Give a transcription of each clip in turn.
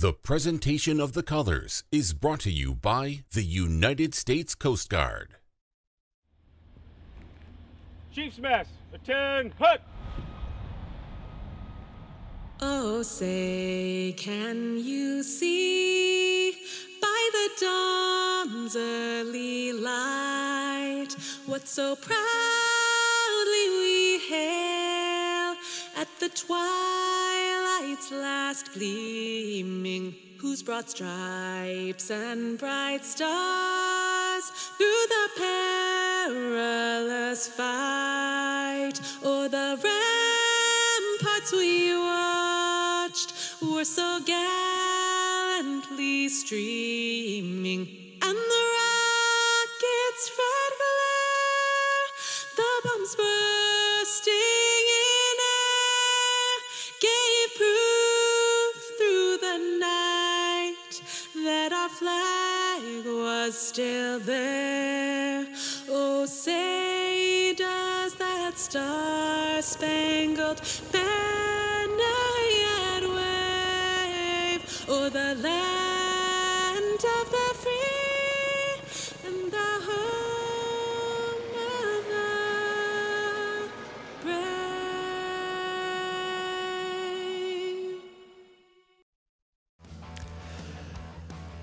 The presentation of the colors is brought to you by the United States Coast Guard. Chiefs mess, attend, hut! Oh, say, can you see by the dawn's early light what so proudly we hail at the twilight's last gleaming, whose broad stripes and bright stars through the perilous fight? O'er the ramparts we watched were so gallantly streaming, and the rockets' red glare, the bombs bursting flag was still there. Oh, say, does that star-spangled banner yet wave o'er the land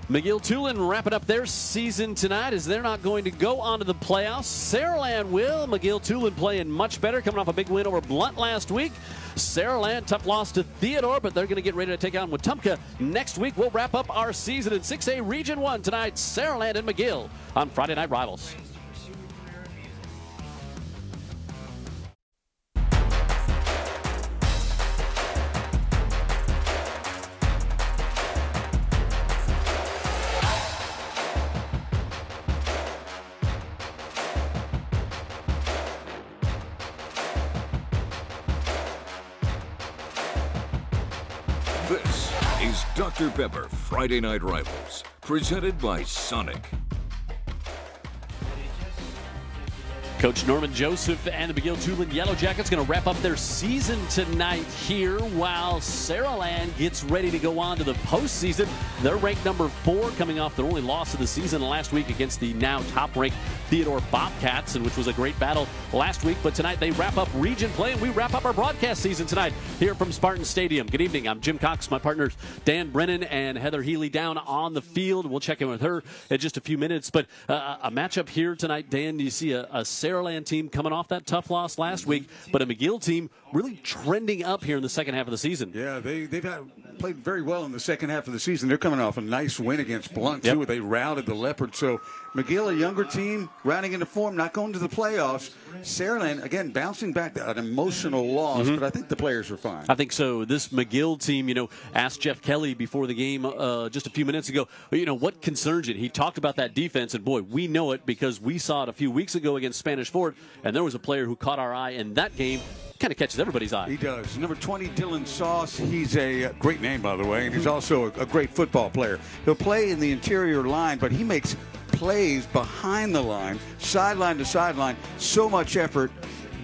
McGill Toolen wrapping up their season tonight as they're not going to go on to the playoffs. Saraland will. McGill Toolen playing much better, coming off a big win over Blount last week. Saraland, tough loss to Theodore, but they're going to get ready to take on Wetumpka next week. We'll wrap up our season in 6A Region 1 tonight. Saraland and McGill on Friday Night Rivals. Dr. Pepper Friday Night Rivals, presented by Sonic. Coach Norman Joseph and the McGill Toolen Yellow Jackets going to wrap up their season tonight here while Saraland gets ready to go on to the postseason. They're ranked number four, coming off their only loss of the season last week against the now top ranked Theodore Bobcats, and which was a great battle last week. But tonight they wrap up region play, and we wrap up our broadcast season tonight here from Spartan Stadium. Good evening. I'm Jim Cox, my partners Dan Brennan and Heather Healy down on the field. We'll check in with her in just a few minutes. But uh, a matchup here tonight, Dan. You see a, a Saraland team coming off that tough loss last week, but a McGill team really trending up here in the second half of the season. Yeah, they, they've had, played very well in the second half of the season. They're coming off a nice win against Blount, Yep. too. They routed the Leopards. So McGill, a younger team, rounding into form, not going to the playoffs. Saraland, again, bouncing back, an emotional loss, Mm-hmm. but I think the players are fine. I think so. This McGill team, you know, asked Jeff Kelly before the game uh, just a few minutes ago, you know, what concerns you? He talked about that defense, and boy, we know it because we saw it a few weeks ago against Spanish Fort, and there was a player who caught our eye in that game. Kind of catches everybody's eye. He does. Number 20, Dylan Sauce. He's a uh, great name, by the way, and he's also a, a great football player. He'll play in the interior line, but he makes plays behind the line, sideline to sideline. So much effort.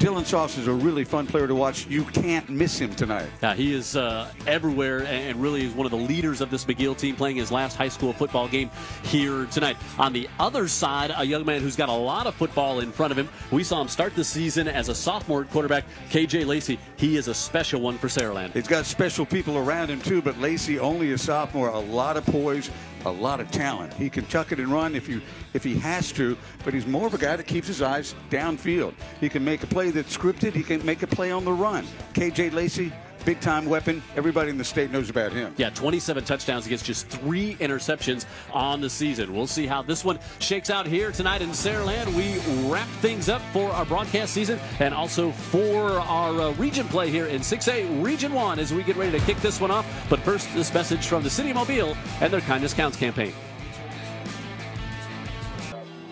Dylan Sauce is a really fun player to watch. You can't miss him tonight. Yeah, he is uh, everywhere and really is one of the leaders of this McGill team playing his last high school football game here tonight. On the other side, a young man who's got a lot of football in front of him. We saw him start the season as a sophomore quarterback, KJ Lacey. He is a special one for Saraland. He's got special people around him too, but Lacey only a sophomore, a lot of poise, a lot of talent. He can tuck it and run if you if he has to, but he's more of a guy that keeps his eyes downfield. He can make a play that's scripted. He can make a play on the run. KJ Lacey, big time weapon. Everybody in the state knows about him. Yeah, 27 touchdowns against just three interceptions on the season. We'll see how this one shakes out here tonight in Saraland. We wrap things up for our broadcast season and also for our uh, region play here in 6A Region 1 as we get ready to kick this one off. But first, this message from the City of Mobile and their Kindness Counts campaign.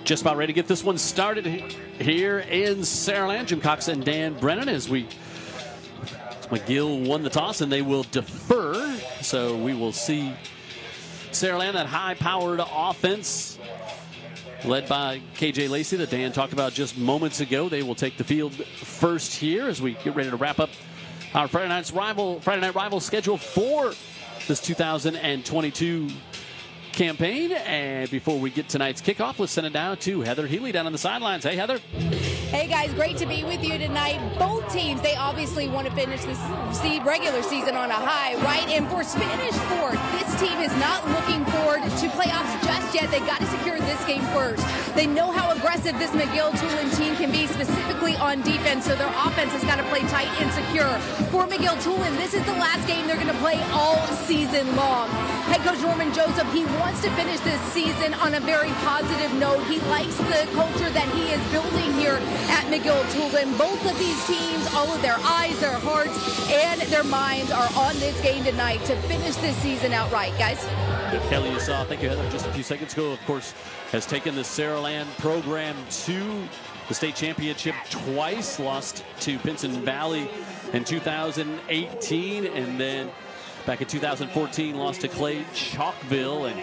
Just about ready to get this one started here in Saraland. Jim Cox and Dan Brennan as we McGill won the toss and they will defer. So we will see Saraland, that high powered offense led by KJ Lacey that Dan talked about just moments ago. They will take the field first here as we get ready to wrap up our Friday night's rival Friday night rival schedule for this 2022 campaign. And before we get tonight's kickoff, let's send it down to Heather Healy down on the sidelines. Hey, Heather. Hey guys, great to be with you tonight. Both teams, they obviously want to finish this regular season on a high, right? And for Spanish Fort, this team is not looking forward to playoffs just yet. They got to secure this game first. They know how aggressive this McGill Toolen team can be, specifically on defense. So their offense has got to play tight and secure. For McGill Toolen, this is the last game they're going to play all season long. Head coach Norman Joseph, he wants to finish this season on a very positive note. He likes the culture that he is building here at McGill Toolen. Both of these teams, all of their eyes, their hearts, and their minds are on this game tonight to finish this season outright, guys. If Kelly, you saw, thank you, Heather, just a few seconds ago, of course, has taken the Saraland program to the state championship twice, lost to Pinson Valley in 2018, and then back in 2014, lost to Clay Chalkville. And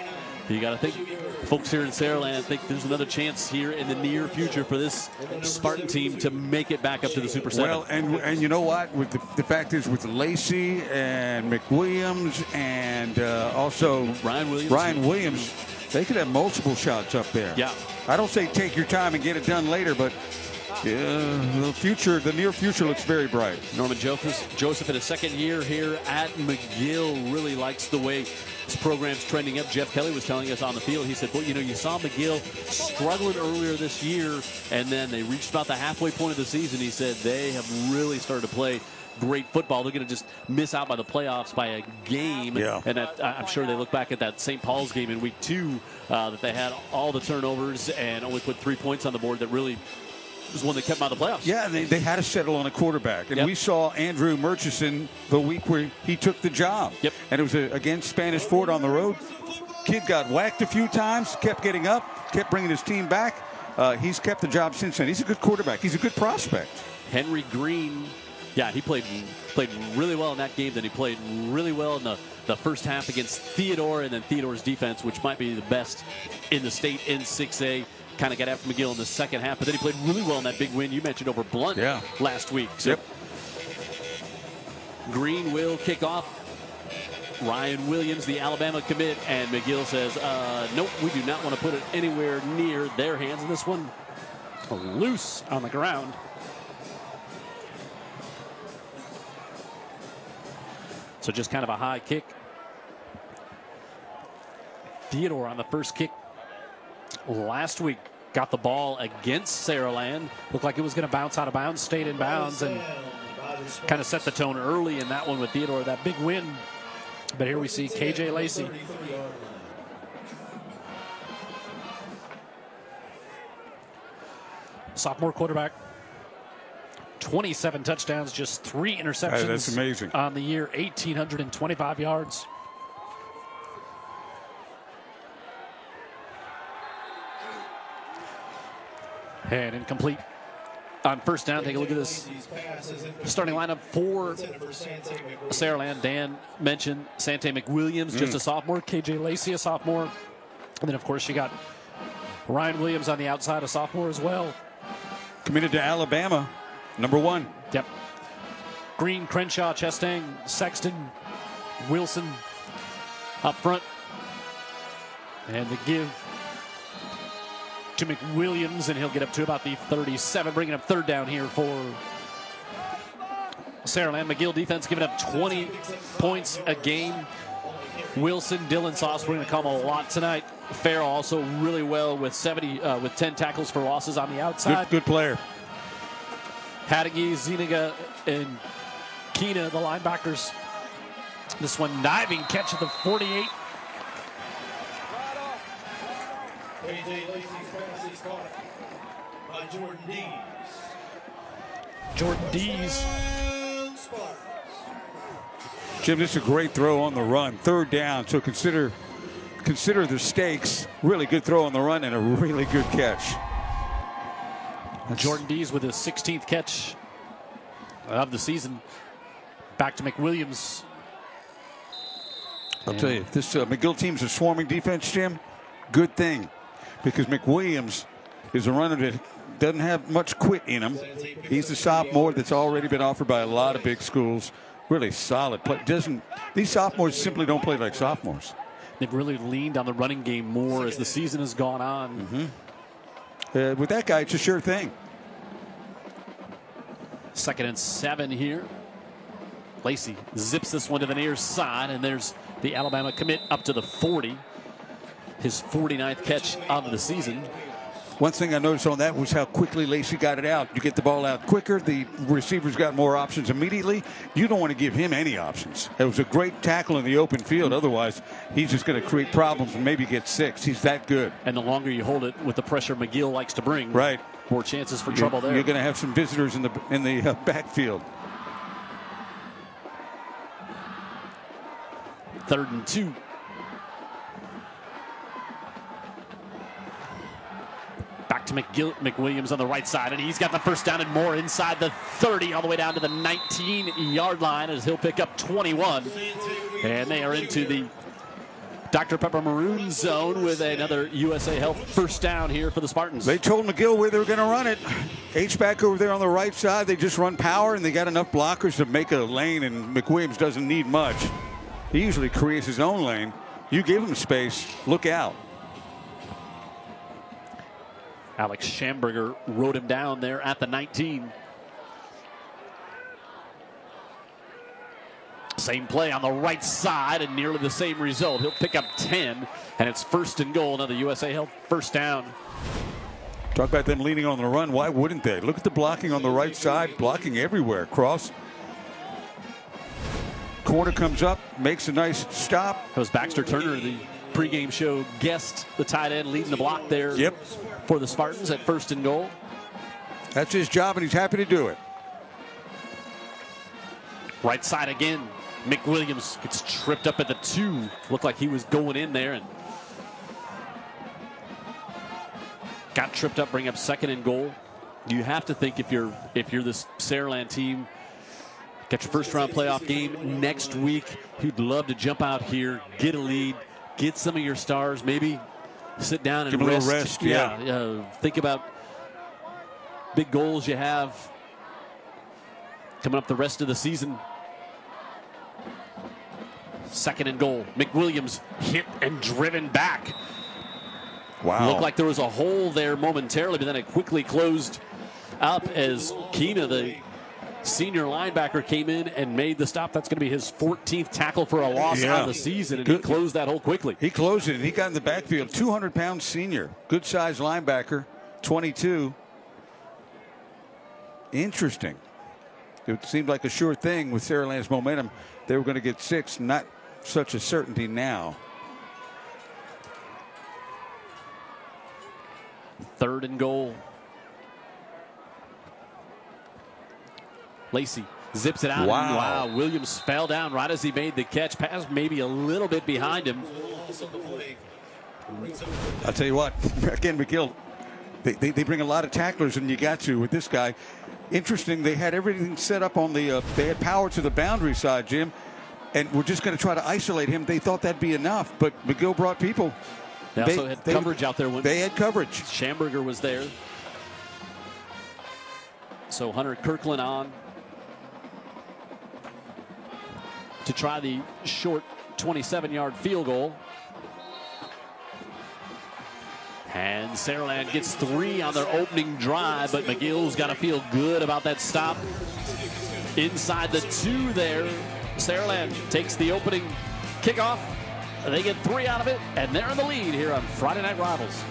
you got to think, folks here in Saraland think there's another chance here in the near future for this Spartan team to make it back up to the Super Seven. Well, and and you know what? With the, the fact is, with Lacey and McWilliams and uh, also Ryan Williams. Ryan Williams, they could have multiple shots up there. Yeah. I don't say take your time and get it done later, but yeah, the future, the near future looks very bright. Norman Joseph, Joseph in his second year here at McGill really likes the way this program's trending up. Jeff Kelly was telling us on the field, he said, well, you know, you saw McGill struggling earlier this year, and then they reached about the halfway point of the season. He said they have really started to play great football. They're going to just miss out by the playoffs by a game. Yeah. And that, I'm sure they look back at that St. Paul's game in week two uh, that they had all the turnovers and only put three points on the board that really was one that kept out of the playoffs. Yeah, they, they had to settle on a quarterback. And Yep. we saw Andrew Murchison the week where he took the job. Yep. And it was a, against Spanish Fort on the road. Kid got whacked a few times, kept getting up, kept bringing his team back. Uh, he's kept the job since then. He's a good quarterback. He's a good prospect. Henry Green, yeah, he played played really well in that game. Then he played really well in the, the first half against Theodore, and then Theodore's defense, which might be the best in the state in 6A, kind of got after McGill in the second half. But then he played really well in that big win you mentioned over Blount Yeah. last week. So Yep. Green will kick off. Ryan Williams, the Alabama commit, and McGill says, uh, nope, we do not want to put it anywhere near their hands. And this one loose on the ground. So just kind of a high kick. Theodore on the first kick last week got the ball against Saraland. Looked like it was going to bounce out of bounds, stayed in bounds, and kind of set the tone early in that one with Theodore, that big win. But here we see KJ Lacey. Sophomore quarterback. 27 touchdowns, just three interceptions. Hey, that's amazing. On the year, 1,825 yards. And incomplete on first down. Take a look at this starting lineup for Saraland. Dan mentioned Sante McWilliams, just a mm. sophomore. KJ Lacey, a sophomore. And then, of course, you got Ryan Williams on the outside, a sophomore as well. Committed to Alabama, number one. Yep. Green, Crenshaw, Chestang, Sexton, Wilson up front. And the give to McWilliams, and he'll get up to about the 37, bringing up third down here for Saraland. McGill defense giving up 20 points a game. Wilson, Dylan Sauce, we're going to come a lot tonight. Farrell also really well with 70, uh, with 10 tackles for losses on the outside. Good, good player. Hadagi, Zuniga, and Keena, the linebackers. This one diving catch at the 48. Jordan Dees. Jordan Dees. Jim, this is a great throw on the run. Third down, so consider consider the stakes. Really good throw on the run and a really good catch. Jordan Dees with his 16th catch of the season. Back to McWilliams. I'll tell you, this uh, McGill team's a swarming defense, Jim. Good thing, because McWilliams is a runner that doesn't have much quit in him. He's the sophomore that's already been offered by a lot of big schools. really solid play. Doesn't these sophomores simply don't play like sophomores? They've really leaned on the running game more as the season has gone on. Uh, with that guy, it's a sure thing. Second and seven here. Lacey zips this one to the near side, and there's the Alabama commit up to the 40. His 49th catch of the season. One thing I noticed on that was how quickly Lacey got it out. You get the ball out quicker. The receivers got more options immediately. You don't want to give him any options. It was a great tackle in the open field. Otherwise, he's just going to create problems and maybe get six. He's that good. And the longer you hold it with the pressure McGill likes to bring, Right. more chances for You're- trouble there. You're going to have some visitors in the in the uh, backfield. Third and two. To McGill, McWilliams on the right side, and he's got the first down and more inside the 30, all the way down to the 19-yard line as he'll pick up 21. And they are into the Dr. Pepper Maroon zone with another USA Health first down here for the Spartans. They told McGill where they were going to run it. H back over there on the right side. They just run power, and they got enough blockers to make a lane. And McWilliams doesn't need much. He usually creates his own lane. You give him space. Look out. Alex Schamberger wrote him down there at the 19. Same play on the right side and nearly the same result. He'll pick up 10, and it's first and goal. Another USA Health first down. Talk about them leaning on the run. Why wouldn't they? Look at the blocking on the right side, blocking everywhere. Cross. Corner comes up, makes a nice stop. That was Baxter Turner, the pregame show guest, the tight end, leading the block there Yep. For the Spartans at first and goal. That's his job, and he's happy to do it. Right side again. McWilliams gets tripped up at the two. Looked like he was going in there and got tripped up, bring up second and goal. You have to think if you're if you're this Saraland team, got your first round playoff game next week. You'd love to jump out here, get a lead, get some of your stars, maybe sit down and Give 'em a little rest. rest, yeah. uh, think about big goals you have coming up the rest of the season. Second and goal. McWilliams hit and driven back. Wow. Looked like there was a hole there momentarily, but then it quickly closed up as Keena, the senior linebacker, came in and made the stop. That's going to be his 14th tackle for a loss Yeah. on the season, and he closed that hole quickly. He closed it and he got in the backfield. 200 pound senior. Good sized linebacker. 22. Interesting. It seemed like a sure thing with Saraland's momentum. They were going to get six. Not such a certainty now. Third and goal. Lacey zips it out. Wow. wow. Williams fell down right as he made the catch. Pass maybe a little bit behind him. I'll tell you what, again, McGill, they, they, they bring a lot of tacklers, and you got to with this guy. Interesting, they had everything set up on the, uh, they had power to the boundary side, Jim, and we're just going to try to isolate him. They thought that'd be enough, but McGill brought people. They also had coverage out there when They had coverage. Schamberger was there. So Hunter Kirkland on to try the short 27 yard field goal. And Saraland gets three on their opening drive, but McGill's got to feel good about that stop. Inside the two there, Saraland takes the opening kickoff. They get three out of it, and they're in the lead here on Friday Night Rivals.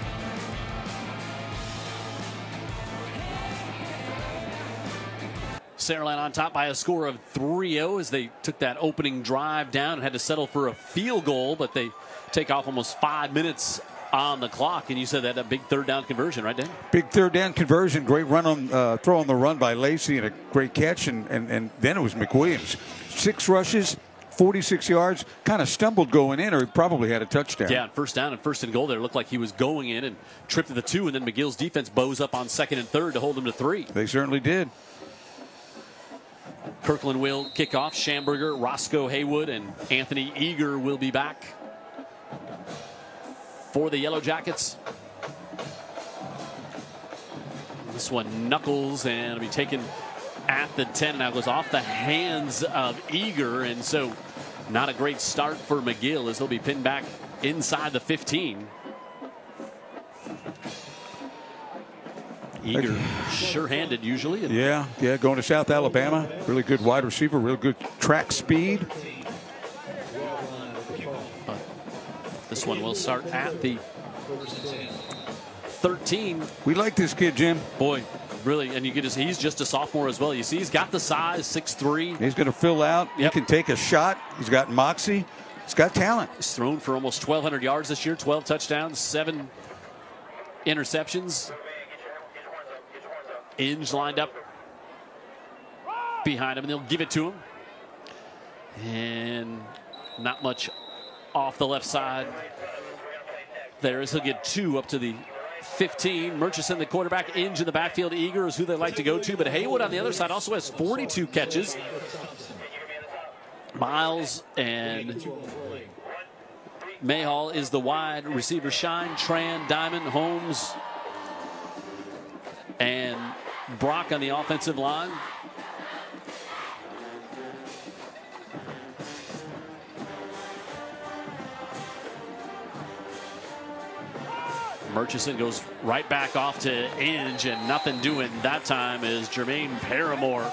Saraland on top by a score of 3-0 as they took that opening drive down and had to settle for a field goal, but they take off almost five minutes on the clock. And you said that a big third down conversion, right, Dan? Big third down conversion, great run on uh, throw on the run by Lacey, and a great catch, and, and, and then it was McWilliams. Six rushes, 46 yards, kind of stumbled going in, or he probably had a touchdown. Yeah, first down and first and goal there. Looked like he was going in and tripped to the two, and then McGill's defense bows up on second and third to hold him to three. They certainly did. Kirkland will kick off. Schamberger, Roscoe Haywood, and Anthony Eager will be back for the Yellow Jackets. This one knuckles and will be taken at the 10. Now goes off the hands of Eager, and so not a great start for McGill as he'll be pinned back inside the 15. Eager, sure-handed usually. Yeah, yeah, going to South Alabama. Really good wide receiver, real good track speed. This one will start at the 13. We like this kid, Jim. Boy, really, and you get his, he's just a sophomore as well. You see, he's got the size, 6'3". He's going to fill out. Yep. He can take a shot. He's got moxie. He's got talent. He's thrown for almost 1,200 yards this year, 12 touchdowns, seven interceptions. Inge lined up behind him, and they'll give it to him. And not much off the left side there as he'll get two up to the 15. Murchison, the quarterback, Inge in the backfield. Eager is who they like to go to, but Haywood on the other side also has 42 catches. Miles and Mayhall is the wide receiver. Shine, Tran, Diamond, Holmes, and Brock on the offensive line. Murchison goes right back off to Inge, and nothing doing that time is Jermaine Paramore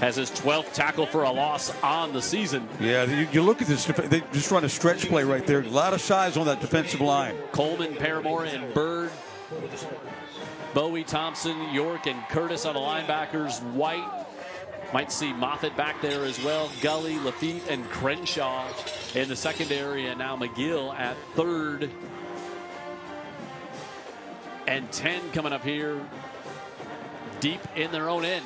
has his 12th tackle for a loss on the season. Yeah, you, you look at this. They just run a stretch play right there. A lot of size on that defensive line. Coleman, Paramore, and Bird. Bowie, Thompson, York, and Curtis on the linebackers. White. Might see Moffitt back there as well. Gully, Lafitte, and Crenshaw in the secondary. And now McGill at third. And 10 coming up here deep in their own end.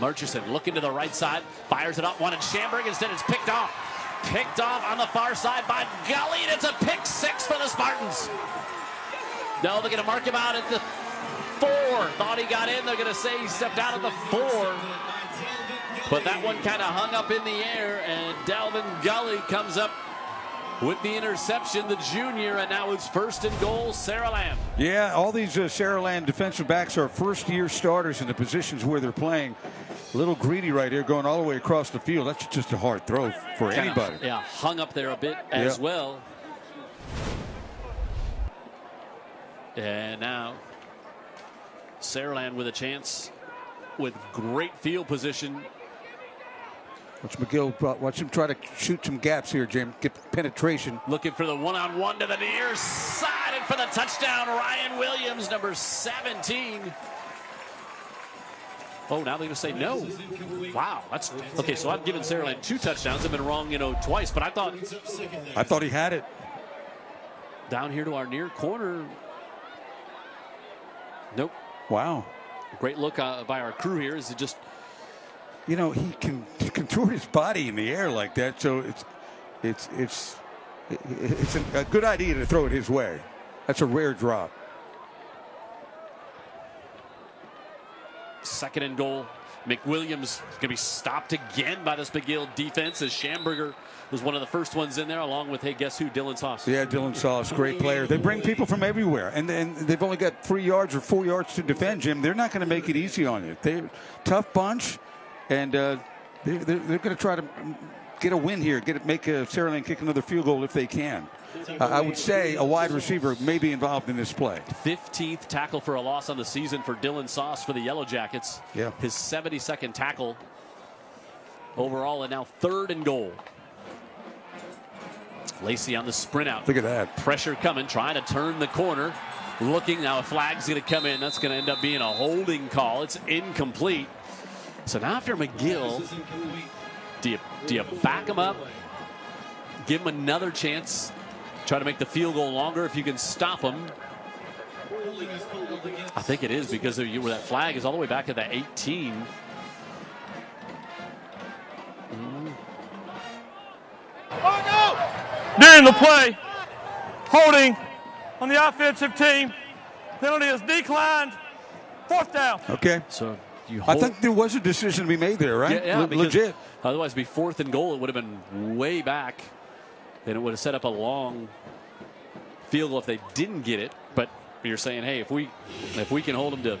Murchison looking to the right side, fires it up, wanted Schamberg, instead it's picked off. Picked off on the far side by Gully, and it's a pick six for the Spartans. No, they're going to mark him out at the four. Thought he got in, they're going to say he stepped out at the four. But that one kind of hung up in the air, and Dalvin Gully comes up with the interception, the junior, and now it's first and goal, Saraland. Yeah, all these uh, Lamb defensive backs are first-year starters in the positions where they're playing. A little greedy right here, going all the way across the field. That's just a hard throw for anybody. Yeah, hung up there a bit as Yeah. well. And now Saraland with a chance with great field position. Watch McGill. Watch him try to shoot some gaps here, Jim. Get penetration. Looking for the one-on-one to the near side and for the touchdown, Ryan Williams, number 17. Oh, now they're going to say no. Wow, that's okay. So I've given Saraland two touchdowns. I've been wrong, you know, twice. But I thought I thought he had it. down here to our near corner. Nope. Wow. Great look uh, by our crew here. Is it just You know he can he contort his body in the air like that, so it's it's it's it's a, a good idea to throw it his way. That's a rare drop. second and goal? McWilliams going to be stopped again by this McGill defense as Schamberger was one of the first ones in there, along with, hey, guess who? Dylan Sauce. Yeah, Dylan Sauce, great player. They bring people from everywhere, and and they've only got three yards or four yards to defend, Jim. They're not going to make it easy on you. They're tough bunch, and uh, they're, they're, they're going to try to get a win here, get it, make a Saraland kick another field goal if they can. Uh, I would say a wide receiver may be involved in this play. 15th tackle for a loss on the season for Dylan Sauce for the Yellow Jackets. Yeah. His 72nd tackle overall, and now third and goal. Lacey on the sprint out. Look at that. Pressure coming, trying to turn the corner. Looking now, a flag's going to come in. That's going to end up being a holding call. It's incomplete. So now after McGill, do you do you back him up? Give him another chance. Try to make the field goal longer if you can stop him. I think it is because of you where that flag is all the way back at the 18. Mm. During the play, holding on the offensive team. Penalty is declined. Fourth down. Okay. So you I think there was a decision to be made there, right? yeah, yeah, Le- legit. Otherwise, it'd be fourth and goal. It would have been way back. Then it would have set up a long field goal if they didn't get it. But you're saying, hey, if we if we can hold them to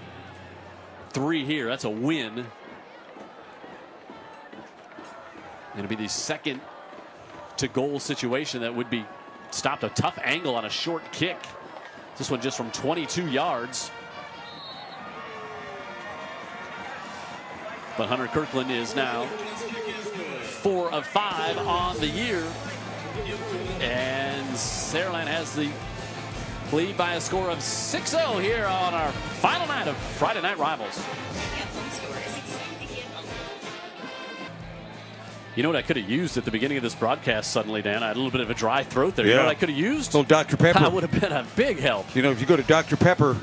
three here. That's a win. Going to be the second to goal situation that would be stopped. A tough angle on a short kick. This one just from 22 yards. But Hunter Kirkland is now four of five on the year. And Saraland has the lead by a score of 6-0 here on our final night of Friday Night Rivals. You know what I could have used at the beginning of this broadcast suddenly, Dan? I had a little bit of a dry throat there. You know what I could have used? Little Dr. Pepper. That would have been a big help. You know, if you go to Dr. Pepper,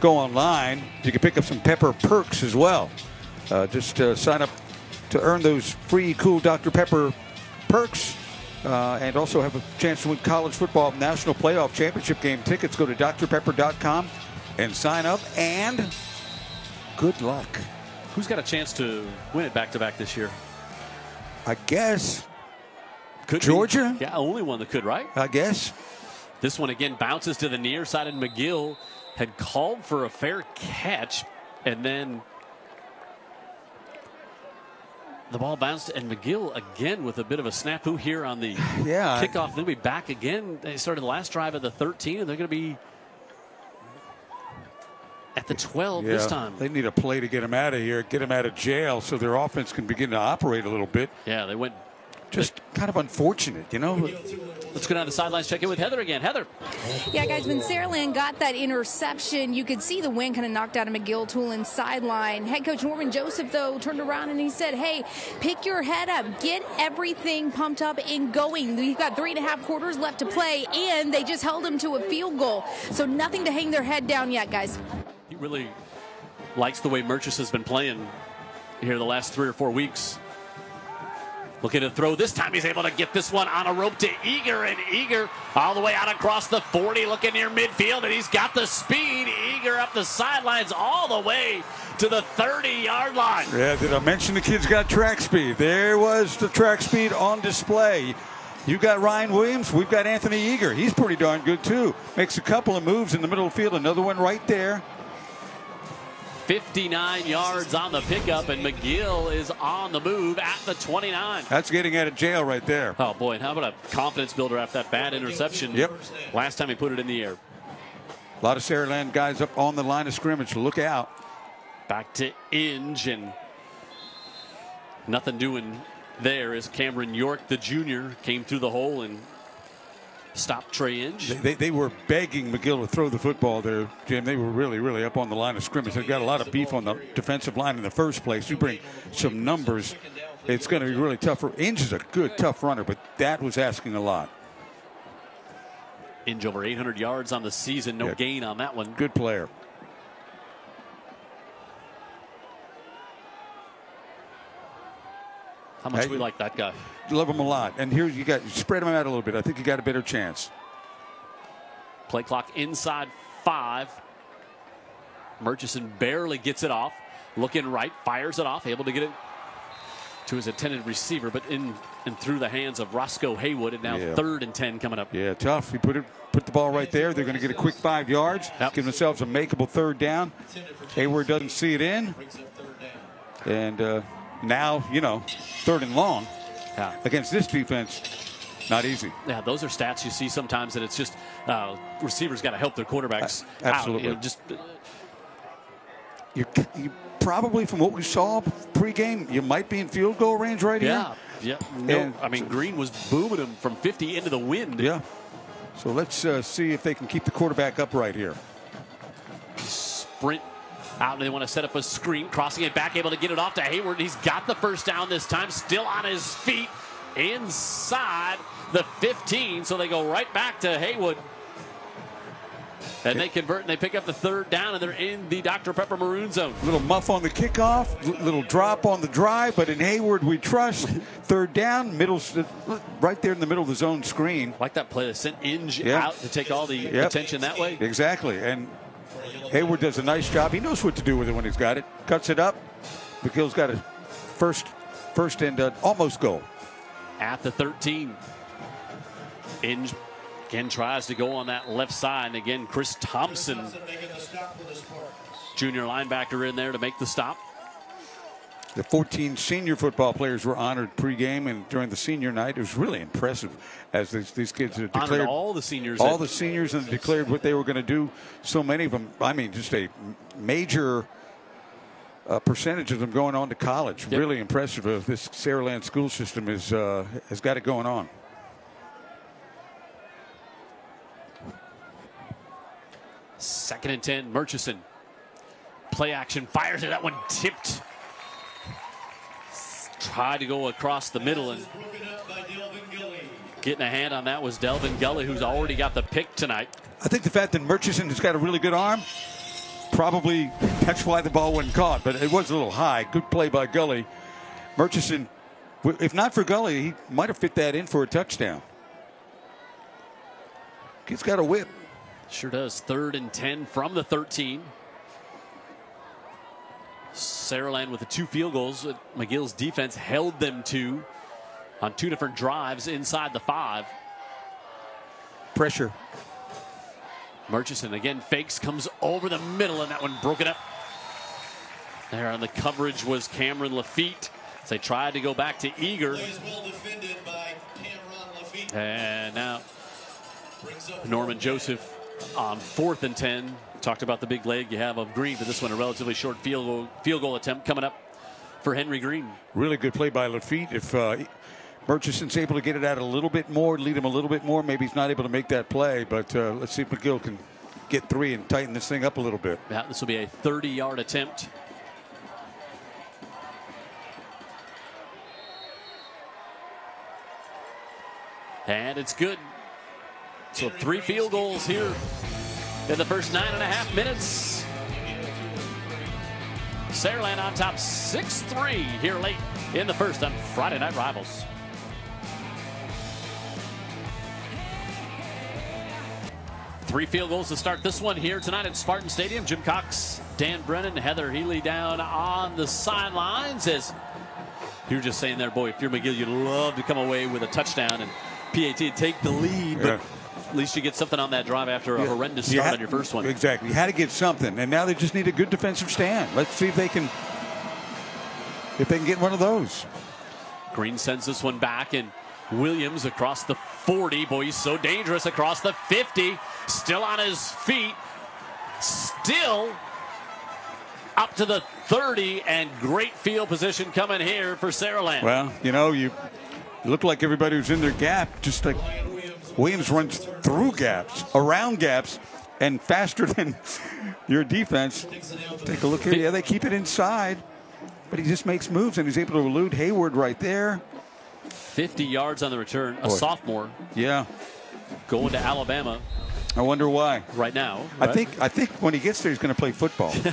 go online, you can pick up some Pepper perks as well. Uh, just uh, sign up to earn those free, cool Dr. Pepper perks. Uh, and also have a chance to win college football national playoff championship game tickets. Go to drpepper.com and sign up. And good luck. Who's got a chance to win it back to back this year? I guess. Could be. Georgia? Yeah, only one that could, right? I guess. This one again bounces to the near side, and McGill had called for a fair catch, and then the ball bounced, and McGill again with a bit of a snafu here on the Yeah. Kickoff. They'll be back again. They started the last drive of the 13, and they're going to be at the 12 this time. They need a play to get him out of here, get him out of jail so their offense can begin to operate a little bit. Yeah, they went. Just kind of unfortunate, you know? Let's go down the sidelines, check in with Heather again. Heather. Yeah, guys, when Saraland got that interception, you could see the wind kind of knocked out of McGill Toolen's sideline. Head coach Norman Joseph, though, turned around and he said, Hey, pick your head up, get everything pumped up and going. We've got three and a half quarters left to play, and they just held him to a field goal. So nothing to hang their head down yet, guys. He really likes the way Murchis has been playing here the last three or four weeks. Looking to throw. This time he's able to get this one on a rope to Eager, and Eager all the way out across the 40, looking near midfield, and he's got the speed. Eager up the sidelines all the way to the 30 yard line. Yeah, did I mention the kid's got track speed? There was the track speed on display. You got Ryan Williams. We've got Anthony Eager. He's pretty darn good, too. Makes a couple of moves in the middle of the field. Another one right there. 59 yards on the pickup, and McGill is on the move at the 29. That's getting out of jail right there. Oh boy, and how about a confidence builder after that bad interception? Yep. Last time he put it in the air. A lot of Saraland guys up on the line of scrimmage. Look out. Back to Inge and nothing doing there as Cameron York, the junior, came through the hole and stopped Trey Inge. They, they, they were begging McGill to throw the football there, Jim. They were really, really up on the line of scrimmage. They've got a lot of beef on the defensive line in the first place. You bring some numbers, it's going to be really tough. For Inge is a good, tough runner, but that was asking a lot. Inge over 800 yards on the season, no Yeah. gain on that one. Good player. How much Hey. we like that guy. Love him a lot. And here you got spread him out a little bit. I think you got a better chance. Play clock inside five. Murchison barely gets it off. Looking right, fires it off, able to get it to his intended receiver, but in and through the hands of Roscoe Haywood. And now Yeah. third and 10 coming up. Yeah, tough. He put it, put the ball right there. They're going to get a quick five yards, Yep. give themselves a makeable third down. Hayward doesn't see it in, and uh, now you know, third and long Yeah. against this defense, not easy. Yeah, those are stats you see sometimes that it's just uh, receivers got to help their quarterbacks Uh, absolutely. out. Just uh, You, you probably, from what we saw pregame, you might be in field goal range right yeah, here. yeah. No, And- I mean Green was booming him from 50 into the wind. Yeah. So let's uh, see if they can keep the quarterback upright here. Sprint out. They want to set up a screen, crossing it back, able to get it off to Hayward. He's got the first down this time, still on his feet inside the 15. So they go right back to Haywood. And they convert and they pick up the third down, and they're in the Dr. Pepper Maroon zone. Little muff on the kickoff, little drop on the drive, but in Hayward we trust. Third down, middle, right there in the middle of the zone screen. Like that play that sent Inge Yeah. out to take all the Yep. attention that way. Exactly, and Hayward does a nice job. He knows what to do with it when he's got it. Cuts it up. McGill's got a first, first and uh, almost goal. At the 13. Inge Again, tries to go on that left side. And again, Chris Thompson, junior linebacker, in there to make the stop. The 14 senior football players were honored pregame and during the senior night. It was really impressive as these, these kids have Honored declared all the seniors. all the seniors and declared what they were going to do. So many of them, I mean, just a major uh, percentage of them going on to college. Yep. Really impressive. Uh, this Saraland school system is uh, has got it going on. Second and 10, Murchison. Play action, fires it. That one tipped. Tried to go across the middle and getting a hand on that was Delvin Gully, who's already got the pick tonight. I think the fact that Murchison has got a really good arm, probably that's why the ball wasn't caught. But it was a little high. Good play by Gully. Murchison, if not for Gully, he might have fit that in for a touchdown. He's got a whip. Sure does. Third and 10 from the 13. Saraland with the two field goals. McGill's defense held them to on two different drives inside the five. Pressure. Murchison again fakes, comes over the middle, and that one broken up. There on the coverage was Cameron Lafitte. As they tried to go back to Eager. And now Norman Joseph on fourth and 10. Talked about the big leg you have of Green, but this one a relatively short field goal, field goal attempt coming up for Henry Green. Really good play by Lafitte. If uh, Murchison's able to get it out a little bit more, lead him a little bit more, maybe he's not able to make that play. But uh, let's see if McGill can get three and tighten this thing up a little bit. Yeah, this will be a 30 yard attempt. And it's good. So three field goals here in the first nine and a half minutes. Saraland on top 6-3 here late in the first on Friday Night Rivals. Three field goals to start this one here tonight at Spartan Stadium. Jim Cox, Dan Brennan, Heather Healy down on the sidelines as you were just saying there, boy, if you're McGill, you'd love to come away with a touchdown and PAT take the lead, but Yeah. At least you get something on that drive after a Yeah. horrendous You start had- on your first one. Exactly. You had to get something, and now they just need a good defensive stand. Let's see if they can if they can get one of those. Green sends this one back, and Williams across the 40. Boy, he's so dangerous across the 50. Still on his feet. Still up to the 30, and great field position coming here for Saraland. Well, you know, you look like everybody was in their gap, just like Williams runs through gaps, around gaps, and faster than your defense. Take a look here. Yeah, they keep it inside, but he just makes moves, and he's able to elude Hayward right there. 50 yards on the return. A Boy. sophomore Yeah, going to Alabama I wonder why. right now. I think I think when he gets there, he's going to play football.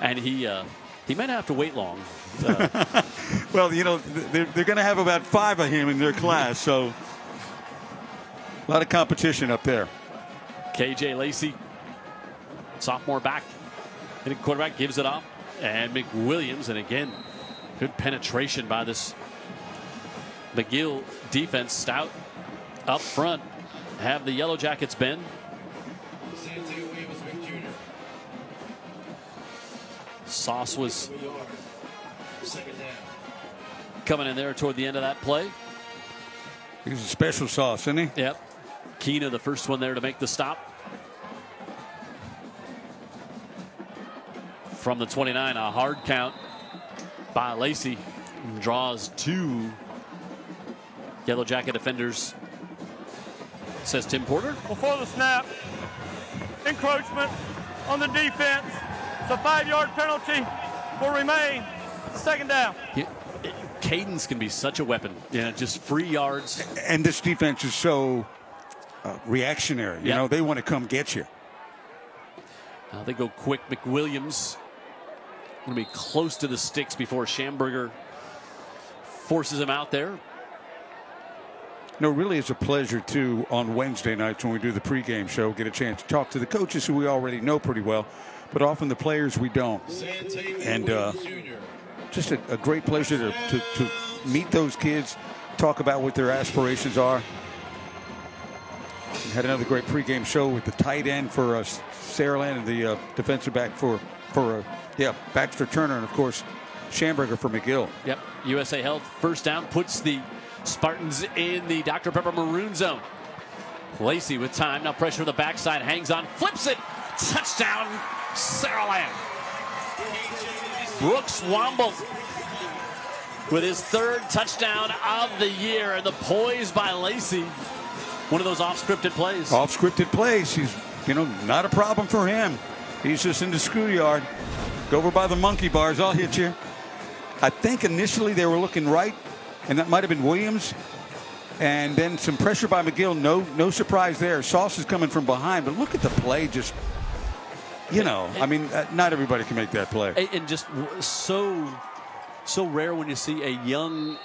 And he uh, he might not have to wait long. Uh, well, you know, they're, they're going to have about five of him in their class, so a lot of competition up there. KJ Lacey, sophomore back, hitting quarterback, gives it up. And McWilliams, and again, good penetration by this McGill defense. Stout up front. Have the Yellow Jackets bend. Sauce was coming in there toward the end of that play. He's a special sauce, isn't he? Yep. Keena, the first one there to make the stop. From the 29, a hard count by Lacey. Draws two Yellow Jacket defenders, says Tim Porter. Before the snap, encroachment on the defense. It's a five-yard penalty will remain. Second down. Yeah, Cadence can be such a weapon. Yeah, just free yards. And this defense is so uh, reactionary. You Yeah. know, they want to come get you. Now they go quick. McWilliams going to be close to the sticks before Schamberger forces him out there. No, really, it's a pleasure too on Wednesday nights when we do the pregame show, get a chance to talk to the coaches who we already know pretty well, but often the players we don't. And uh, just a, a great pleasure to, to, to meet those kids, talk about what their aspirations are. Had another great pregame show with the tight end for uh, Saraland and the uh, defensive back for for uh, yeah Baxter Turner and of course Schamberger for McGill. Yep. USA Health first down puts the Spartans in the Dr. Pepper maroon zone. Lacey with time. Now pressure on the backside. Hangs on. Flips it. Touchdown, Saraland. Brooks Womble with his third touchdown of the year. And the poise by Lacey. One of those off-scripted plays. Off scripted plays. He's, you know, not a problem for him. He's just in the schoolyard. Go over by the monkey bars. I'll hit you. I think initially they were looking right, and that might have been Williams. And then some pressure by McGill. No, no surprise there. Sauce is coming from behind, but look at the play. Just, you know, I mean, uh, not everybody can make that play. And- and just so so rare when you see a young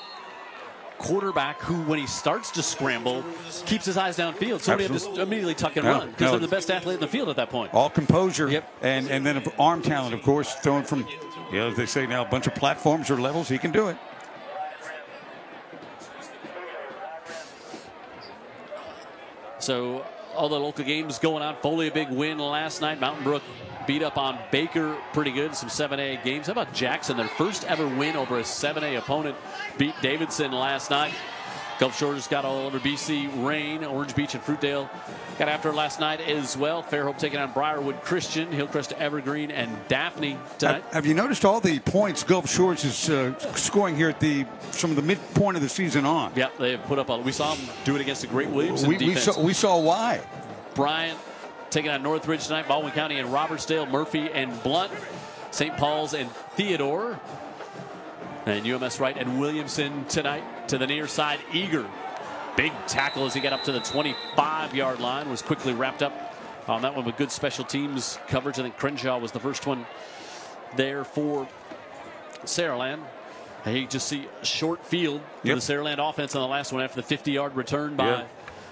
quarterback who, when he starts to scramble, keeps his eyes downfield. So he just immediately tuck and No, run because no. they're the best athlete in the field at that point. All composure. Yep. And and then arm talent, of course, throwing from, you know, as they say now, a bunch of platforms or levels. He can do it. So all the local games going on. Foley a big win last night. Mountain Brook beat up on Baker pretty good. Some 7A games. How about Jackson? Their first ever win over a 7A opponent. Beat Davidson last night. Gulf Shores got all over BC Rain, Orange Beach, and Fruitdale. Got after last night as well. Fairhope taking on Briarwood Christian, Hillcrest Evergreen, and Daphne tonight. Have, have you noticed all the points Gulf Shores is uh, scoring here at the from the midpoint of the season on? Yep, they have put up a. We saw them do it against the Great Williams. We, we saw we saw why. Bryant taking on Northridge tonight. Baldwin County and Robertsdale, Murphy and Blount, St. Paul's and Theodore. And UMS Wright and Williamson tonight to the near side. Eager. Big tackle as he got up to the 25 yard line. Was quickly wrapped up on that one with good special teams coverage. I think Crenshaw was the first one there for Saraland. And you just see short field for Yep. the Saraland offense on the last one after the 50 yard return by Yeah.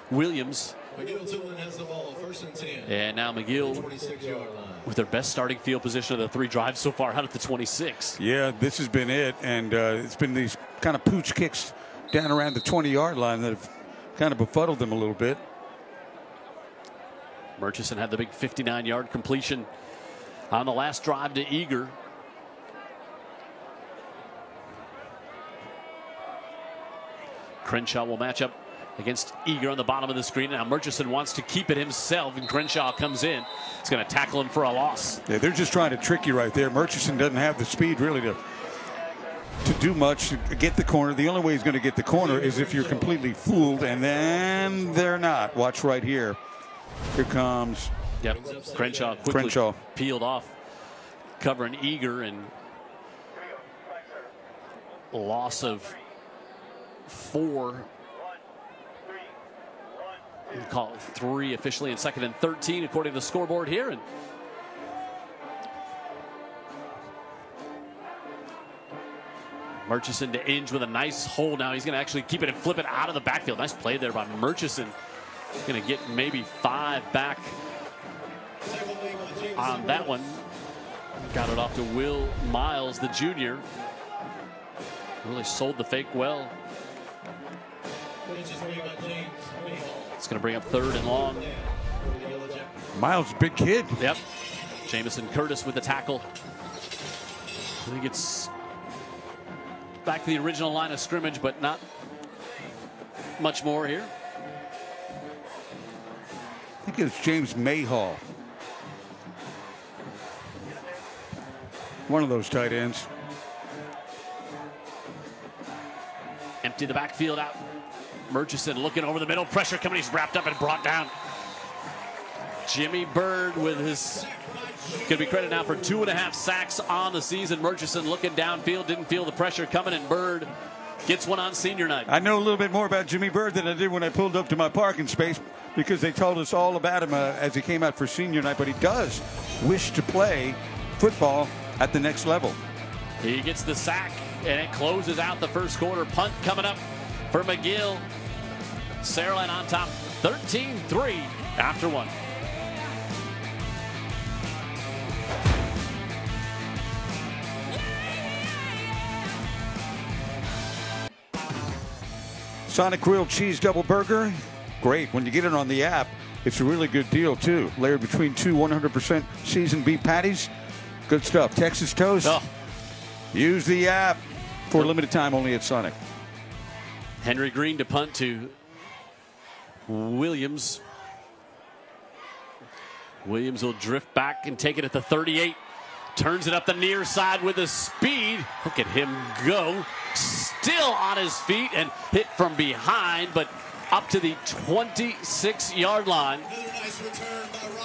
Williams. McGill Toolen has the ball, first and 10. And now McGill 26 yard line. with their best starting field position of the three drives so far out at the 26. Yeah, this has been it, and uh, it's been these kind of pooch kicks down around the 20 yard line that have kind of befuddled them a little bit. Murchison had the big 59 yard completion on the last drive to Eager. Crenshaw will match up against Eager on the bottom of the screen. Now Murchison wants to keep it himself, and Crenshaw comes in. He's going to tackle him for a loss. Yeah, they're just trying to trick you right there. Murchison doesn't have the speed really to to do much to get the corner. The only way he's going to get the corner is if you're completely fooled, and then they're not. Watch right here. Here comes Yep. Crenshaw quickly Crenshaw. peeled off, covering Eager and loss of four. We call it three officially in second and 13 according to the scoreboard here. And Murchison to Inge with a nice hole now. He's going to actually keep it and flip it out of the backfield. Nice play there by Murchison. Going to get maybe five back on that one. Got it off to Will Miles, the junior. Really sold the fake well. Pitch is made by James Mayhall. It's going to bring up third and long. For the Yellow Jackets. Miles, big kid. Yep. Jamison Curtis with the tackle. I think it's back to the original line of scrimmage, but not much more here. I think it's James Mayhall. One of those tight ends. Empty the backfield out. Murchison looking over the middle. Pressure coming. He's wrapped up and brought down. Jimmy Bird with his. To be credited now for two and a half sacks on the season. Murchison looking downfield. Didn't feel the pressure coming, and Bird gets one on senior night. I know a little bit more about Jimmy Bird than I did when I pulled up to my parking space because they told us all about him uh, as he came out for senior night. But he does wish to play football at the next level. He gets the sack, and it closes out the first quarter. Punt coming up for McGill. Saraland on top, 13-3 after one. Sonic Grilled Cheese Double Burger, great. When you get it on the app, it's a really good deal too. Layered between two 100% seasoned beef patties. Good stuff. Texas toast. Oh, Use the app for a limited time only at Sonic. Henry Green to punt to Williams. Williams will drift back and take it at the 38. Turns it up the near side with the speed. Look at him go. Still on his feet and hit from behind, but up to the 26 yard line.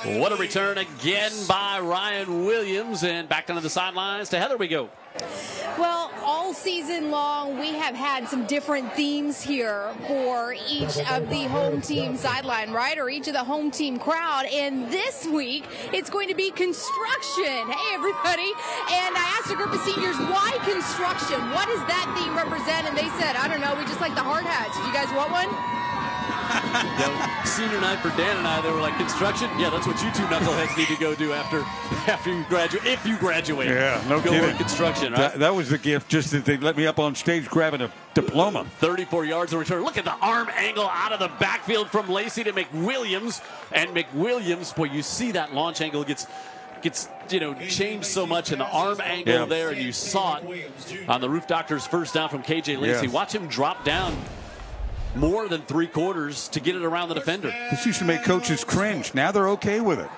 What a return again by Ryan Williams. And back onto the sidelines to Heather we go. Well, all season long, we have had some different themes here for each of the home team sideline, right? Or each of the home team crowd. And this week, it's going to be construction. Hey, everybody. And I asked a group of seniors, why construction? What does that theme represent? And they said, I don't know, we just like the hard hats. Do you guys want one? Yeah, senior night for Dan and I, they were like, construction? Yeah, that's what you two knuckleheads need to go do after after you graduate. If you graduate. Yeah, no go kidding. construction, right? That, that was the gift, just that they let me up on stage grabbing a diploma. 34 yards of return. Look at the arm angle out of the backfield from Lacey to McWilliams. And McWilliams, boy, you see that launch angle gets gets you know changed so much in the arm angle Yeah. there, and you saw it on the Roof Doctor's first down from KJ Lacey. Yes. Watch him drop down more than three quarters to get it around the defender. This used to make coaches cringe. Now they're okay with it.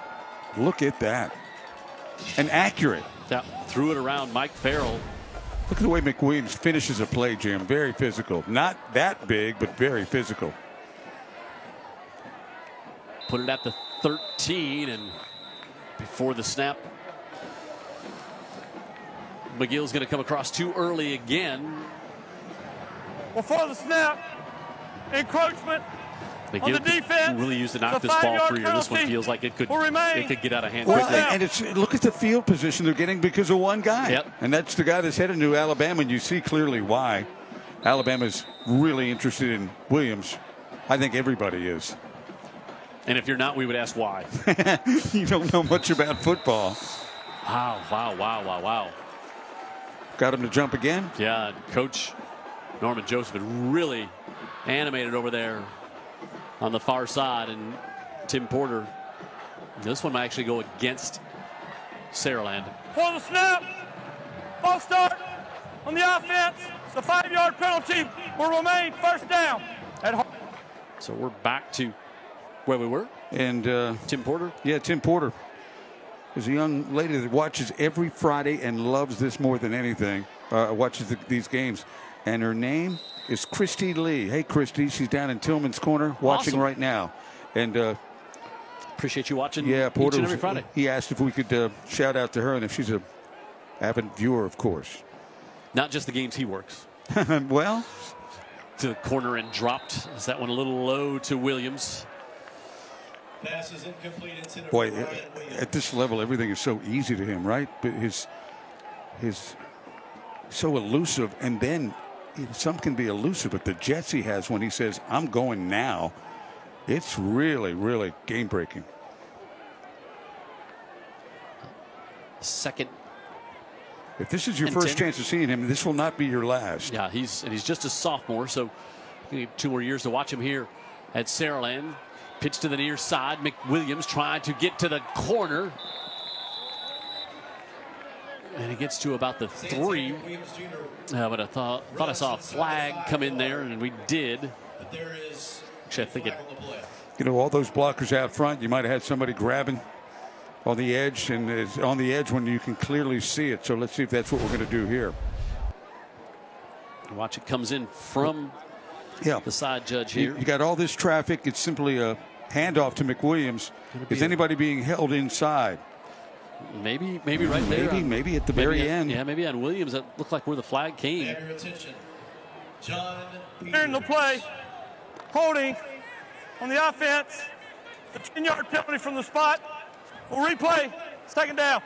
Look at that. And accurate. Yeah, threw it around Mike Farrell. Look at the way McWilliams finishes a play, Jim. Very physical. Not that big, but very physical. Put it at the 13, and before the snap, McGill's going to come across too early again. Before the snap, encroachment on the McGill defense. really used to knock this ball five-yard free. Or this one feels like it could it could get out of hand Well, quickly. and it's look at the field position they're getting because of one guy. Yep. And that's the guy that's headed to Alabama, and you see clearly why. Alabama's really interested in Williams. I think everybody is. And if you're not, we would ask why. you don't know much about football. wow, wow, wow, wow, wow. Got him to jump again. Yeah, Coach Norman Joseph had really animated over there on the far side, and Tim Porter. This one might actually go against Saraland. Before the snap, false start on the offense. The five-yard penalty will remain first down. At home. So we're back to where we were. And uh, Tim Porter. yeah, Tim Porter is a young lady that watches every Friday and loves this more than anything. Uh, watches the, these games, and her name is Christy Lee. Hey, Christy, she's down in Tillman's Corner watching Awesome. right now. And uh, Appreciate you watching yeah, Porter. each and every Friday. He asked if we could uh, shout out to her, and if she's a avid viewer, of course. Not just the games he works. well, To the corner and dropped. Is that one a little low to Williams? Pass is incomplete. Intended boy, for Ryan at this level, everything is so easy to him, right? But his his so elusive, and then some can be elusive, but the jets he has when he says, "I'm going now," it's really, really game breaking. Second. If this is your first ten. chance of seeing him, this will not be your last. Yeah, he's and he's just a sophomore, so two more years to watch him here at Saraland. Pitch to the near side. McWilliams trying to get to the corner. And he gets to about the three. Uh, but I thought, thought I saw a flag come in there, and we did. But there is Actually, I think it. You know, all those blockers out front, you might have had somebody grabbing on the edge, and it's on the edge when you can clearly see it. So let's see if that's what we're going to do here. watch it comes in from Yeah. the side judge here. you got all this traffic. It's simply a handoff to McWilliams. Is anybody being held inside? Maybe, maybe right there. Maybe, on- maybe at the maybe very on- end. Yeah, maybe on Williams. That looked like where the flag came. Have your attention. John During the play, holding on the offense. The 10-yard penalty from the spot. We'll replay. Second down.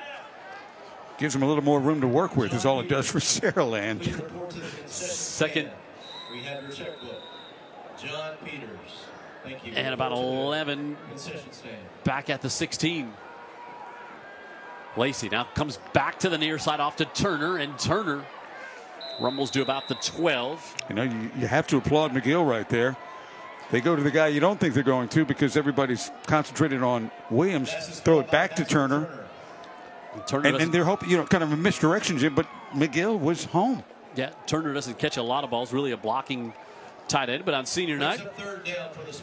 Gives them a little more room to work with, is all it does for Saraland. Please report to the concession Second. We have your checkbook. John Peters. Thank you. and about Report to the 11 back at the 16. Lacey now comes back to the near side off to Turner, and Turner rumbles to about the 12. You know, you, you have to applaud McGill right there. They go to the guy you don't think they're going to because everybody's concentrated on Williams. Throw it back to Turner. Turner And, and they're hoping, you know, kind of a misdirection, Jim, but McGill was home. Yeah, Turner doesn't catch a lot of balls, really a blocking tight end. But on senior night,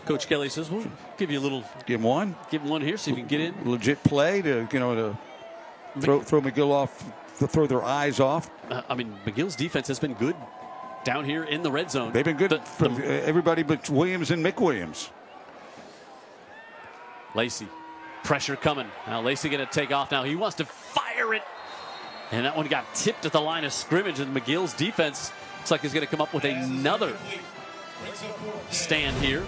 Coach Kelly says, we'll give you a little, Give him one. give him one here so you can get in. Legit play to, you know, to throw, throw McGill off, to throw their eyes off. Uh, I mean, McGill's defense has been good down here in the red zone. They've been good The- for the- everybody but Williams and McWilliams. Lacey, pressure coming. Now Lacey going to take off. Now he wants to fire it. And that one got tipped at the line of scrimmage, and McGill's defense looks like he's going to come up with another stand here.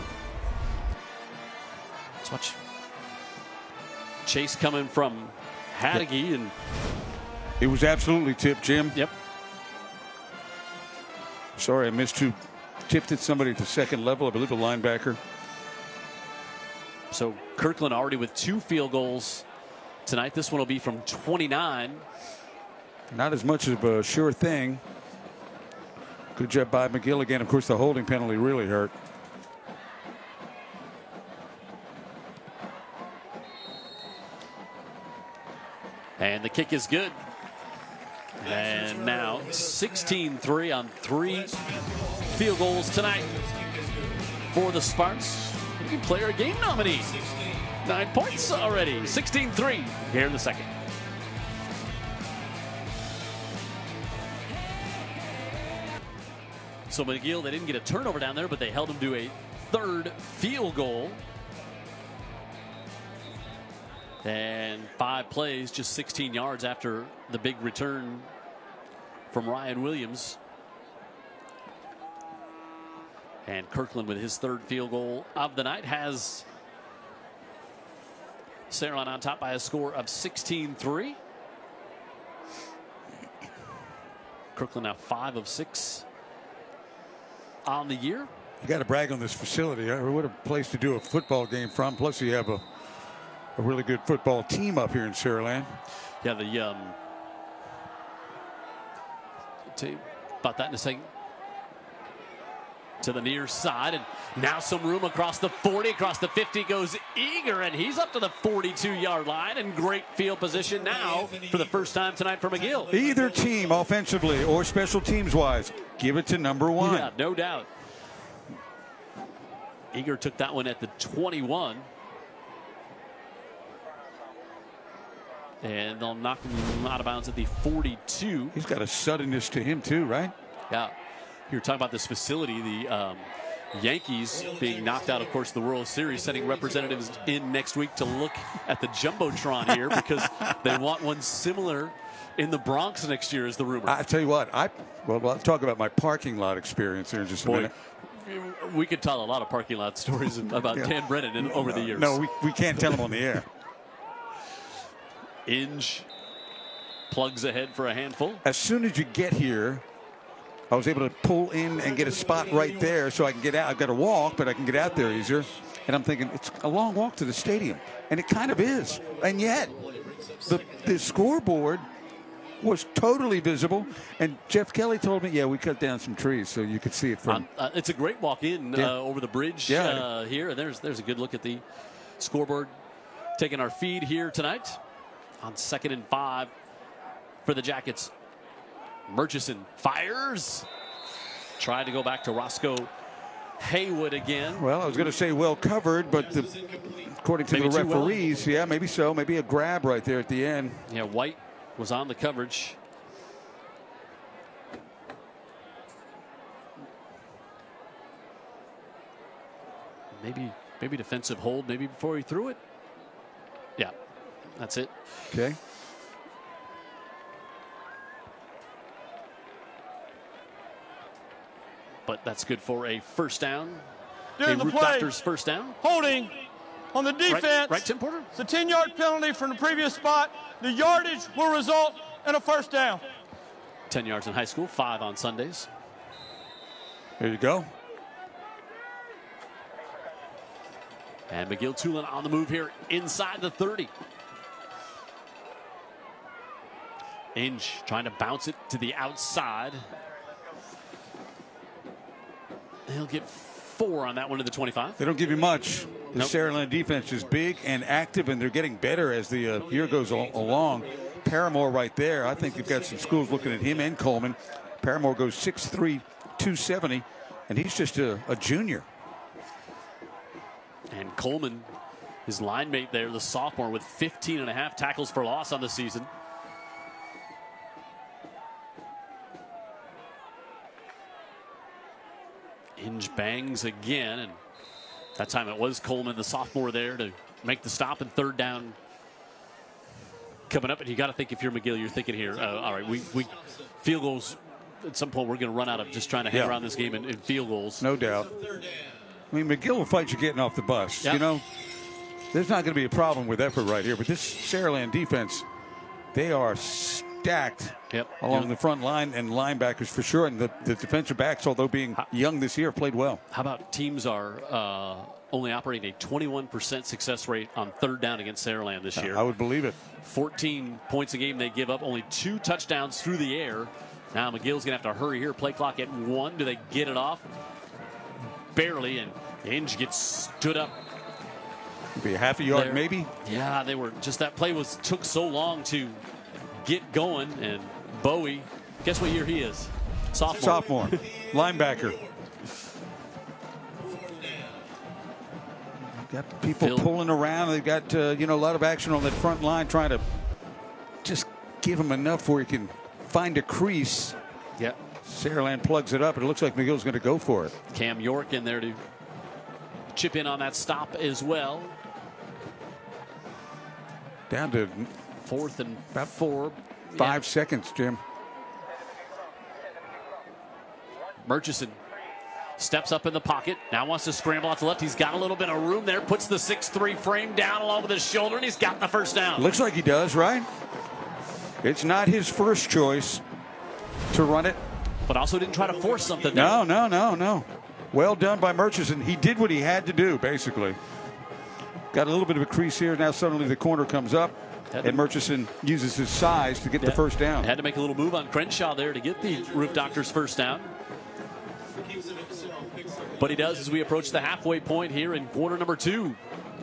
Let's watch Chase coming from Haddocky, and It was absolutely tipped, Jim. yep, Sorry, I missed who tipped it. Somebody at the second level, I believe a linebacker. So Kirkland already with two field goals tonight. This one will be from 29. Not as much of a sure thing. Good job by McGill again. Of course, the holding penalty really hurt. And the kick is good. And now 16 3 on three field goals tonight for the Sparks. Rookie Player Game nominee. Nine points already. 16 3 here in the second. So McGill, they didn't get a turnover down there, but they held him to a third field goal. And five plays, just 16 yards after the big return from Ryan Williams. And Kirkland with his third field goal of the night has Saraland on top by a score of 16-3. Kirkland now five of six on the year. You got to brag on this facility. What a place to do a football game from. Plus, you have a, a really good football team up here in Saraland. Yeah, the um, you about that in a second. To the near side, and now some room across the 40, across the 50 goes Eager, and he's up to the 42-yard line in great field position now for the first time tonight for McGill. Either team, offensively or special teams wise, give it to number one. Yeah, no doubt. Eager took that one at the 21. And they'll knock him out of bounds at the 42. He's got a suddenness to him, too, right? Yeah. You were talking about this facility, the um, Yankees being knocked out, of course, the World Series, sending representatives in next week to look at the Jumbotron here because they want one similar in the Bronx next year, is the rumor. I tell you what, I well, I'll talk about my parking lot experience here in just a Boy, minute. we could tell a lot of parking lot stories about Yeah. Dan Brennan in, over the years. No, we, we can't tell them on the air. Inge plugs ahead for a handful. As soon as you get here, I was able to pull in and get a spot right there so I can get out. I've got to walk, but I can get out there easier. And I'm thinking, it's a long walk to the stadium. And it kind of is. And yet, the, the scoreboard was totally visible. And Jeff Kelly told me, yeah, we cut down some trees so you could see it from. Um, uh, it's a great walk in Yeah. uh, over the bridge Yeah. uh, here. And there's there's a good look at the scoreboard. Taking our feed here tonight on second and five for the Jackets. Murchison fires. Tried to go back to Roscoe Haywood again. Well, I was going to say well covered, but the, according to Maybe the too well. referees, yeah, maybe so. Maybe a grab right there at the end. Yeah, White was on the coverage. Maybe maybe defensive hold, maybe before he threw it. Yeah, that's it. Okay. But that's good for a first down. During a the Root play, Doctors first down. holding on the defense. right, Tim Porter? It's a 10 yard penalty from the previous spot. The yardage will result in a first down. 10 yards in high school, five on Sundays. There you go. And McGill Toolen on the move here inside the 30. Inge trying to bounce it to the outside. He'll get four on that one to the 25. They don't give you much. The Nope. Saraland defense is big and active, and they're getting better as the uh, year goes along. Paramore right there. I think you've got some schools looking at him and Coleman. Paramore goes 6'3", 270, and he's just a, a junior. And Coleman, his line mate there, the sophomore, with 15 and a half tackles for loss on the season. Inge bangs again, and that time it was Coleman, the sophomore, there to make the stop and third down coming up. And you got to think if you're McGill, you're thinking here, uh, all right, we, we field goals. At some point, we're going to run out of just trying to hang Yeah. around this game in, in field goals. No doubt. I mean, McGill will fight you getting off the bus. Yep. You know, there's not going to be a problem with effort right here. But this Saraland defense, they are stacked Yep. along the front line and linebackers for sure. And the, the defensive backs, although being young this year, played well. How about teams are uh, only operating a 21% success rate on third down against Saraland this year? I would believe it. 14 points a game they give up, only two touchdowns through the air. Now McGill's going to have to hurry here. Play clock at one. Do they get it off? Barely, and Inge gets stood up. Be a half a yard, there. maybe. Yeah, they were just that play was took so long to get going, and Bowie. Guess what year he is? Sophomore. Sophomore, linebacker. Got people Phil- pulling around. They've got uh, you know a lot of action on that front line, trying to just give him enough where he can find a crease. Yep. Saraland plugs it up, and it looks like McGill's going to go for it. Cam York in there to chip in on that stop as well. Down to Fourth and About four. five seconds, Jim. Murchison steps up in the pocket. Now wants to scramble out to left. He's got a little bit of room there. Puts the 6-3 frame down along with his shoulder, and he's got the first down. Looks like he does, right? It's not his first choice to run it. But also didn't try to force something there. No, no, no, no. Well done by Murchison. He did what he had to do, basically. Got a little bit of a crease here. Now suddenly the corner comes up, and Murchison uses his size to get the first down. Had to make a little move on Crenshaw there to get the Roof Doctor's first down. But he does as we approach the halfway point here in quarter number two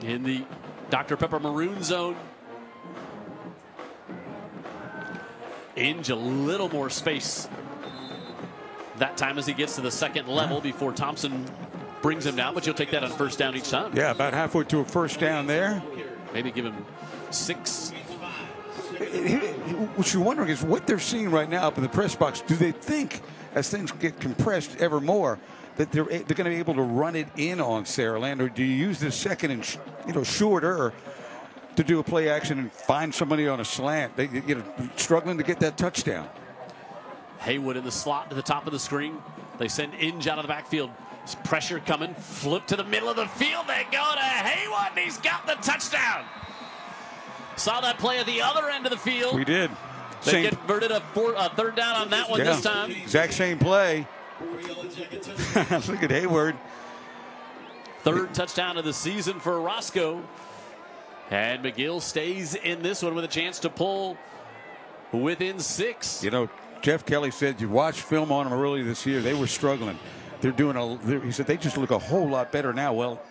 in the Dr. Pepper Maroon Zone. Inge a little more space that time as he gets to the second level before Thompson brings him down, but you'll take that on first down each time. Yeah, about halfway to a first down there. Maybe give him six. What you're wondering is what they're seeing right now up in the press box. Do they think, as things get compressed ever more, that they're they're going to be able to run it in on Saraland, or do you use this second and you know shorter to do a play action and find somebody on a slant? They you know struggling to get that touchdown. Haywood in the slot to the top of the screen. They send Inge out of the backfield. Pressure coming. Flip to the middle of the field. They go to Haywood, and he's got the touchdown. Saw that play at the other end of the field. We did. They Same- converted a, four, a third down on that one Yeah, this time. Exact same play. Look at Haywood. Third touchdown of the season for Roscoe. And McGill stays in this one with a chance to pull within six. You know, Jeff Kelly said you watch film on them early this year. They were struggling. They're doing a. they're- He said they just look a whole lot better now. Well,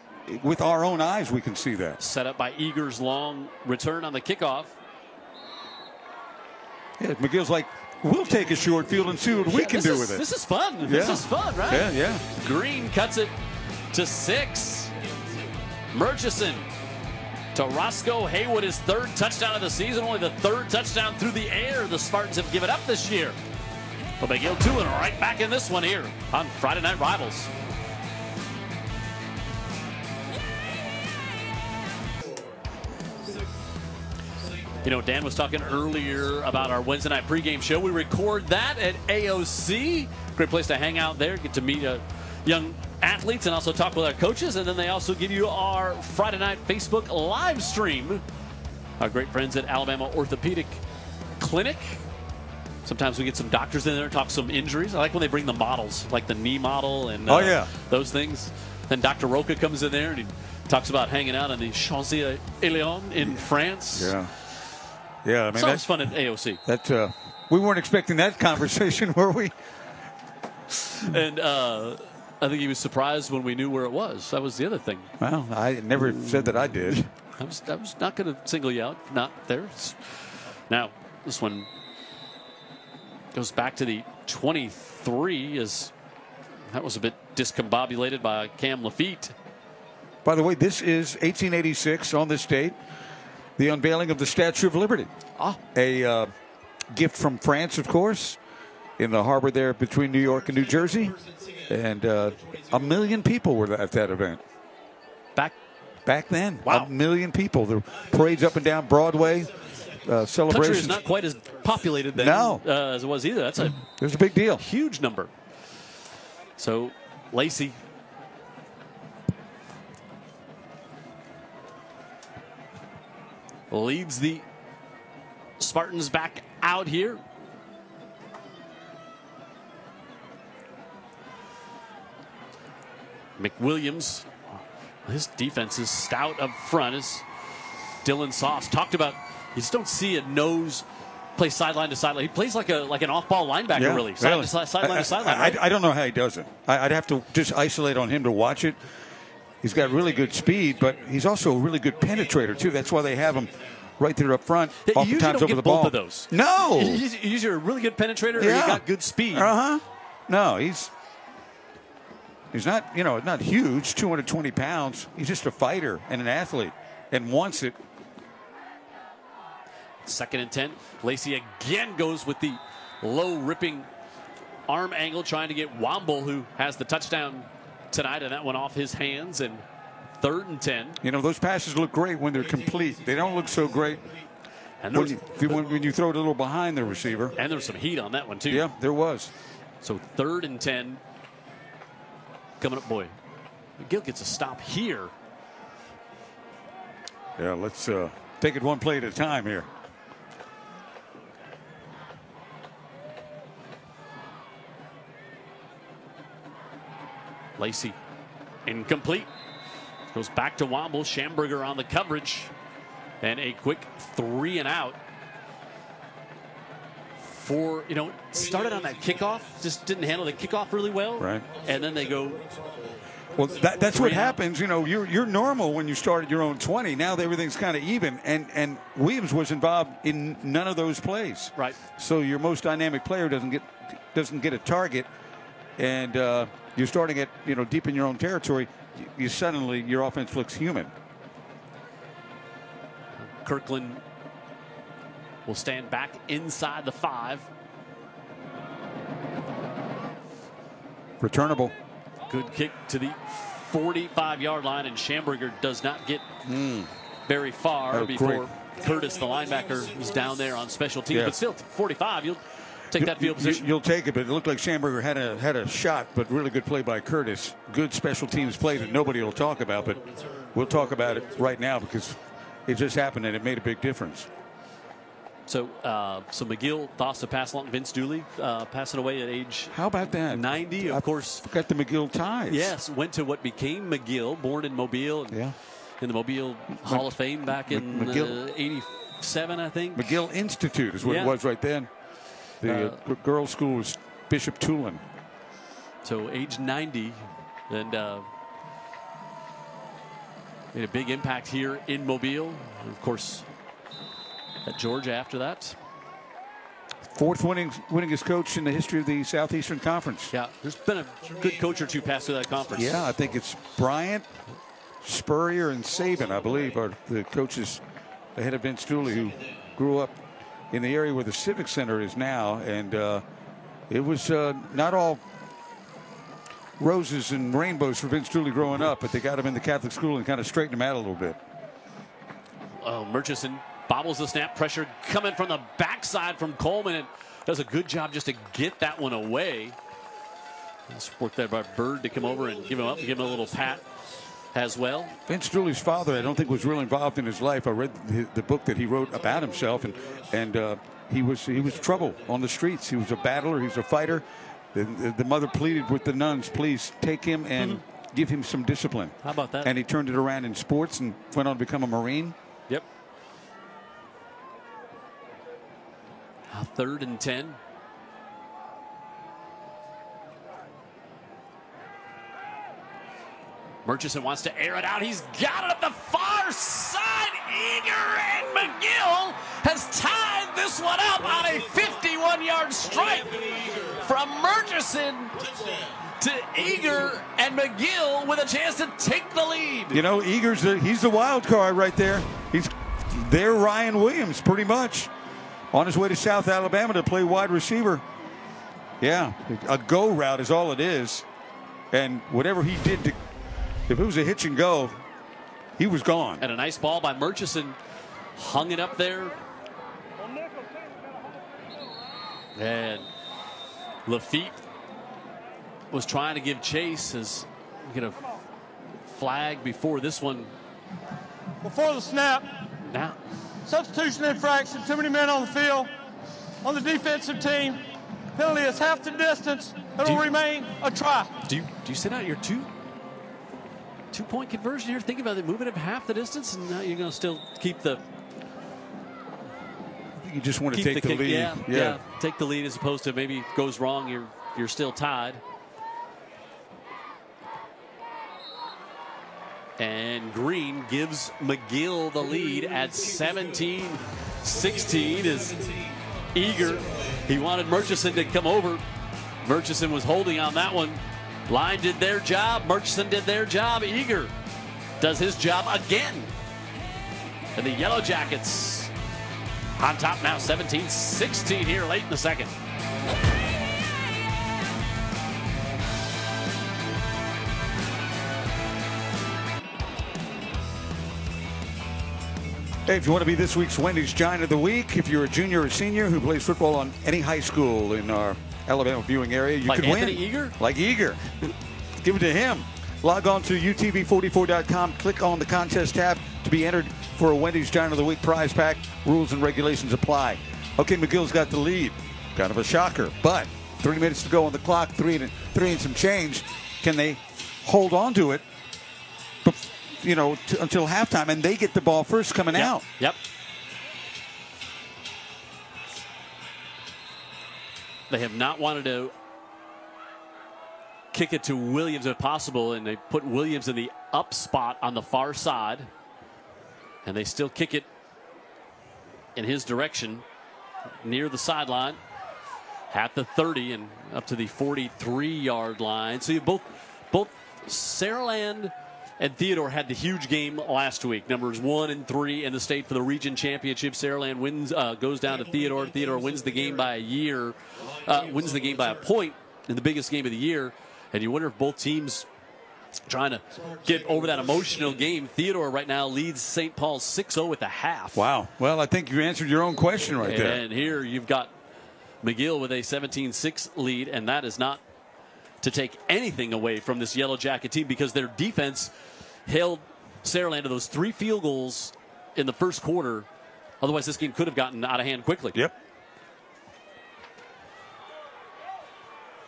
with our own eyes, we can see that. Set up by Eager's long return on the kickoff. Yeah, McGill's like, we'll take a short field and see what we can do is- with it. This is fun. This is fun, right? Yeah, yeah. Green cuts it to six. Murchison to Roscoe Haywood, his third touchdown of the season, only the third touchdown through the air the Spartans have given up this year. But McGill two and right back in this one here on Friday Night Rivals. You know, Dan was talking earlier about our Wednesday night pregame show. We record that at AOC. Great place to hang out there, get to meet uh, young athletes, and also talk with our coaches. And then they also give you our Friday night Facebook live stream. Our great friends at Alabama Orthopedic Clinic. Sometimes we get some doctors in there and talk some injuries. I like when they bring the models, like the knee model and Oh, uh, yeah. those things. Then Dr. Roca comes in there and he talks about hanging out in the Champs-Élysées in France. Yeah. Yeah, I mean, that's fun at AOC. That, uh, we weren't expecting that conversation, were we? And uh, I think he was surprised when we knew where it was. That was the other thing. Well, I never said that I did. I was, I was not going to single you out. Not there. Now, this one goes back to the 23 as that was a bit discombobulated by Cam Lafitte. By the way, this is 1886 on this date, the unveiling of the Statue of Liberty. Ah. A uh, gift from France, of course, in the harbor there between New York and New Jersey. And uh, a million people were at that event. Back back then, Wow. a million people. The parades up and down Broadway, uh, Country celebrations. is not quite as populated then No. uh, as it was either. That's a it was a big deal. huge number. So Lacey leads the Spartans back out here. McWilliams, his defense is stout up front. As Dylan Sauce talked about, you just don't see a nose play sideline to sideline. He plays like a like an off-ball linebacker, really, side really. to side, sideline I, to sideline. I, right? I, I don't know how he does it. I, I'd have to just isolate on him to watch it. He's got really good speed, but he's also a really good penetrator too. That's why they have him right there up front, Yeah, oftentimes don't over get the both of those. No, Usually, a really good penetrator, or you Yeah. got good speed. Uh huh. No, he's he's not you know not huge, 220 pounds. He's just a fighter and an athlete, and wants it. Second and 10. Lacey again goes with the low ripping arm angle, trying to get Womble, who has the touchdown tonight, and that went off his hands. And third and 10. You know those passes look great when they're complete. They don't look so great And when you, when, when you throw it a little behind the receiver. and there was some heat on that one, too. Yeah, there was. So third and 10. Coming up, boy. McGill gets a stop here. Yeah, let's uh, take it one play at a time here. Lacey incomplete. Goes back to Womble. Schamberger on the coverage. And a quick three and out. For, you know, started on that kickoff, just didn't handle the kickoff really well. Right. And then they go, Well, that, that's what Three and out. happens. You know, you're you're normal when you start at your own 20. Now everything's kind of even, and and Williams was involved in none of those plays. Right. So your most dynamic player doesn't get doesn't get a target, and uh, you're starting at you know deep in your own territory. You, suddenly your offense looks human. Kirkland will stand back inside the five. Returnable. Good kick to the 45 yard line, and Schamberger does not get mm. very far Oh, before great. Curtis, the linebacker, is down there on special teams. Yeah. But still, 45, you'll take that field position. You, will take it, but it looked like Schamberger had a had a shot, but really good play by Curtis. Good special teams play that nobody will talk about, but we'll talk about it right now because it just happened and it made a big difference. So, uh, so McGill thoughts to pass along Vince Dooley, uh, passing away at age How about that? 90. Of I course, Got the McGill ties. yes, went to what became McGill, born in Mobile, and Yeah. in the Mobile Hall of Fame back in McGill- uh, 87, I think. McGill Institute is what Yeah. it was right then. The uh, girls' school was Bishop Toolen. So age 90, and uh, made a big impact here in Mobile. And of course, at Georgia after that. Fourth winning, winningest coach in the history of the Southeastern Conference. Yeah, there's been a good coach or two pass through that conference. Yeah, I think it's Bryant, Spurrier, and Saban, I believe, are the coaches ahead of Vince Dooley, who grew up in the area where the Civic Center is now. And uh, it was uh, not all roses and rainbows for Vince Dooley growing up, but they got him in the Catholic school and kind of straightened him out a little bit. Oh, Murchison bobbles the snap. Pressure coming from the backside from Coleman and does a good job just to get that one away. Nice work there by Bird to come over and give him up give him a little pat as well. Vince Dooley's father, I don't think was really involved in his life. I read the, the book that he wrote about himself, and and uh, he was he was trouble on the streets. He was a battler. He was a fighter. The, the- the mother pleaded with the nuns, please take him and give him some discipline. How about that? And he turned it around in sports and went on to become a Marine. Yep. Third and 10. Murchison wants to air it out. He's got it up the far side. Eager and McGill has tied this one up on a 51 yard strike from Murchison to Eager and McGill with a chance to take the lead. You know, Eager's the, he's the wild card right there. He's there, Ryan Williams, pretty much on his way to South Alabama to play wide receiver. Yeah, a go route is all it is, and whatever he did to, if it was a hitch and go, he was gone. And a nice ball by Murchison. Hung it up there. And Lafitte was trying to give chase as we get a flag before this one. Before the snap, Now, substitution infraction, too many men on the field. On the defensive team, penalty is half the distance. Do It'll you- remain a try. do you do you sit out your two two point conversion here? Think about it, moving it half the distance, and now you're going to still keep the I think you just want to take the, the, lead. Yeah, yeah, take the lead as opposed to maybe it goes wrong, you're you're still tied. And Green gives McGill the lead at 17 16 is eager. He wanted Murchison to come over. Murchison was holding on that one. Line did their job. Murchison did their job. Eager does his job again. And the Yellow Jackets on top now 17 16 here late in the second. Hey, if you want to be this week's Wendy's Giant of the Week, if you're a junior or senior who plays football on any high school in our Alabama viewing area, you Like could Anthony win. Eager? Like Eager. Give it to him. Log on to UTV44.com, click on the contest tab to be entered for a Wendy's Giant of the Week prize pack. Rules and regulations apply. Okay, McGill's got the lead. Kind of a shocker, but three minutes to go on the clock, three and three and some change. Can they hold on to it? You know, t- until halftime, and they get the ball first coming Yep. out. Yep. They have not wanted to kick it to Williams if possible, and they put Williams in the up spot on the far side. And they still kick it in his direction near the sideline at the 30 and up to the 43 yard line. So you both both Saraland and Theodore had the huge game last week. Numbers one and three in the state for the region championship. Saraland wins, uh, goes down to Theodore. Theodore wins the game by a year, uh, wins the game by a point in the biggest game of the year. And you wonder if both teams trying to get over that emotional game. Theodore right now leads St. Paul's 6-0 at the half. Wow. Well, I think you answered your own question right there. And here you've got McGill with a 17 6 lead, and that is not to take anything away from this Yellow Jacket team because their defense held Saraland to those three field goals in the first quarter. Otherwise, this game could have gotten out of hand quickly. Yep.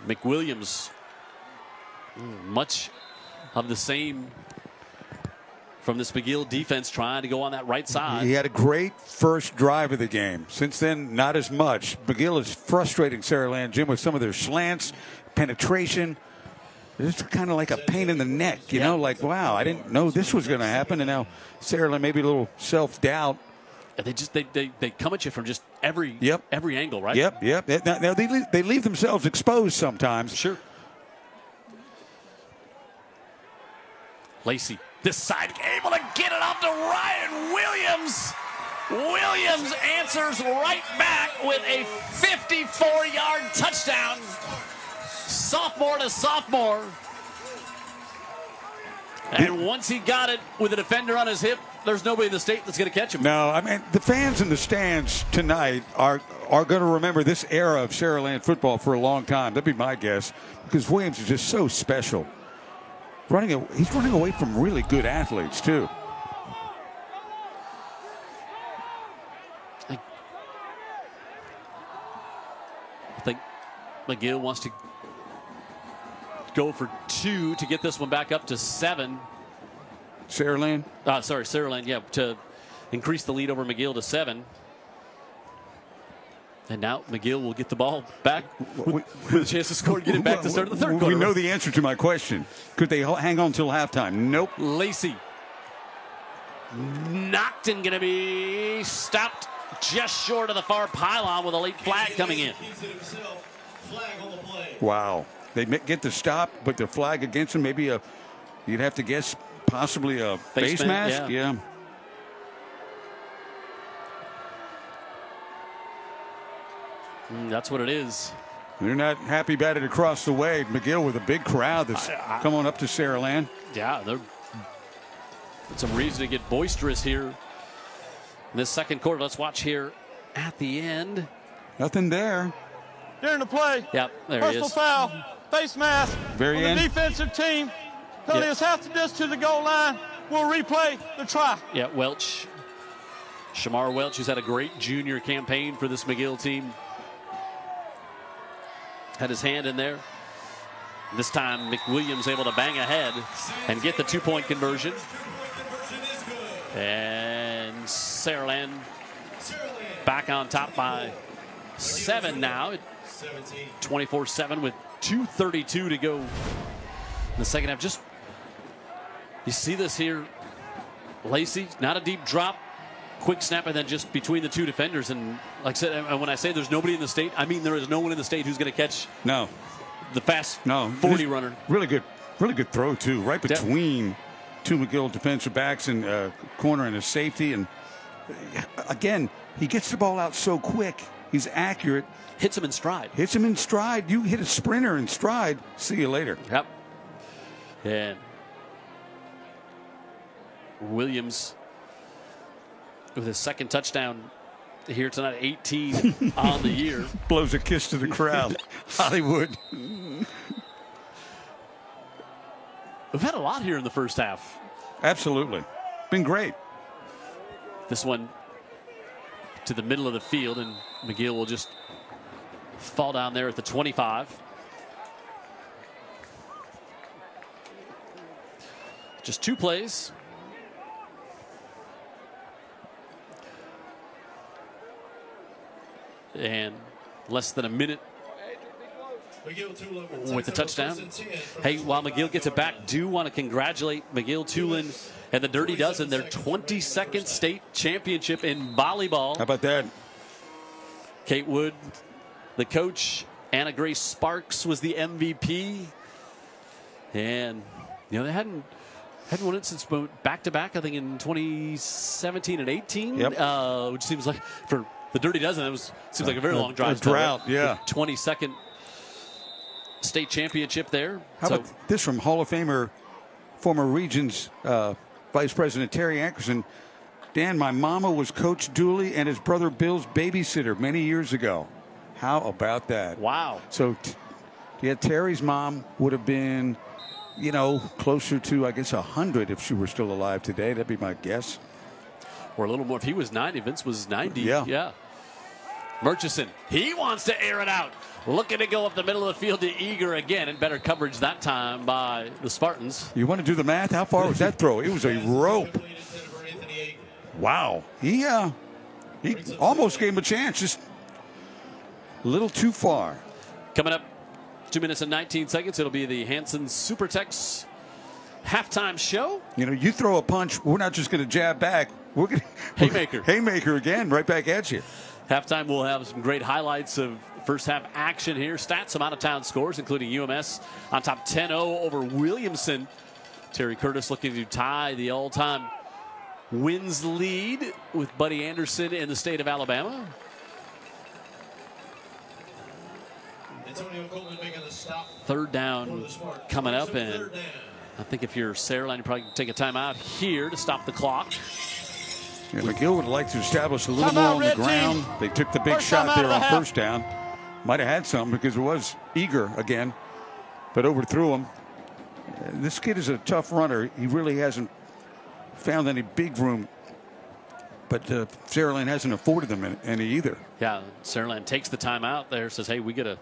McWilliams, much of the same from this McGill defense trying to go on that right side. He had a great first drive of the game. Since then, not as much. McGill is frustrating Saraland Jim with some of their slants, penetration. It's kind of like a pain in the neck, you know, like, wow, I didn't know this was going to happen. And now Saraland maybe a little self doubt. They just they, they, they come at you from just every Yep. every angle, right? Yep, yep. Now, now they, leave, they leave themselves exposed sometimes. Sure. Lacey, this side able to get it off to Ryan Williams. Williams answers right back with a 54 yard touchdown. Sophomore to sophomore. And once he got it with a defender on his hip, there's nobody in the state that's going to catch him. No, I mean the fans in the stands tonight are are going to remember this era of Saraland football for a long time. That'd be my guess because Williams is just so special. Running, he's running away from really good athletes too. I think McGill wants to go for two to get this one back up to seven. Saraland, Uh, sorry, Saraland, yeah, to increase the lead over McGill to seven. And now McGill will get the ball back with, with a chance to score and get it back to start of the third quarter. we know the answer to my question. Could they hang on until halftime? Nope. Lacey knocked and going to be stopped just short of the far pylon with a late flag coming in. Flag on the play. Wow. They get the stop, but the flag against them, maybe a, you'd have to guess possibly a face, Face mask. mask, Yeah. Mm, that's what it is. They're not happy about it across the way. McGill with a big crowd that's I- I- coming up to Saraland. Yeah, they're some reason to get boisterous here in this second quarter. Let's watch here at the end. Nothing there. During the play, Yep, there he personal foul, face mask Very on end. the defensive team. Penalty Yep. is half the distance to the goal line. We'll replay the try. Yeah, Welch. Shamar Welch, who's had a great junior campaign for this McGill team, had his hand in there. This time, McWilliams able to bang ahead and get the two point conversion. And Saraland back on top by seven now. 24 7 with 2.32 to go in the second half. Just you see this here. Lacey, not a deep drop, quick snap, and then just between the two defenders. And like I said, and when I say there's nobody in the state, I mean there is no one in the state who's going to catch No, the fast no. 40 runner. Really good, really good throw too. Right between two McGill defensive backs and uh, corner and a safety. And uh, again, he gets the ball out so quick. He's accurate. Hits him in stride. Hits him in stride. You hit a sprinter in stride. See you later. Yep. And Williams with his second touchdown here tonight, 18 on the year. Blows a kiss to the crowd. Hollywood. We've had a lot here in the first half. Absolutely. Been great. This one to the middle of the field, and McGill will just fall down there at the 25. Just two plays. And less than a minute with the touchdown. first and 10 from Hey, while McGill gets it back, do want to congratulate McGill Toolen and the Dirty Dozen, their 22nd state championship in volleyball. How about that? Kate Wood, the coach, Anna Grace Sparks was the MVP. And, you know, they hadn't hadn't won it since back to back, I think in 2017 and 18. Yep. Uh, which seems like for the Dirty Dozen, it was seems like a very A- long a drive. right? drought, yeah. 22nd state championship there. How so, about this from Hall of Famer, former Regions uh, Vice President Terry Ankerson? Dan, my mama was Coach Dooley and his brother Bill's babysitter many years ago. How about that? wow. So, t- yeah, Terry's mom would have been, you know, closer to, I guess, 100 if she were still alive today. That'd be my guess. Or a little more. If he was 90, Vince was 90. Yeah. Yeah. Murchison, he wants to air it out. Looking to go up the middle of the field to Eager again, and better coverage that time by the Spartans. You want to do the math? How far was that throw? It was a rope. Completed for Anthony Eager. Wow. He, uh, he almost gave him a chance, just a little too far. Coming up, two minutes and 19 seconds. It'll be the Hanson Supertex halftime show. You know, you throw a punch, we're not just going to jab back. We're going to Haymaker. haymaker again, right back at you. Halftime, we'll have some great highlights of first half action here. Stats, some out of town scores, including UMS on top 10 0 over Williamson. Terry Curtis looking to tie the all time wins lead with Buddy Anderson in the state of Alabama. Antonio Coleman making the stop Third down coming up, and. I think if you're Saraland, you probably take a timeout here to stop the clock. Yeah, McGill would like to establish a little Timeout, more on the ground. They took the big First shot there of the on first down. Might have had some because it was Eager again, but overthrew him. This kid is a tough runner. He really hasn't found any big room, but uh, Saraland hasn't afforded them any- any either. Yeah, Saraland takes the time out there, says, hey, we got to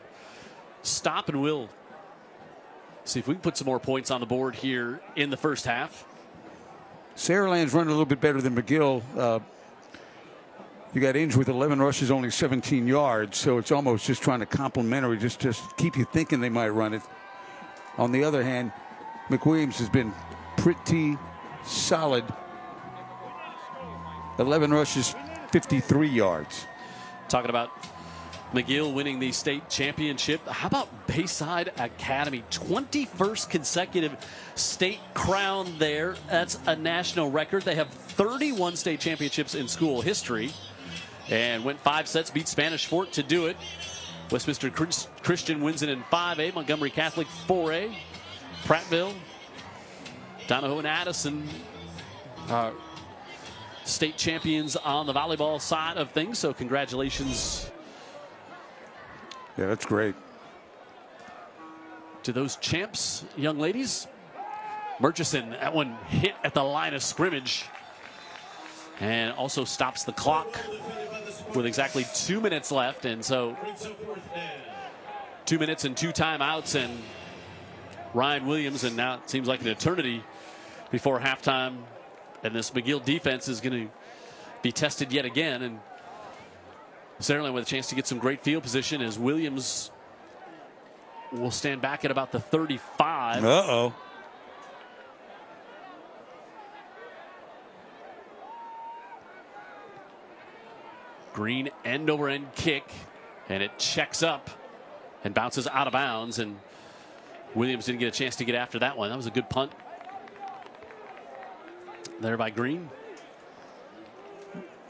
stop and we'll see if we can put some more points on the board here in the first half. Saraland's running a little bit better than McGill. Uh, You got Inge with 11 rushes, only 17 yards, so it's almost just trying to complimentary, just just keep you thinking they might run it. On the other hand, McWilliams has been pretty solid. 11 rushes, 53 yards. Talking about McGill winning the state championship. How about Bayside Academy? 21st consecutive state crown there. That's a national record. They have 31 state championships in school history and went five sets, beat Spanish Fort to do it. Westminster Chris- Christian wins it in 5A, Montgomery Catholic 4A, Prattville, Donoho and Addison are state champions on the volleyball side of things. So congratulations Yeah, that's great. to those champs, young ladies. Murchison, that one hit at the line of scrimmage and also stops the clock with exactly two minutes left. And so two minutes and two timeouts and Ryan Williams, and now it seems like an eternity before halftime. And this McGill defense is going to be tested yet again. And Saraland with a chance to get some great field position as Williams will stand back at about the 35. Uh oh. Green end over end kick, and it checks up and bounces out of bounds. And Williams didn't get a chance to get after that one. That was a good punt there by Green.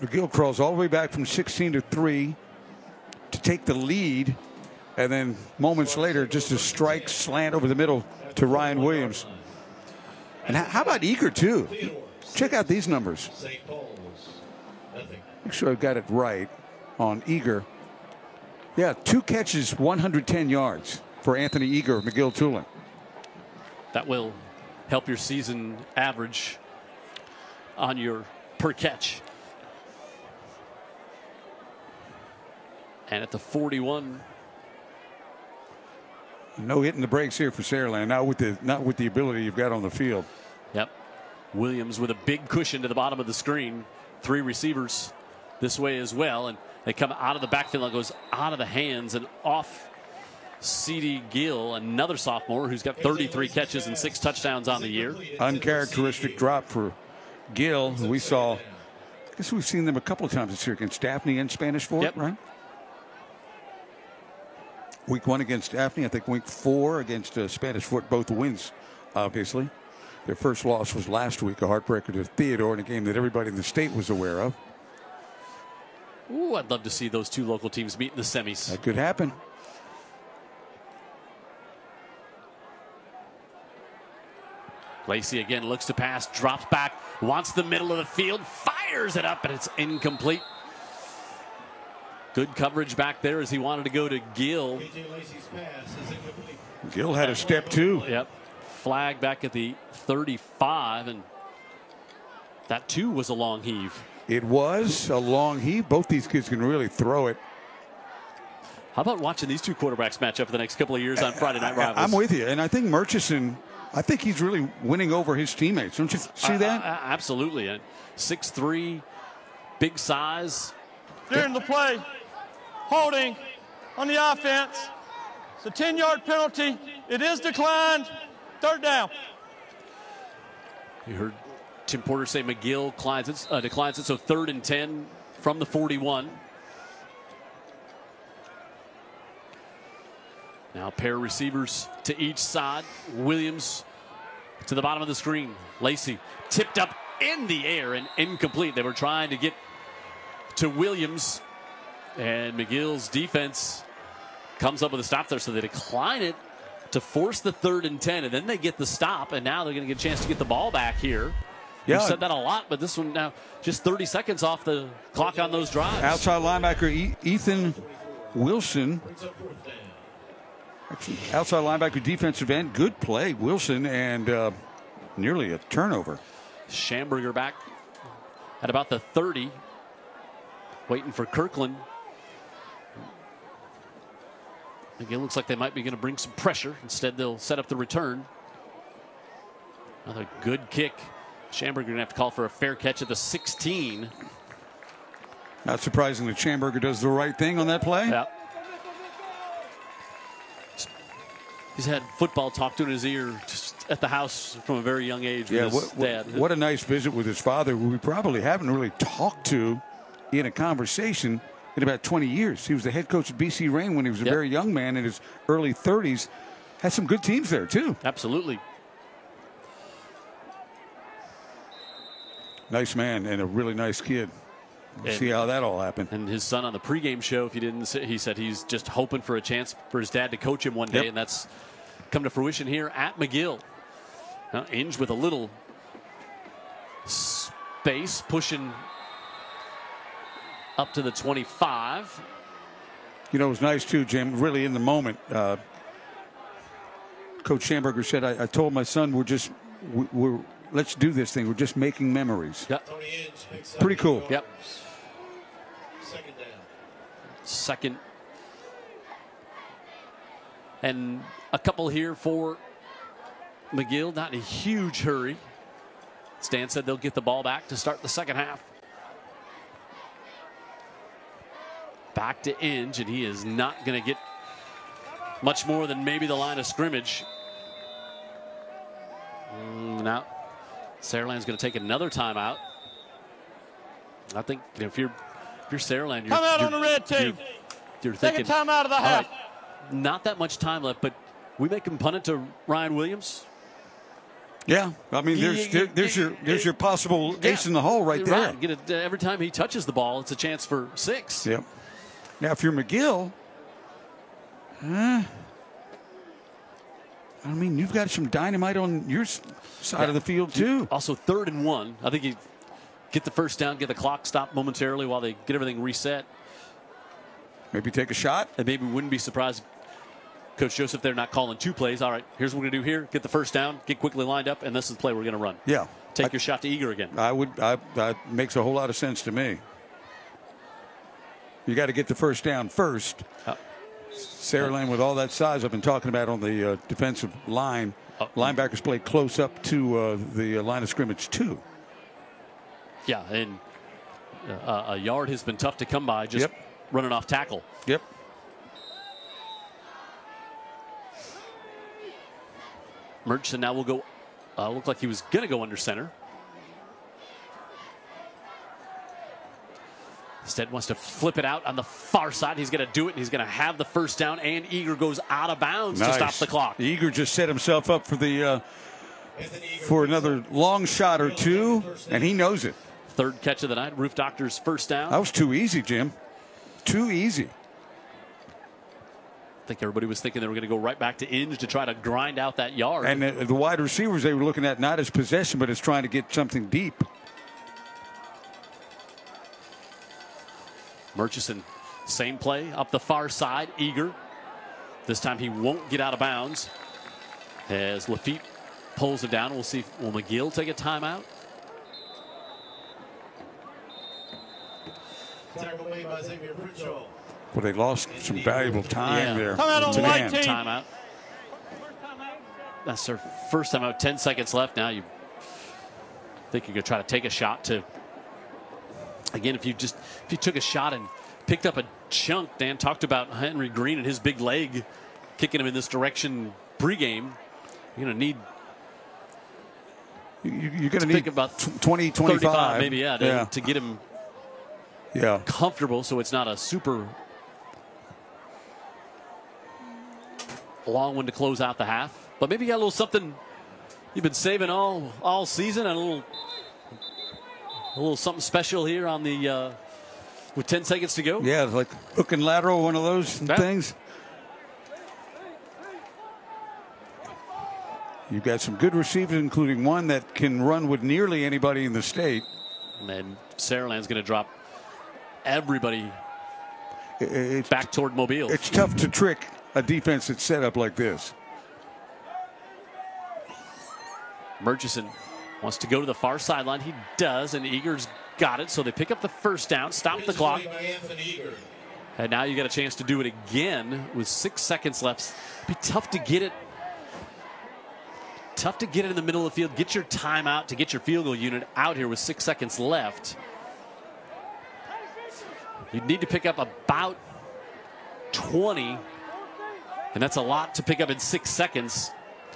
McGill crawls all the way back from 16 to 3 to take the lead. And then moments later, just a strike slant over the middle to Ryan Williams. And how- about Eager, too? Check out these numbers. Make sure I've got it right on Eager. Yeah, two catches, 110 yards for Anthony Eager of McGill Toolen. That will help your season average on your per catch. And at the 41, No hitting the brakes here for Saraland. Not with the not with the ability you've got on the field. Yep. Williams with a big cushion to the bottom of the screen. Three receivers this way as well. And they come out of the backfield and it goes out of the hands and off CD Gill, another sophomore who's got 33 catches and six touchdowns on the year. Uncharacteristic drop for Gill. We saw. I guess we've seen them a couple of times this year against Daphne and Spanish Fort, Yep. right? Week one against Daphne. I think week four against uh, Spanish Fort. Both wins, obviously. Their first loss was last week, a heartbreaker to Theodore in a game that everybody in the state was aware of. Ooh, I'd love to see those two local teams meet in the semis. That could happen. Lacey again looks to pass, drops back, wants the middle of the field, fires it up, and it's incomplete. Good coverage back there as he wanted to go to Gill. KJ Lacey's pass is incomplete. Gill had a step too. Yep. Flag back at the 35, and that too was a long heave. It was a long heave. Both these kids can really throw it. How about watching these two quarterbacks match up for the next couple of years on Friday Night Rivals? I'm with you, and I think Murchison. I think he's really winning over his teammates. Don't you see Uh, that? uh, absolutely. And 6'3, big size. During the play, holding on the offense. It's a 10 yard penalty. It is declined. Third down. You heard Tim Porter say McGill declines it, uh, declines it, so third and 10 from the 41. Now pair receivers to each side. Williams to the bottom of the screen. Lacey tipped up in the air and incomplete. They were trying to get to Williams, and McGill's defense comes up with a stop there, so they decline it to force the third and 10, and then they get the stop, and now they're going to get a chance to get the ball back here. Yeah. We've said that a lot, but this one now just 30 seconds off the clock on those drives. Outside linebacker Ethan Wilson. Actually, outside linebacker defensive end. Good play, Wilson, and uh, nearly a turnover. Schamberger back at about the 30, waiting for Kirkland. Again, it looks like they might be going to bring some pressure. Instead, they'll set up the return. Another good kick. Schamberger going to have to call for a fair catch at the 16. Not surprisingly, Schamberger does the right thing on that play. Yeah. He's had football talk to in his ear just at the house from a very young age with Yeah, his what, what, dad. what a nice visit with his father, who we probably haven't really talked to in a conversation in about 20 years. He was the head coach at BC Rain when he was a Yep. very young man in his early 30s. Had some good teams there, too. Absolutely. Nice man and a really nice kid. We'll see how that all happened. And his son on the pregame show, if you didn't, see, he said he's just hoping for a chance for his dad to coach him one day, Yep. and that's come to fruition here at McGill. Now, Inge with a little space, pushing up to the 25. You know, it was nice too, Jim. Really in the moment. Uh, Coach Schamberger said, I, I told my son, we're just, we, we're, let's do this thing. We're just making memories. Yep. Tony Inge picks up Pretty cool. Yep. Second down. Second. And a couple here for McGill, not in a huge hurry. Stan said they'll get the ball back to start the second half. Back to Inge, and he is not going to get much more than maybe the line of scrimmage. Mm, now, Saraland's going to take another timeout. I think you know, if you're if you're Saraland, you're, Timeout you're, on the red team. You're, you're Second thinking, time out of the half. right, not that much time left, but we make him punt it to Ryan Williams. Yeah, I mean, there's there, there's your there's your possible Yeah. ace in the hole right there. Get it, uh, every time he touches the ball, it's a chance for six. Yep. Now, if you're McGill, huh? I mean, you've got some dynamite on your side of the field too. Also, third and one. I think you get the first down, get the clock stopped momentarily while they get everything reset. Maybe take a shot. And maybe we wouldn't be surprised, Coach Joseph, they're not calling two plays. All right, here's what we're going to do here get the first down, get quickly lined up, and this is the play we're going to run. Yeah, Take I- your shot to Eager again. I would. I, that makes a whole lot of sense to me. You got to get the first down first. Uh, Saraland, with all that size I've been talking about on the uh, defensive line, Uh, linebackers play close up to uh, the uh, line of scrimmage too. Yeah, and uh, a yard has been tough to come by just Yep. running off tackle. Yep. Murchison now will go, uh, looked like he was going to go under center. Instead wants to flip it out on the far side. He's going to do it. and He's going to have the first down, and Eager goes out of bounds to stop the clock. Eager just set himself up for the uh, for another long shot or two, and he knows it. Third catch of the night. Roof Doctor's first down. That was too easy, Jim. Too easy. I think everybody was thinking they were going to go right back to Inge to try to grind out that yard. And the, the wide receivers they were looking at not as possession, but as trying to get something deep. Murchison, same play up the far side, Eager. This time he won't get out of bounds. As Lafitte pulls it down, we'll see. if- Will McGill take a timeout? Tackle made by Xavier Pritchard. Well, they lost some valuable time Yeah. there. Timeout on the white team. Timeout. That's their first time out. 10 seconds left now. You think you could try to take a shot to. Again, if you just if you took a shot and picked up a chunk, Dan talked about Henry Green and his big leg kicking him in this direction pregame. You're going to need You, you're going to think need about tw- 20, 35, 25. maybe, yeah, to, yeah. to get him yeah. comfortable so it's not a super long one to close out the half. But maybe you got a little something you've been saving all all season and a little a little something special here on the uh, with 10 seconds to go. Yeah, like hook and lateral, one of those things. You've got some good receivers, including one that can run with nearly anybody in the state. And then Saraland's going to drop everybody It's, back toward Mobile. it's tough to trick a defense that's set up like this. Murchison wants to go to the far sideline. He does, and Eager's got it. So they pick up the first down, stop the clock. By Anthony Eager. And now you got a chance to do it again with six seconds left. Be tough to get it. Tough to get it in the middle of the field. Get your timeout to get your field goal unit out here with six seconds left. You need to pick up about 20, and that's a lot to pick up in six seconds.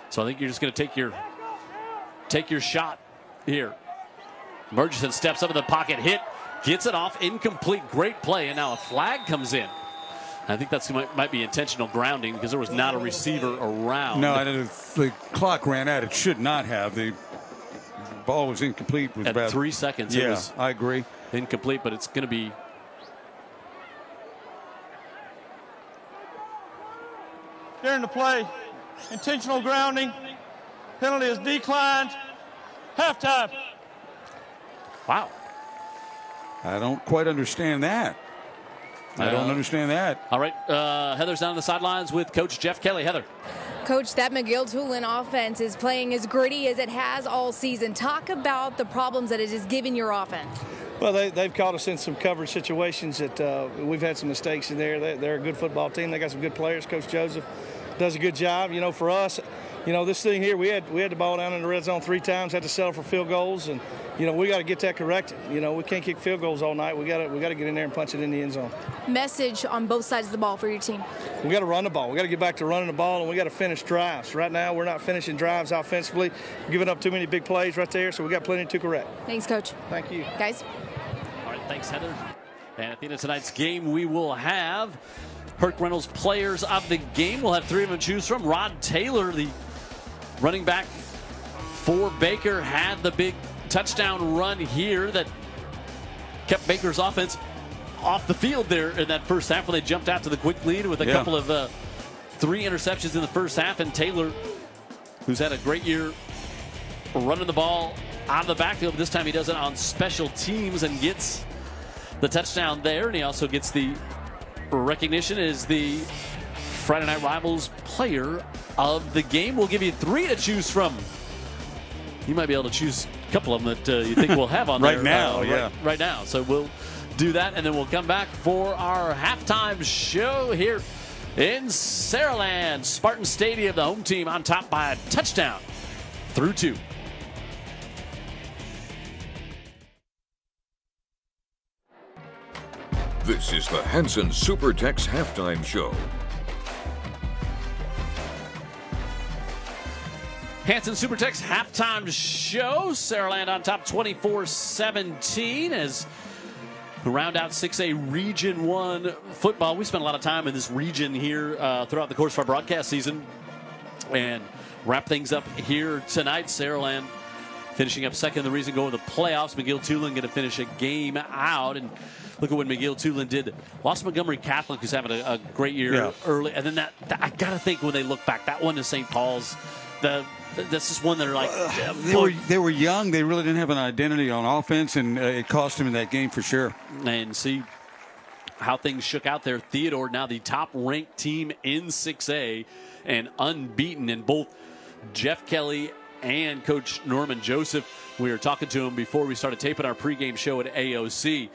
So I think you're just going to take your take your shot here. Murchison steps up in the pocket, hit, gets it off, incomplete, great play, and now a flag comes in. I think that's might, might be intentional grounding because there was not a receiver around. No, and if the clock ran out. It should not have. The ball was incomplete. With At about three seconds, it Yeah, I agree. incomplete, but it's going to be During the play, intentional grounding. Penalty is declined. Halftime. wow. I don't quite understand that. I don't Uh, understand that. All right, uh, Heather's down on the sidelines with Coach Jeff Kelly. Heather. Coach, that McGill Toolen offense is playing as gritty as it has all season. Talk about the problems that it has given your offense. Well, they, they've caught us in some coverage situations that uh, we've had some mistakes in there. They, they're a good football team. They got some good players. Coach Joseph does a good job. You know, for us, you know, this thing here, we had we had the ball down in the red zone three times, had to settle for field goals, and you know, we got to get that corrected. You know, we can't kick field goals all night. We got to we got to get in there and punch it in the end zone. Message on both sides of the ball for your team. We got to run the ball. We got to get back to running the ball, and we got to finish drives. Right now, we're not finishing drives offensively. We're giving up too many big plays right there, so we got plenty to correct. Thanks, Coach. Thank you. Guys. All right, thanks, Heather. And at the end of tonight's game, we will have Herc Reynolds players of the game. We'll have three of them to choose from. Rod Taylor, the running back for Baker, had the big touchdown run here that kept Baker's offense off the field there in that first half when they jumped out to the quick lead with a Yeah. couple of uh, three interceptions in the first half. And Taylor, who's had a great year running the ball out of the backfield. This time he does it on special teams and gets the touchdown there. And he also gets the recognition as the Friday Night Rivals player of the game. We'll give you three to choose from. You might be able to choose a couple of them that uh, you think we'll have on Right there now, uh, yeah. right, right now. So we'll do that, and then we'll come back for our halftime show here in Saraland, Spartan Stadium. The home team on top by a touchdown through two. This is the Hanson Supertex halftime show. Hanson Supertex halftime show. Saraland on top 24 17 as we round out 6A Region 1 football. We spent a lot of time in this region here uh, throughout the course of our broadcast season and wrap things up here tonight. Saraland finishing up second in the reason going to the playoffs. McGill Toolen going to finish a game out. And look at what McGill Toolen did. Lost Montgomery Catholic, who's having a, a great year Yeah. early. And then that, that- I got to think when they look back, that one to St. Paul's, the that's just one that are like, They were they were young. They really didn't have an identity on offense, and uh, it cost them in that game for sure. and see how things shook out there. Theodore now the top ranked team in 6A and unbeaten in both Jeff Kelly and Coach Norman Joseph. We were talking to him before we started taping our pregame show at AOC.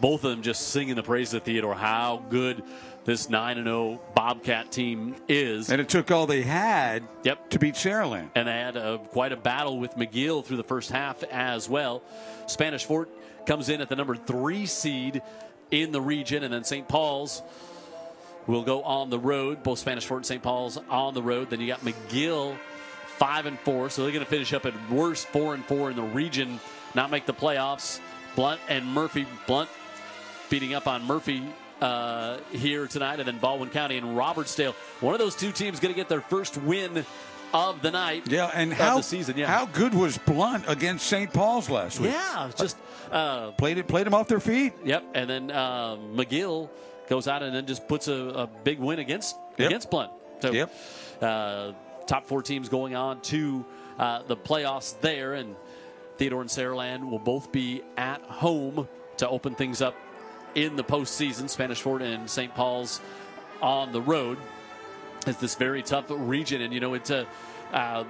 Both of them just singing the praises of Theodore, how good this 9 0 Bobcat team is. And it took all they had Yep. to beat Saraland. and they had a, quite a battle with McGill through the first half as well. Spanish Fort comes in at the number three seed in the region, and then St. Paul's will go on the road. Both Spanish Fort and St. Paul's on the road. Then you got McGill five and four, so they're going to finish up at worst four and four in the region, not make the playoffs. Blount and Murphy. Blount beating up on Murphy uh, here tonight, and then Baldwin County and Robertsdale. One of those two teams going to get their first win of the night. Yeah, and how the season. Yeah, how good was Blount against St. Paul's last week? yeah, just uh, Played it, played them off their feet. yep. And then uh, McGill goes out and then just puts a, a big win against Yep. against Blount. So, Yep. uh, top four teams going on to uh, the playoffs there, and Theodore and Saraland will both be at home to open things up in the postseason. Spanish Fort and St. Paul's on the road. It's this very tough region, and you know it's a. Uh,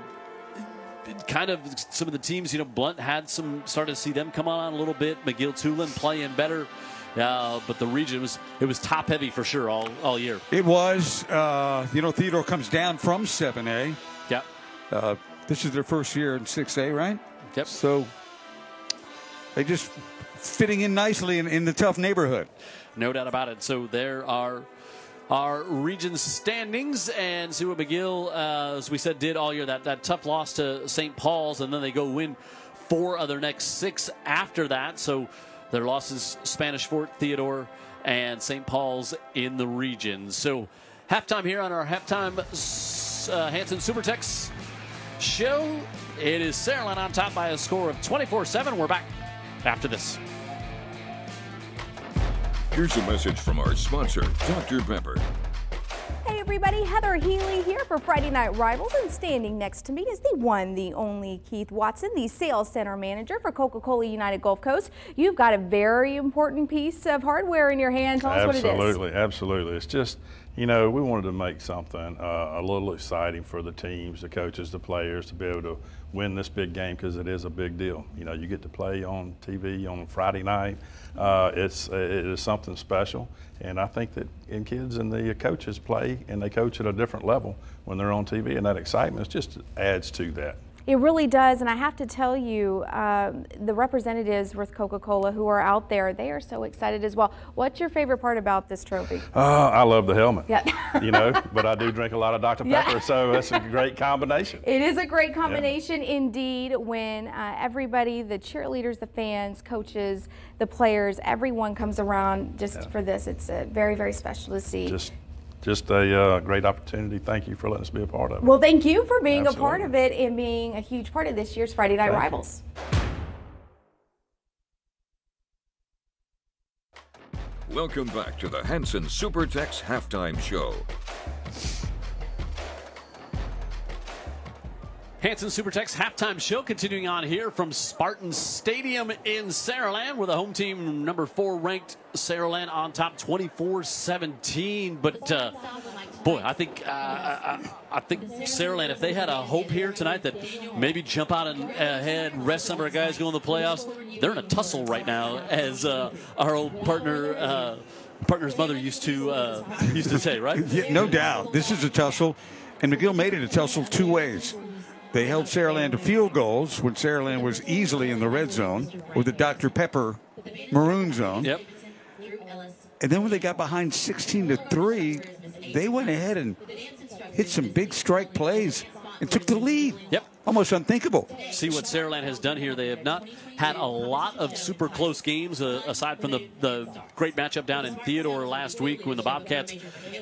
kind of some of the teams, you know, Blount had some started to see them come on a little bit. McGill Toolen playing better, uh, but the region was it was top heavy for sure all all year. It was, uh, you know, Theodore comes down from 7A. Yeah, Uh, this is their first year in 6A, right? Yep. So they just fitting in nicely in, in the tough neighborhood. No doubt about it. So there are our region standings, and Seward McGill, uh, as we said, did all year that, that tough loss to St. Paul's, and then they go win four of their next six after that. So their losses Spanish Fort, Theodore, and St. Paul's in the region. So halftime here on our halftime uh, Hanson Supertex show. It is Saraland on top by a score of 24 7. We're back after this. Here's a message from our sponsor, Dr. Pepper. Hey everybody, Heather Healy here for Friday Night Rivals and standing next to me is the one, the only Keith Watson, the sales center manager for Coca-Cola United Gulf Coast. You've got a very important piece of hardware in your hand. Tell us what it is. Absolutely, absolutely. It's just, you know, we wanted to make something uh, a little exciting for the teams, the coaches, the players to be able to win this big game because it is a big deal. You know, you get to play on TV on Friday night. Uh, it's it is something special, and I think that in kids and the coaches play and they coach at a different level when they're on TV, and that excitement just adds to that. It really does, and I have to tell you, um, the representatives with Coca-Cola who are out there, they are so excited as well. What's your favorite part about this trophy? Uh, I love the helmet. Yeah. you know, but I do drink a lot of Dr. Yeah. Pepper, so that's a great combination. It is a great combination indeed when uh, everybody, the cheerleaders, the fans, coaches, the players, everyone comes around just Yeah. for this. It's uh, very, very special to see. Just, just a uh, great opportunity. Thank you for letting us be a part of it. well, thank you for being a part of it and being a huge part of this year's Friday Night Thank you. Rivals. Welcome back to the Hanson Supertex halftime show. Hanson Supertex halftime show continuing on here from Spartan Stadium in Saraland with a home team number four ranked Saraland on top 24-17. But uh, boy, I think uh, I, I think Saraland, if they had a hope here tonight that maybe jump out and ahead, rest some of our guys go in the playoffs, they're in a tussle right now, as uh, our old partner. Uh, Partner's mother used to uh, used to say, right? Yeah, no doubt. This is a tussle, and McGill made it a tussle two ways. They held Saraland to field goals when Saraland was easily in the red zone or the Dr. Pepper maroon zone. Yep. And then when they got behind 16 to 3, they went ahead and hit some big strike plays and took the lead. Yep. Almost unthinkable. see what Saraland has done here. They have not had a lot of super close games, uh, aside from the, the great matchup down in Theodore last week when the Bobcats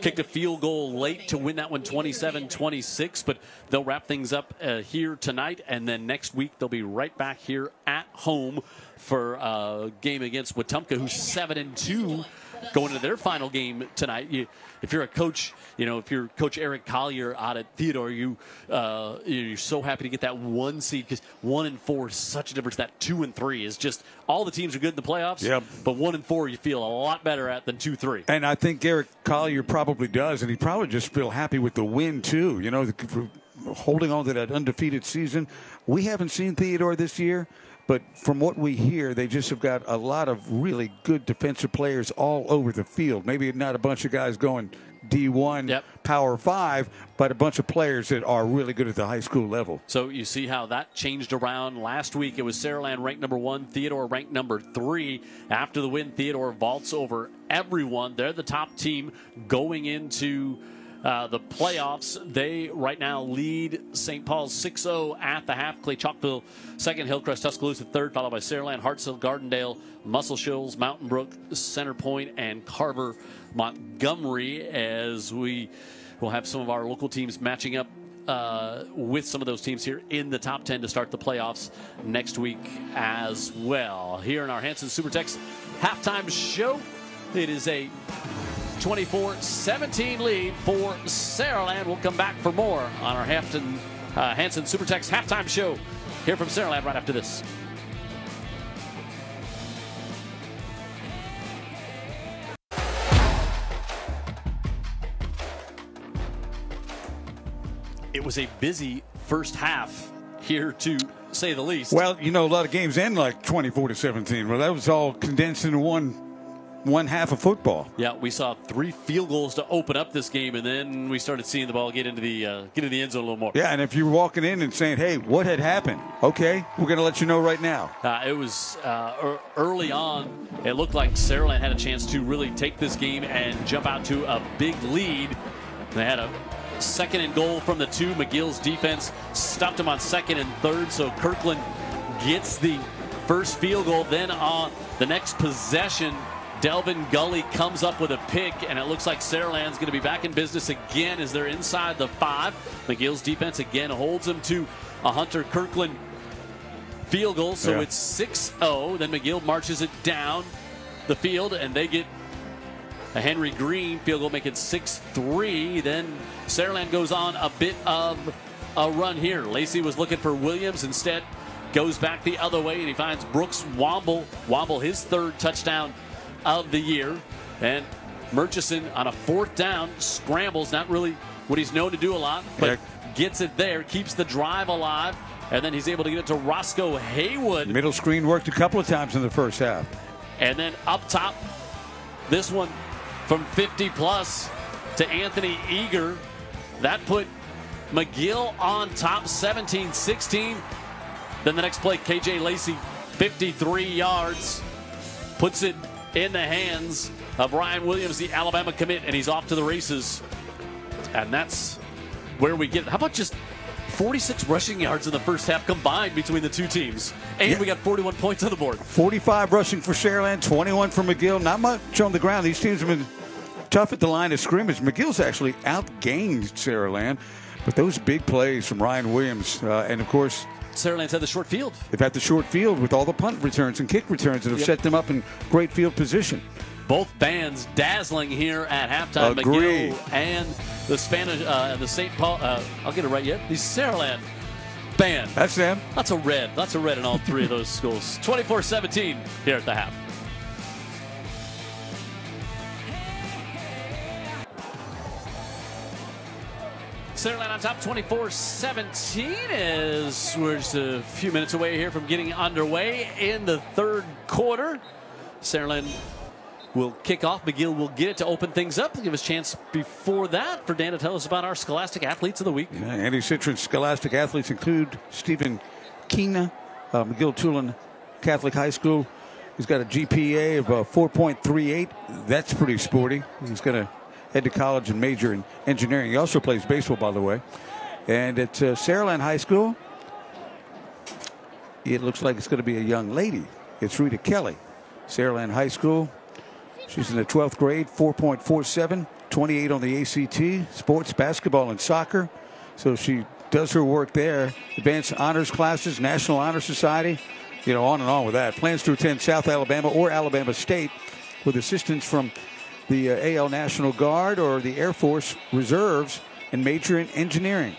kicked a field goal late to win that one 27 26. But they'll wrap things up uh, here tonight, and then next week they'll be right back here at home for a game against Wetumpka, who's 7 and 2 going into their final game tonight. You, if you're a coach, you know, if you're Coach Eric Collier out at Theodore, you uh, you're so happy to get that one seed because one and four is such a difference. That two and three is just all the teams are good in the playoffs. Yep. But one and four, you feel a lot better at than two three. And I think Eric Collier probably does, and he probably just feel happy with the win too. You know, the, holding on to that undefeated season. We haven't seen Theodore this year, but from what we hear, they just have got a lot of really good defensive players all over the field. Maybe not a bunch of guys going D1 Power 5, but a bunch of players that are really good at the high school level. So you see how that changed around last week. It was Saraland ranked number one, Theodore ranked number three. After the win, Theodore vaults over everyone. They're the top team going into uh, the playoffs. They right now lead St. Paul's 6 0 at the half. Clay Chalkville second, Hillcrest Tuscaloosa third, followed by Saraland, Hartselle, Gardendale, Muscle Shoals, Mountain Brook, Center Point, and Carver Montgomery as we will have some of our local teams matching up uh, with some of those teams here in the top 10 to start the playoffs next week as well. Here in our Hanson Supertex halftime show, it is a 24 17 lead for Saraland. We'll come back for more on our Hampton uh, Hanson Supertex halftime show here from Saraland right after this. It was a busy first half here to say the least. Well, you know, a lot of games end like 24 to 17. Well, that was all condensed into one one half of football. Yeah, we saw three field goals to open up this game, and then we started seeing the ball get into the uh, get into the end zone a little more. Yeah, and if you're walking in and saying, "Hey, what had happened?" Okay, we're going to let you know right now. Uh, it was uh, er- early on. It looked like Saraland had a chance to really take this game and jump out to a big lead. They had a second and goal from the two. McGill's defense stopped him on second and third, so Kirkland gets the first field goal. Then on the next possession, Delvin Gully comes up with a pick, and it looks like Saraland's going to be back in business again as they're inside the five. McGill's defense again holds them to a Hunter Kirkland field goal, so Yeah. it's 6 0. Then McGill marches it down the field, and they get a Henry Green field goal, making 6 3. Then Saraland goes on a bit of a run here. Lacey was looking for Williams, instead goes back the other way, and he finds Brooks Womble. Womble, his third touchdown of the year. And Murchison on a fourth down scrambles, not really what he's known to do a lot, but gets it there, keeps the drive alive, and then he's able to get it to Roscoe Haywood. Middle screen worked a couple of times in the first half. And then up top, this one from 50 plus to Anthony Eager. That put McGill on top 17 16. Then the next play, KJ Lacey, 53 yards, puts it in the hands of Ryan Williams, the Alabama commit, and he's off to the races. And that's where we get. How about just 46 rushing yards in the first half combined between the two teams? And we got 41 points on the board. 45 rushing for Saraland, 21 for McGill. Not much on the ground. These teams have been tough at the line of scrimmage. McGill's actually outgained Saraland, but those big plays from Ryan Williams, uh, and of course, Saraland's had the short field. they've had the short field with all the punt returns and kick returns that have Yep. set them up in great field position. Both bands dazzling here at halftime. Agree. McGill and the Spanish, uh, the St. Paul. Uh, I'll get it right yet. The Saraland band. That's them. That's a red. That's a red in all three of those schools. 24-17 here at the half. Saraland on top 24-17 as we're just a few minutes away here from getting underway in the third quarter. Saraland will kick off. McGill will get it to open things up. Give us a chance before that for Dan to tell us about our Scholastic Athletes of the Week. Yeah, Andy Citron's scholastic athletes include Stephen Keena, uh, McGill Toolen Catholic High School. He's got a GPA of uh, 4.38. That's pretty sporty. He's going to head to college and major in engineering. He also plays baseball, by the way. And at uh, Saraland High School, it looks like it's going to be a young lady. It's Rita Kelly. Saraland High School. She's in the 12th grade, 4.47, 28 on the ACT, sports, basketball, and soccer. So she does her work there. Advanced honors classes, National Honor Society, you know, on and on with that. Plans to attend South Alabama or Alabama State with assistance from the uh, AL National Guard or the Air Force Reserves and major in engineering.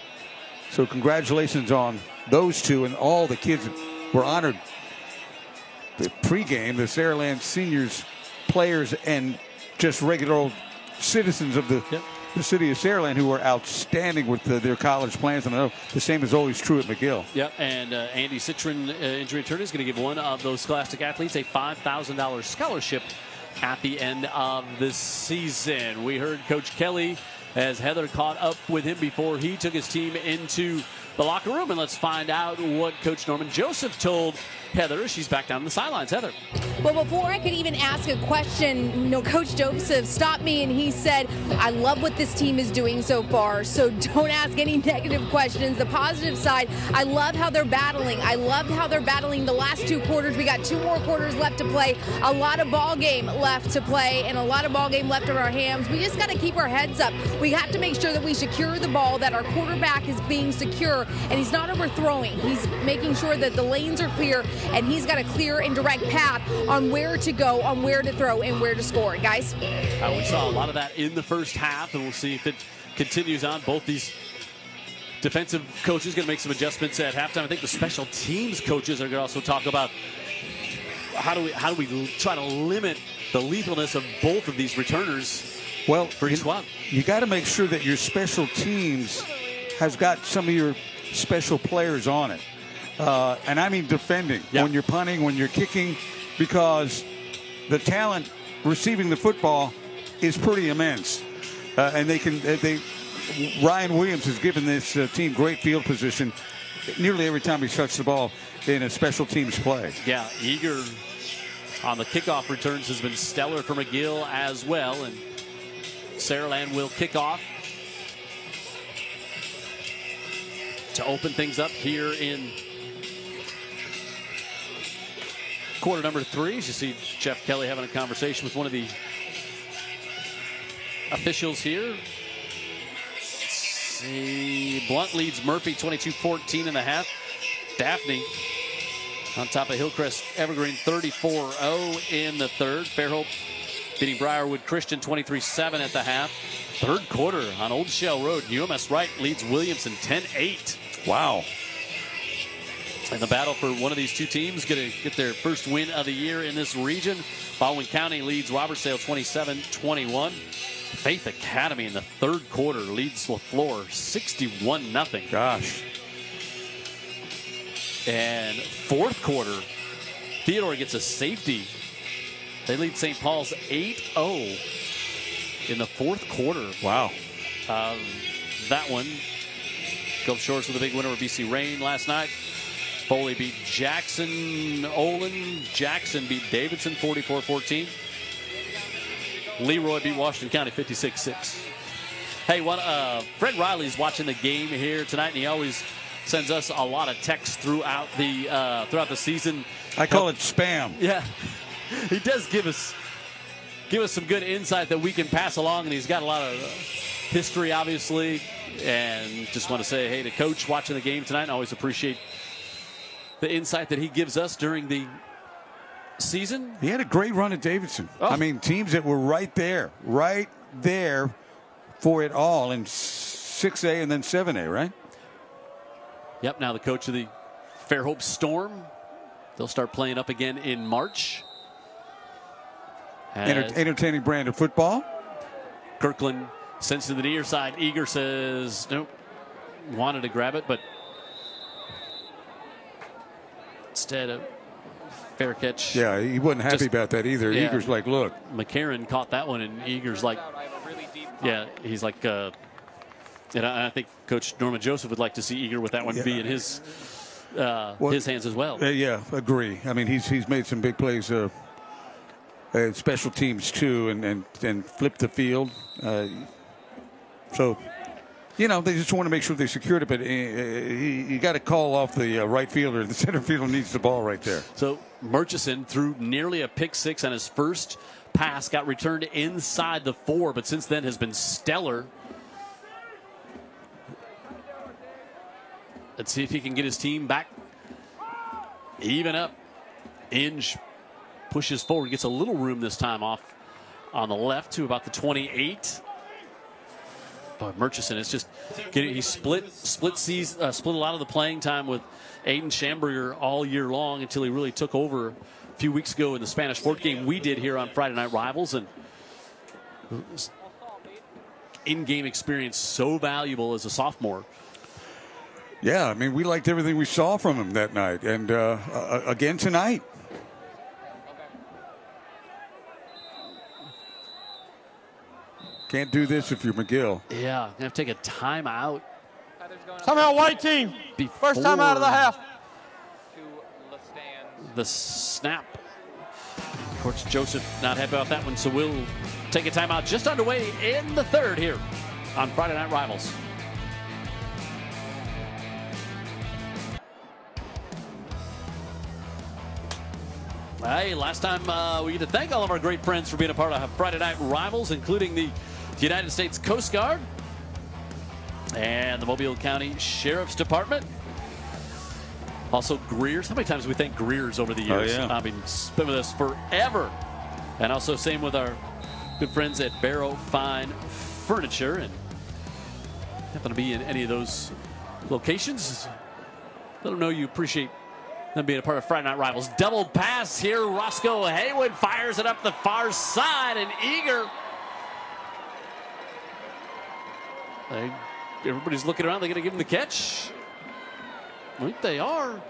So congratulations on those two and all the kids were honored. The pregame, the Saraland seniors, players, and just regular old citizens of the, the city of Saraland who were outstanding with the, their college plans. And I know the same is always true at McGill. Yep, and uh, Andy Citron, uh, injury attorney, is going to give one of those Scholastic athletes a $5,000 scholarship at the end of the season. We heard Coach Kelly as Heather caught up with him before he took his team into the locker room. And let's find out what Coach Norman Joseph told Heather. She's back down the sidelines. Heather. Well, before I could even ask a question, you know, Coach Joseph stopped me and he said, I love what this team is doing so far, so don't ask any negative questions. The positive side, I love how they're battling. I love how they're battling the last two quarters. We got two more quarters left to play, a lot of ball game left to play, and a lot of ball game left in our hands. We just got to keep our heads up. We have to make sure that we secure the ball, that our quarterback is being secure, and he's not overthrowing. He's making sure that the lanes are clear, and he's got a clear and direct path on where to go, on where to throw, and where to score. Guys? Uh, we saw a lot of that in the first half, and we'll see if it continues on. Both these defensive coaches going to make some adjustments at halftime. I think the special teams coaches are going to also talk about how do we how do we try to limit the lethalness of both of these returners Well, for each squad. You got to make sure that your special teams has got some of your special players on it. Uh, and I mean defending when you're punting, when you're kicking, because the talent receiving the football is pretty immense, uh, and they can uh, they. Ryan Williams has given this uh, team great field position nearly every time he touched the ball in a special teams play. Yeah, Eager on the kickoff returns has been stellar for McGill as well, and Saraland will kick off to open things up here in quarter number three. As you see Jeff Kelly having a conversation with one of the officials here. See, Blount leads Murphy 22-14 in the half. Daphne on top of Hillcrest Evergreen 34-0 in the third. Fairhope beating Briarwood Christian 23-7 at the half. Third quarter on Old Shell Road. UMS Wright leads Williamson 10-8. Wow. And the battle for one of these two teams going to get their first win of the year in this region. Baldwin County leads Robertsdale 27-21. Faith Academy in the third quarter leads LeFlore 61 0 Gosh. And fourth quarter, Theodore gets a safety. They lead St. Paul's 8 0 in the fourth quarter. Wow. Um, that one, Gulf Shores with a big win over BC Rain last night. Foley beat Jackson Olin. Jackson beat Davidson 44 14. Leroy beat Washington County 56 6. Hey, what, uh, Fred Riley's watching the game here tonight, and he always sends us a lot of texts throughout the uh, throughout the season. I call it spam. Yeah, he does give us give us some good insight that we can pass along, and he's got a lot of history, obviously. And just want to say, hey, to Coach watching the game tonight, and always appreciate the insight that he gives us during the season. He had a great run at Davidson. Oh. I mean, teams that were right there, right there for it all in 6A and then 7A, right? Yep, now the coach of the Fairhope Storm. They'll start playing up again in March. Enter- entertaining brand of football. Kirkland sends to the near side. Eager says, nope, wanted to grab it, but instead of fair catch. Yeah, he wasn't happy Just- about that either. Yeah. Eager's like, look, McCarron caught that one, and Eager's like, yeah, he's like, uh, and I, I think Coach Norman Joseph would like to see Eager with that one Yeah. be in his uh, Well, his hands as well. Uh, yeah, agree. I mean, he's he's made some big plays, uh, uh, special teams too, and and and flipped the field. Uh, so, you know, they just want to make sure they secured it, but uh, you, you got to call off the uh, right fielder. The center fielder needs the ball right there. So Murchison threw nearly a pick six on his first pass, got returned inside the four, but since then has been stellar. Let's see if he can get his team back even up. Inge pushes forward, gets a little room this time off on the left to about the 28. But Murchison is just getting. He split split sees uh, split a lot of the playing time with Aiden Schamberger all year long until he really took over a few weeks ago in the Spanish Fort game we did here on Friday Night Rivals and in-game experience so valuable as a sophomore. Yeah, I mean, we liked everything we saw from him that night, and uh, again tonight. Can't do this if you're McGill. Yeah, gonna have to take a timeout. Somehow, white team. First time out of the half. The snap. Coach Joseph not happy about that one, so we'll take a timeout just underway in the third here on Friday Night Rivals. Hey, last time uh, we get to thank all of our great friends for being a part of Friday Night Rivals, including the United States Coast Guard and the Mobile County Sheriff's Department. Also, Greer's. How many times we thank Greer's over the Oh, years? yeah. I mean, it's been with us forever. And also, same with our good friends at Barrow Fine Furniture. And happen to be in any of those locations, let them know you appreciate them being a part of Friday Night Rivals. Double pass here. Roscoe Haywood fires it up the far side, and Eager. They, everybody's looking around. They're going to give him the catch. I think they are.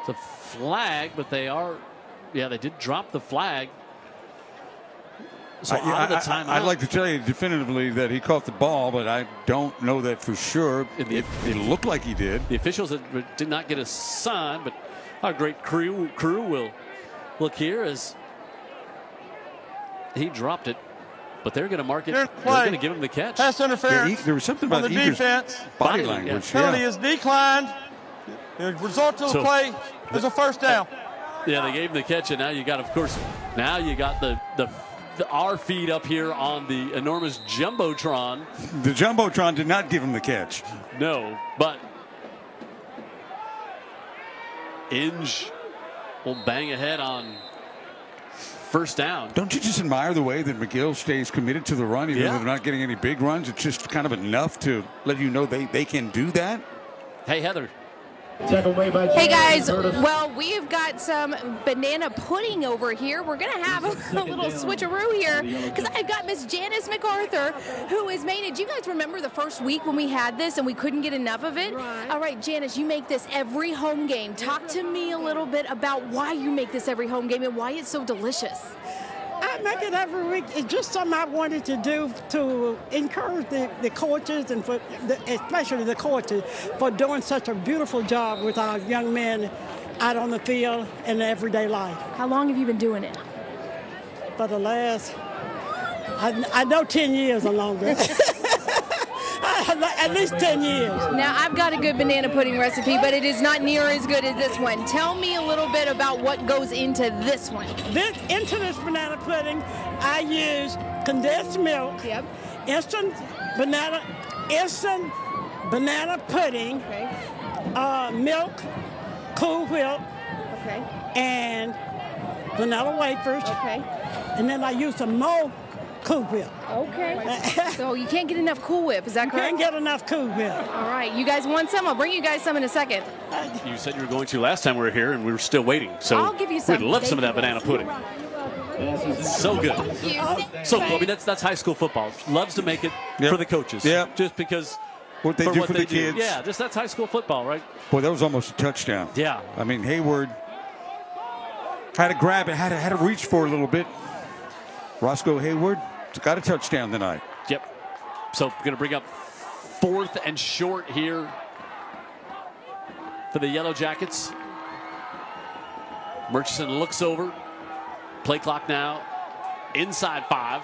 It's a flag, but they are yeah, they did drop the flag. So I, of the timeout. I, would like to tell you definitively that he caught the ball, but I don't know that for sure. It, it looked like he did. The officials did- did not get a sign, but our great crew crew will look here as he dropped it. But they're going to mark it. They're going to give him the catch. Pass interference. Yeah, he- there was something about the Eagers' defense. body language. Penalty yeah. is declined. The result of the So- play is a first uh, down. Yeah, they gave him the catch, and now you got, of course, now you got the the, the our feed up here on the enormous jumbotron. The jumbotron did not give him the catch. No, but Inge will bang ahead on first down. Don't you just admire the way that McGill stays committed to the run, even Yeah. though they're not getting any big runs? It's just kind of enough to let you know they, they can do that. Hey, Heather. Hey guys, well, we've got some banana pudding over here. We're going to have a, a little switcheroo here because I've got Miss Janice MacArthur who is made it. Do you guys remember the first week when we had this and we couldn't get enough of it? All right, Janice, you make this every home game. Talk to me a little bit about why you make this every home game and why it's so delicious. I make it every week. It's just something I wanted to do to encourage the, the coaches and for the, especially the coaches for doing such a beautiful job with our young men out on the field and everyday life. How long have you been doing it? For the last, I, I know 10 years or longer. At least 10 years. Now, I've got a good banana pudding recipe, but it is not near as good as this one. Tell me a little bit about what goes into this one. This, into this banana pudding, I use condensed milk, yep. instant banana, instant banana pudding, uh, milk, Cool Whip, okay. and vanilla wafers. Okay. And then I use some more Cool Whip. Okay. so you can't get enough Cool Whip, is that correct? Can't get enough Cool Whip. All right, you guys want some? I'll bring you guys some in a second. You said you were going to last time we were here, and we were still waiting. So I'll give you some. We'd love some of that banana pudding. So good. So cool. I mean, that's that's high school football. Loves to make it for the coaches. Yeah. Just because What they for do what for they the kids. Yeah, just that's high school football, right? Boy, that was almost a touchdown. Yeah. I mean, Haywood had to grab it, had to, had to reach for it a little bit. Roscoe Haywood got a touchdown tonight. Yep. So going to bring up fourth and short here for the Yellow Jackets. Murchison looks over. Play clock now. Inside five.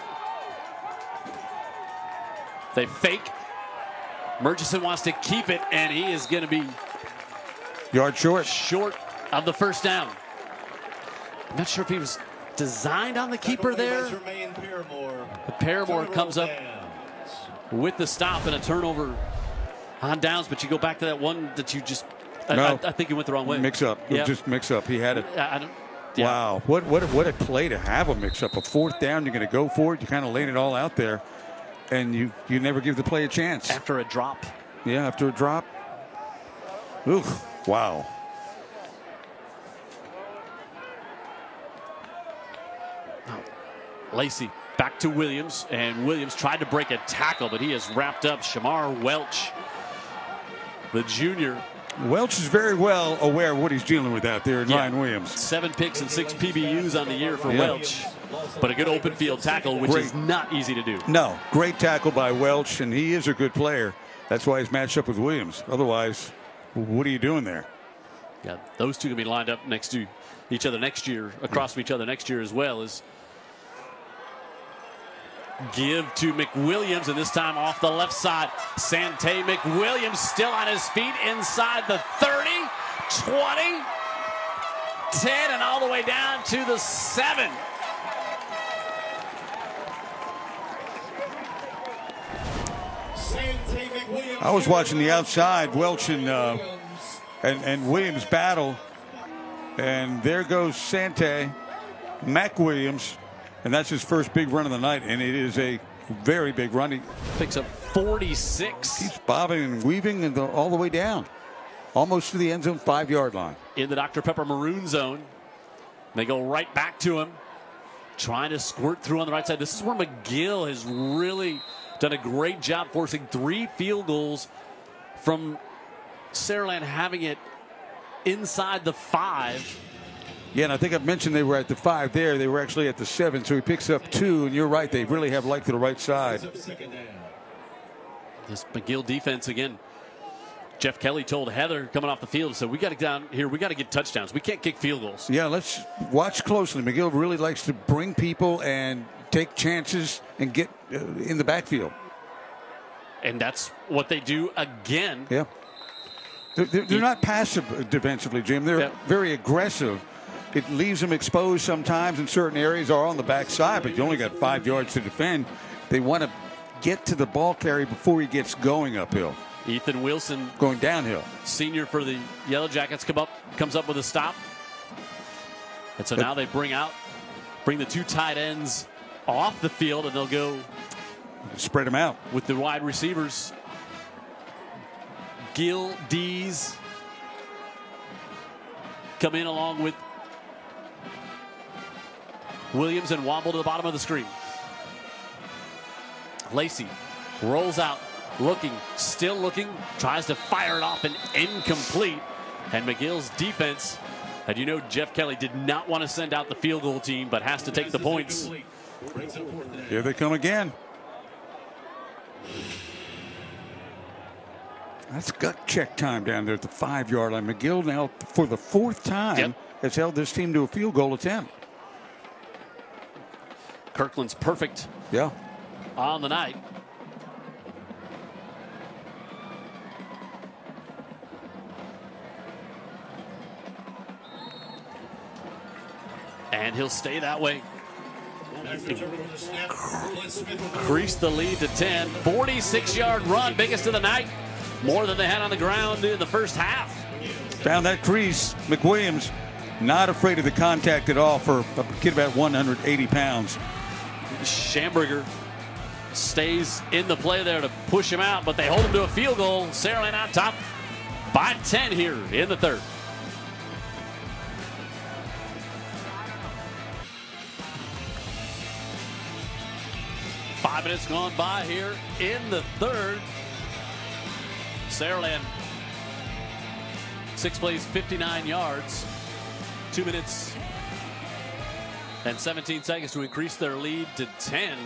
They fake. Murchison wants to keep it, and he is going to be Yard short. short of the first down. I'm not sure if he was designed on the keeper there. But Paramore comes up with the stop and a turnover on downs, but you go back to that one that you just. I, No. I, I think you went the wrong way. Mix up. Yeah. Just mix up. He had it. I, I yeah. Wow. What what what a play to have a mix up. A fourth down, you're going to go for it. You kind of laid it all out there, and you you never give the play a chance. After a drop. Yeah, after a drop. Oof. Wow. Lacey back to Williams, and Williams tried to break a tackle, but he has wrapped up Shamar Welch, the junior. Welch is very well aware of what he's dealing with out there in Yeah. Ryan Williams. Seven picks and six PBUs on the year for Yeah. Welch, but a good open field tackle, which Great. is not easy to do. No, great tackle by Welch, and he is a good player. That's why he's matched up with Williams. Otherwise, what are you doing there? Yeah, those two can be lined up next to each other next year, across from each other next year as well as give to McWilliams, and this time off the left side. Sante McWilliams still on his feet inside the 30, 20, 10, and all the way down to the 7. I was watching the outside, Welch and, uh, and, and Williams battle, and there goes Sante, McWilliams, and that's his first big run of the night, and it is a very big run. He picks up 46. He's bobbing and weaving and all the way down, almost to the end zone, five yard line. in the Dr. Pepper maroon zone. They go right back to him, trying to squirt through on the right side. This is where McGill has really done a great job forcing three field goals from Saraland having it inside the five. Yeah, and I think I've mentioned they were at the five there. They were actually at the seven, so he picks up two. And you're right, they really have light to the right side. This McGill defense again. Jeff Kelly told Heather coming off the field, so we got to get down here. We got to get touchdowns. We can't kick field goals. Yeah, let's watch closely. McGill really likes to bring people and take chances and get uh, in the backfield. And that's what they do again. Yeah. They're, they're, they're not passive defensively, Jim. They're Yeah. very aggressive. It leaves them exposed sometimes in certain areas or on the backside, but you only got five yards to defend. They want to get to the ball carrier before he gets going uphill, Ethan Wilson, going downhill. senior for the Yellow Jackets, come up comes up with a stop. And so now they bring out, bring the two tight ends off the field, and they'll go Spread them out. with the wide receivers. Gil Dees come in along with Williams and wobble to the bottom of the screen. Lacey rolls out, looking, still looking, tries to fire it off and incomplete. And McGill's defense, and you know Jeff Kelly did not want to send out the field goal team, but has to take the points. Here they come again. That's gut check time down there at the five yard line. McGill now, for the fourth time, Yep. has held this team to a field goal attempt. Kirkland's perfect Yeah. on the night. And he'll stay that way. Increase the lead to 10. 46 yard run, biggest of the night. More than they had on the ground in the first half. Found that crease. McWilliams not afraid of the contact at all for a kid about 180 pounds. Schamberger stays in the play there to push him out, but they hold him to a field goal. Saraland on top by 10 here in the third. Five minutes gone by here in the third. Saraland, six plays, 59 yards, two minutes and 17 seconds to increase their lead to 10.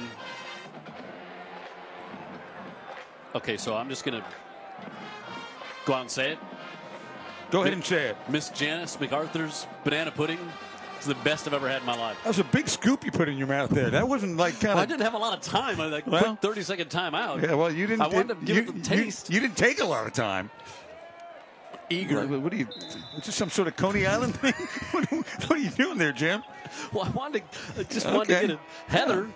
Okay, so I'm just going to go out and say it. Go ahead and say it. Miss Janice MacArthur's banana pudding is the best I've ever had in my life. That was a big scoop you put in your mouth there. That wasn't like kind Well, I didn't have a lot of time. I like Well- quick 30 second time out. Yeah, well, you didn't. I wanted to give you, it the you- taste. You, didn't take a lot of time. Eager. What, what are you? Is this some sort of Coney Island thing? what, what are you doing there, Jim? Well, I wanted to, I just wanted Okay. to get it. Heather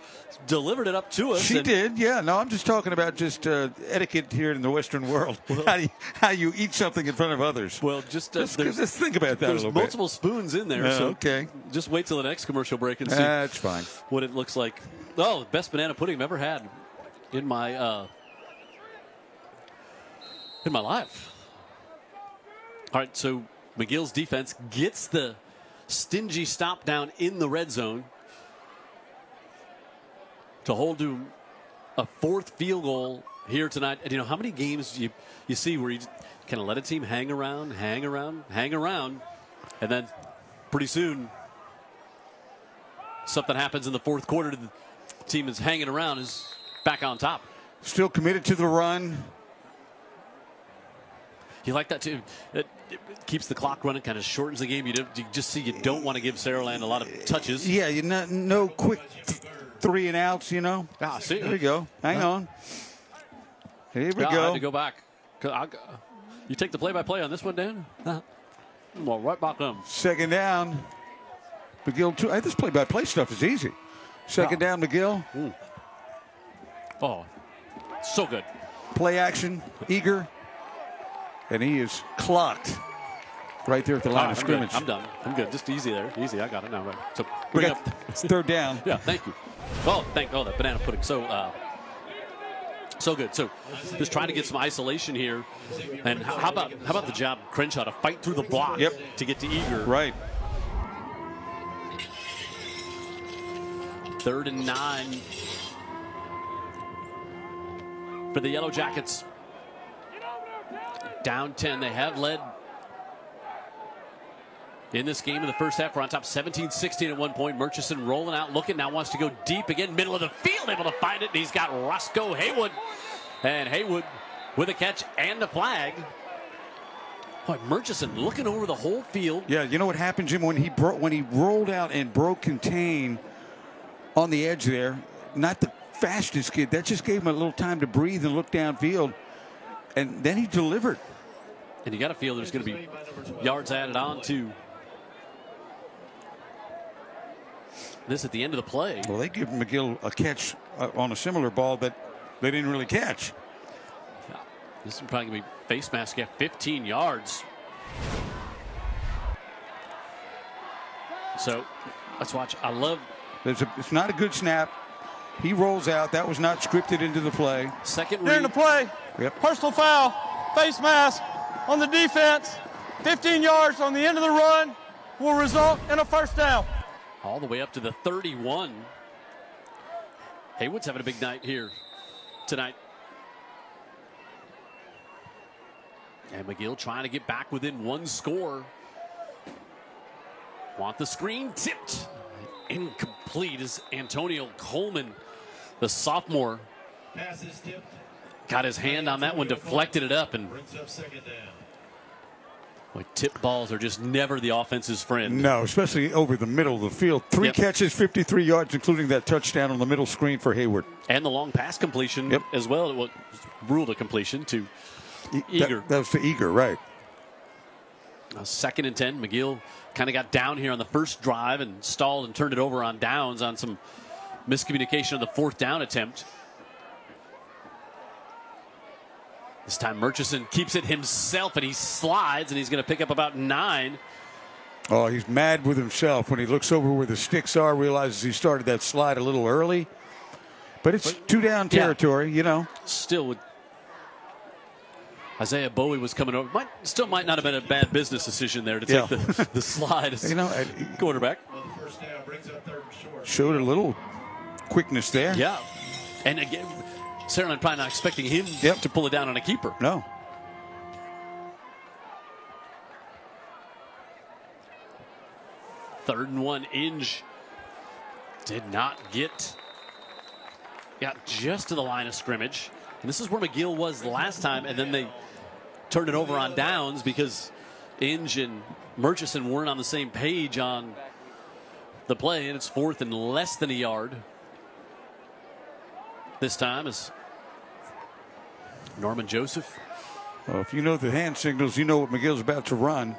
delivered it up to us. She did, yeah. No, I'm just talking about just uh, etiquette here in the Western world. how, you, how you eat something in front of others. Well, just, uh, Let's- let's think about that a There's little bit. multiple spoons in there. Yeah, so okay. Just wait till the next commercial break and see That's fine. what it looks like. Oh, best banana pudding I've ever had in my uh, in my life. All right, so McGill's defense gets the stingy stop down in the red zone to hold to a fourth field goal here tonight. And you know how many games you you see where you kind of let a team hang around, hang around, hang around, and then pretty soon something happens in the fourth quarter. The team is hanging around is back on top. Still committed to the run. You like that too? It keeps the clock running, kind of shortens the game. You, you just see you don't want to give Saraland a lot of touches. Yeah, you not, no quick th- three and outs, you know. Ah, see. There you go. Hang Huh? on. Here we I go. had to go back. I- you take the play-by-play on this one, Dan? Huh? Well, right back them. Second down. McGill, two. Hey, this play by play stuff is easy. Second down, McGill. Oh, so good. Play action, eager. And he is clocked right there at the line Ah, of I'm good. scrimmage. I'm done. I'm good. Just easy there. Easy. I got it now. Right. So We bring got up. it's third down. Yeah, thank you. Oh, thank. Oh, that banana pudding. So, uh, so good. So, just trying to get some isolation here. And how, how about how about the job Crenshaw to fight through the block Yep. to get to Eager. Right. Third and nine for the Yellow Jackets. Down 10. They have led in this game in the first half. We're on top 17 16 at one point. Murchison rolling out, looking, now wants to go deep again, middle of the field, able to find it. And he's got Roscoe Haywood. And Haywood with a catch and a flag. Boy, Murchison looking over the whole field. Yeah, you know what happened, Jim, when he when he rolled out and broke contain on the edge there. Not the fastest kid. That just gave him a little time to breathe and look downfield, and then he delivered. And you got to feel there's going to be yards added on to this at the end of the play. Well, they give McGill a catch uh, on a similar ball that they didn't really catch. This is probably going to be face mask at 15 yards. So let's watch. I love. There's a, it's not a good snap. He rolls out. That was not scripted into the play. Second read. During the play, Yep. personal foul, face mask on the defense, 15 yards on the end of the run will result in a first down. all the way up to the 31. Haywood's having a big night here tonight. And McGill trying to get back within one score. Want the screen tipped. Incomplete is Antonio Coleman, the sophomore. Pass is tipped. Got his hand on that one, deflected it up, and Brings up second down. Boy, tip balls are just never the offense's friend. No, especially over the middle of the field. Three Yep. catches, 53 yards, including that touchdown on the middle screen for Haywood. And the long pass completion Yep. as well. It was ruled a completion to E- Eager. That, that was to Eager, right? Uh, second and 10. McGill kind of got down here on the first drive and stalled and turned it over on downs on some miscommunication on the fourth down attempt. This time Murchison keeps it himself and he slides and he's going to pick up about nine. Oh, he's mad with himself when he looks over where the sticks are, realizes he started that slide a little early. But it's two down Yeah. territory, you know. Still would. Isaiah Bowie was coming over. Might, still might not have been a bad business decision there to take Yeah. the, the slide as You know, I- quarterback. On the first down, brings up third short. Showed a little quickness there. Yeah. And again, Saraland probably not expecting him Yep. to pull it down on a keeper. No. Third and one, Inge did not get. Got just to the line of scrimmage. And this is where McGill was last time, and then they turned it over on downs because Inge and Murchison weren't on the same page on the play, and it's fourth and less than a yard. This time is Norman Joseph. Well, if you know the hand signals, you know what McGill's about to run.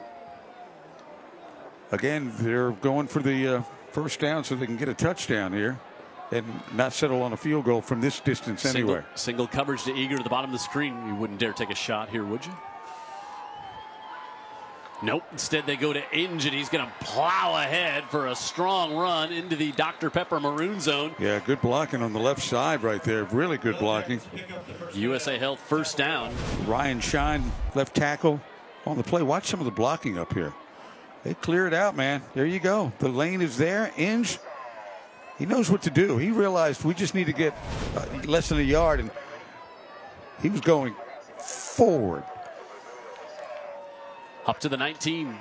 Again, they're going for the uh, first down so they can get a touchdown here and not settle on a field goal from this distance Single, single coverage to Eager to the bottom of the screen. You wouldn't dare take a shot here, would you? Nope. Instead, they go to Inge, and he's going to plow ahead for a strong run into the Dr. Pepper maroon zone. Yeah, good blocking on the left side right there. Really good blocking. USA Health first down. Ryan Shine, left tackle on the play. Watch some of the blocking up here. They clear it out, man. There you go. The lane is there. Inge, he knows what to do. He realized we just need to get uh, less than a yard, and he was going forward. Up to the 19.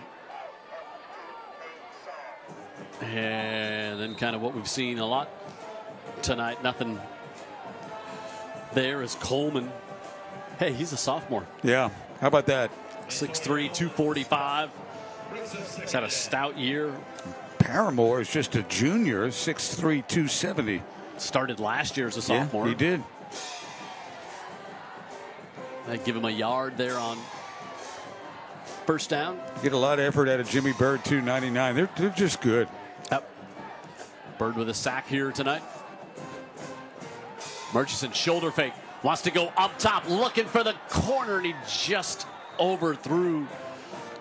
And then kind of what we've seen a lot tonight. Nothing there is Coleman. Hey, he's a sophomore. Yeah, how about that? 6'3, 245. He's had a stout year. Paramore is just a junior, 6'3", 270. Started last year as a sophomore. Yeah, he did. They give him a yard there on first down. Get a lot of effort out of Jimmy Bird, 299. They're, they're just good. Yep. Bird with a sack here tonight. Murchison shoulder fake. Wants to go up top, looking for the corner, and he just overthrew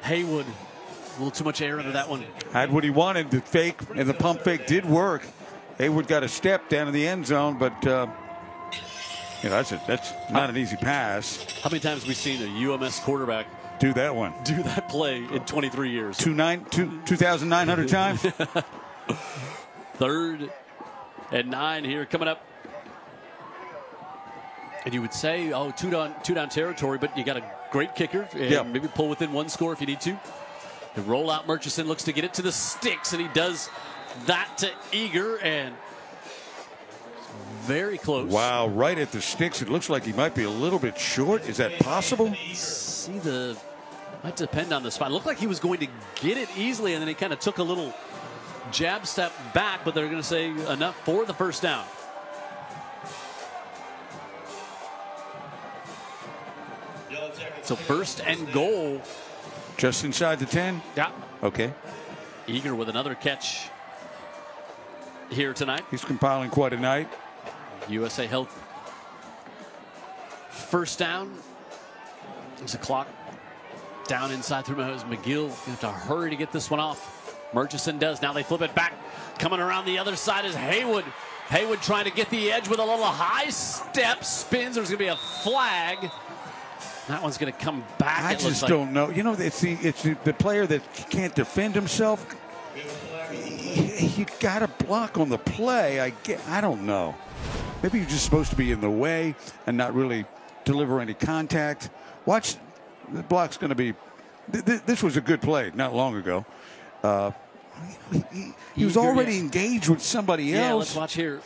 Haywood. A little too much air into that one. Had what he wanted. The fake and the pump fake did work. Haywood got a step down in the end zone, but uh, you know, that's a, that's not an easy pass. How many times have we seen a UMS quarterback Do that one. do that play in 23 years? Two nine two two thousand nine hundred times. Third and nine here coming up. And you would say, oh, two down, two down territory, but you got a great kicker. And Yeah. maybe pull within one score if you need to. The rollout Murchison looks to get it to the sticks, and he does that to Eager, and very close. Wow, right at the sticks. It looks like he might be a little bit short. Is that possible? See the might depend on the spot. It looked like he was going to get it easily, and then he kind of took a little jab step back, but they're going to say enough for the first down. So first and goal. Just inside the 10? Yeah. Okay. Eager with another catch here tonight. He's compiling quite a night. USA Health first down. There's a clock down inside through McGill. You have to hurry to get this one off. Murchison does. Now they flip it back. Coming around the other side is Haywood. Haywood trying to get the edge with a little high step. Spins. There's going to be a flag. That one's going to come back. I just like. don't know. You know, it's the it's the, the player that can't defend himself. You got to block on the play. I get. I don't know. Maybe you're just supposed to be in the way and not really deliver any contact. Watch, the block's going to be. Th- th- this was a good play not long ago. Uh, he, he- he was already yeah. engaged with somebody else. Yeah, let's watch here.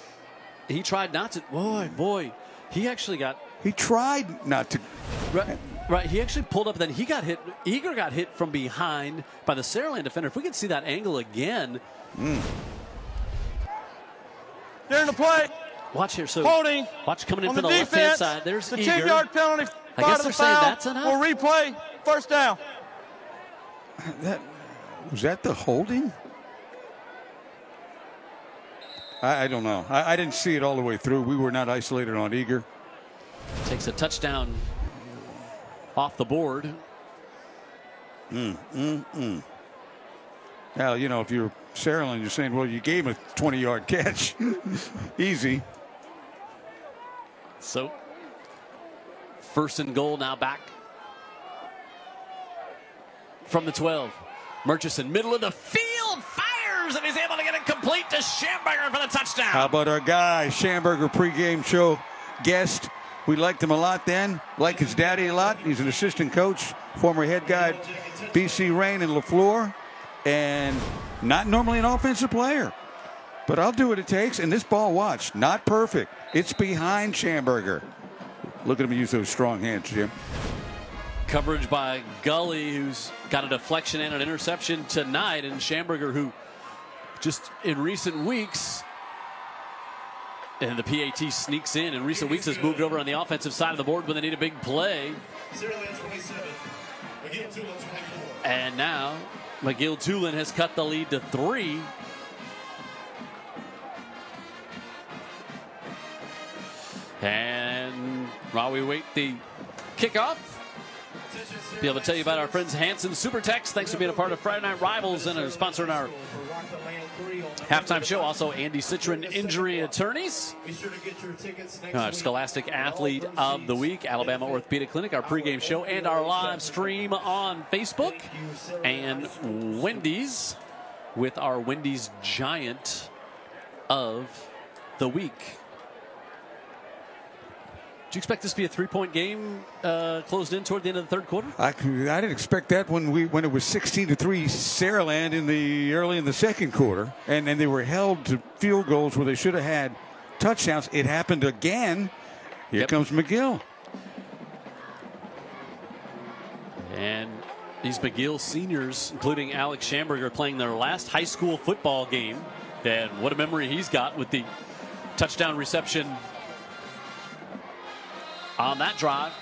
He tried not to. Boy, boy. He actually got. He tried not to. Right, right. He actually pulled up, then he got hit. Eager got hit from behind by the Saraland defender. If we could see that angle again. During the play, Watch here. So holding watch coming in on from the, the, left hand side. There's the Eager. 10 yard penalty. I guess they're saying foul. that's enough. We'll replay. First down. That was that the holding? I, I don't know. I, I didn't see it all the way through. We were not isolated on Eager. Takes a touchdown off the board. Mm, mm, mm. Now, you know, if you're Saraland, you're saying, well, you gave him a 20 yard catch. Easy. So first and goal now back from the 12. Murchison, middle of the field, fires, and he's able to get it complete to Schamberger for the touchdown. How about our guy, Schamberger pregame show guest? We liked him a lot then, like his daddy a lot. He's an assistant coach, former head guy, BC Rain and LeFlore, and not normally an offensive player. But I'll do what it takes. And this ball, watch, not perfect. It's behind Schamberger. Look at him use those strong hands, Jim. Coverage by Gully, who's got a deflection and an interception tonight, and Schamberger, who just in recent weeks, and the PAT sneaks in in recent weeks, has moved over on the offensive side of the board when they need a big play. And now McGill Toolen has cut the lead to three. And while we wait the kickoff, be able to tell you about our friends Hanson Supertex. Thanks for being a part of Friday Night Rivals and sponsoring our halftime show. Also, Andy Citron Injury Attorneys. Uh, Scholastic Athlete of the Week, Alabama Orthopedic Clinic, our pregame show, and our live stream on Facebook. And Wendy's with our Wendy's Giant of the Week. Do you expect this to be a three-point game uh, closed in toward the end of the third quarter? I, I didn't expect that when we when it was 16 to three Saraland in the early in the second quarter, and and they were held to field goals where they should have had touchdowns. It happened again. Here Yep. comes McGill. And these McGill seniors, including Alex Schamberger, playing their last high school football game. And what a memory he's got with the touchdown reception on that drive.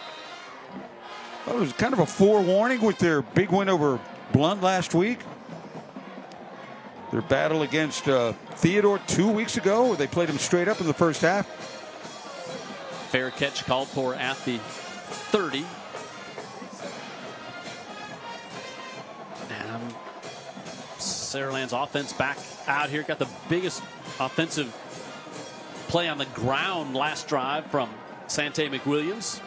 Well, it was kind of a forewarning with their big win over Blount last week. Their battle against uh, Theodore two weeks ago, where they played him straight up in the first half. Fair catch called for at the 30. And Saraland's offense back out here. Got the biggest offensive play on the ground last drive from Sante McWilliams.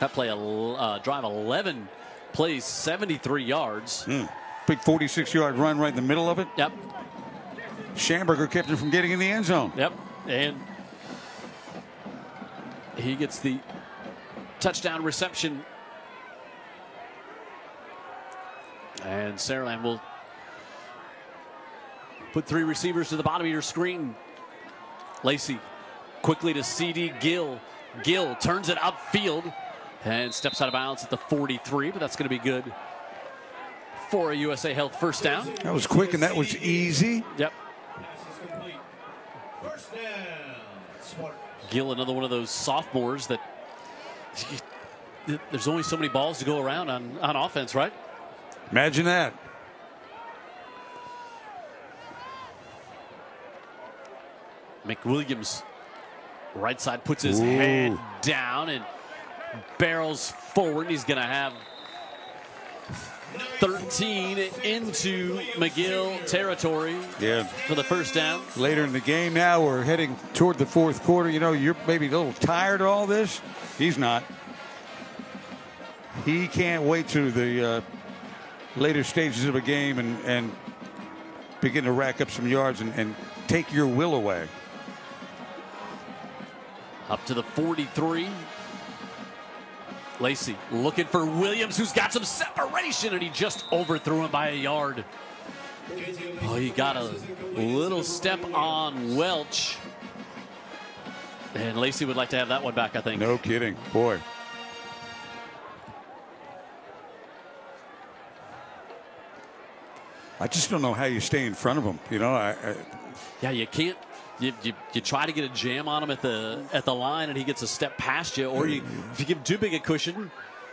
That play, uh, drive 11 plays 73 yards. Hmm. Big 46 yard run right in the middle of it. Yep. Schamberger kept him from getting in the end zone. Yep. And he gets the touchdown reception And Saraland will put three receivers to the bottom of your screen. Lacey quickly to CD Gill. Gill turns it upfield and steps out of bounds at the 43, but that's going to be good for a USA Health first down. That was quick and that was easy. Yep. Gill, another one of those sophomores that there's only so many balls to go around on, on offense, right? Imagine that. McWilliams, right side, puts his Ooh. head down and barrels forward. He's going to have 13 into McGill territory Yeah. for the first down. Later in the game now, we're heading toward the fourth quarter. You know, you're maybe a little tired of all this. He's not. He can't wait to the uh, later stages of a game and, and begin to rack up some yards and, and take your will away. Up to the 43. Lacey looking for Williams, who's got some separation, and he just overthrew him by a yard. Oh, he got a little step on Welch. And Lacey would like to have that one back, I think. No kidding. Boy. I just don't know how you stay in front of him. You know, I, I Yeah, you can't. You, you, you try to get a jam on him at the at the line, and he gets a step past you, or you if you give him too big a cushion,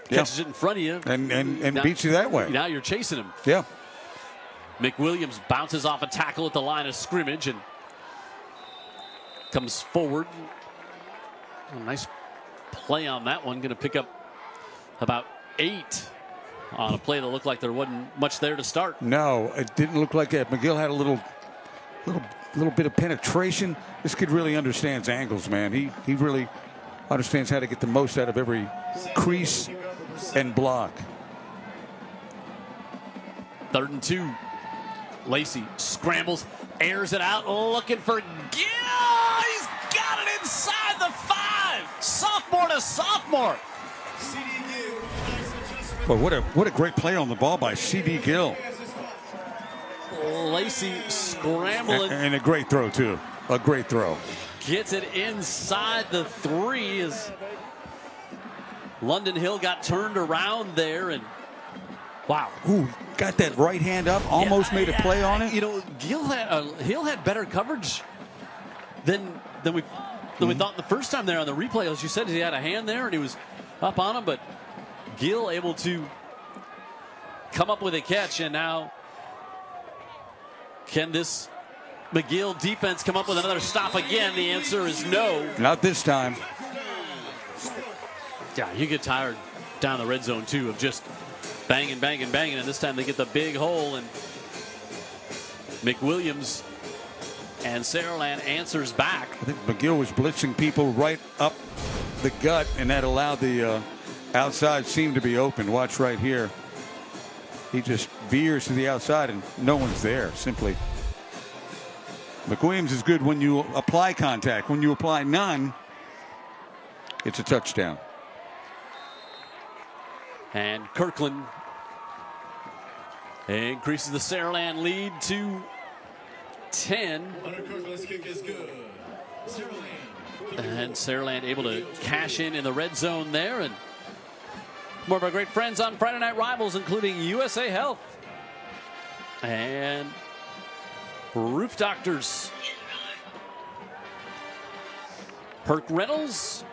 Yeah. catches it in front of you, and and, and Now- beats you that way. Now you're chasing him. Yeah. McWilliams bounces off a tackle at the line of scrimmage and comes forward. A nice play on that one. Going to pick up about eight on a play that looked like there wasn't much there to start. No, it didn't look like that. McGill had a little, little, little bit of penetration. This kid really understands angles, man. He he really understands how to get the most out of every crease and block. Third and two. Lacey scrambles, airs it out, looking for Gill. He's got it inside the five. Sophomore to sophomore. But what a what a great play on the ball by C.D. Gill, Lacey scrambling. and, and a great throw too. A great throw. Gets it inside the three as London Hill got turned around there and wow. Ooh, got that right hand up, almost made a play on it. You know, Gill had uh, Hill had better coverage than than we than we thought the first time there on the replay. As you said, he had a hand there and he was up on him, but Gill able to come up with a catch and now can this McGill defense come up with another stop again? The answer is no. Not this time. Yeah, you get tired down the red zone too of just banging, banging, banging, and this time they get the big hole and McWilliams and Saraland answers back. I think McGill was blitzing people right up the gut, and that allowed the uh, outside seam to be open. Watch right here. He just veers to the outside, and no one's there. Simply. McWilliams is good when you apply contact. When you apply none, it's a touchdown. And Kirkland increases the Saraland lead to 10. Hunter Kirkland's kick is good. And Saraland able to cash in in the red zone there. And more of our great friends on Friday Night Rivals, including USA Health and Roof Doctors. Perk Reynolds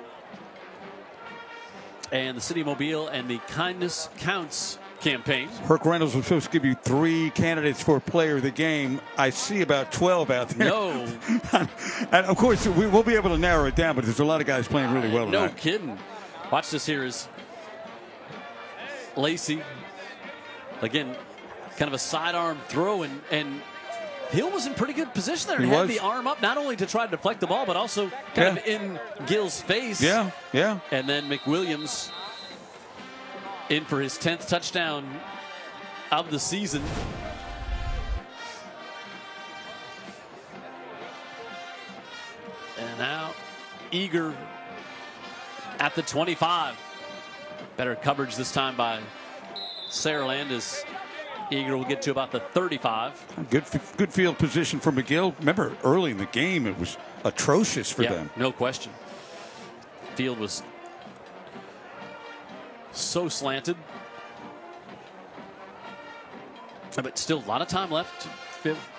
and the City of Mobile and the Kindness Counts campaign. Herc Reynolds was supposed to give you three candidates for player of the game. I see about 12 out there. No. and of course, we, we'll be able to narrow it down, but there's a lot of guys playing really well No tonight. kidding. Watch this here is Lacey. Again, kind of a sidearm throw, and, and Hill was in pretty good position there. He had was. the arm up, not only to try to deflect the ball, but also kind of in Gill's face. Yeah, yeah. And then McWilliams in for his 10th touchdown of the season. And now Eager at the 25. Better coverage this time by Saraland's. Eager will get to about the 35. Good, good field position for McGill. Remember, early in the game, it was atrocious for Yeah, them. No question. Field was so slanted. But still, a lot of time left.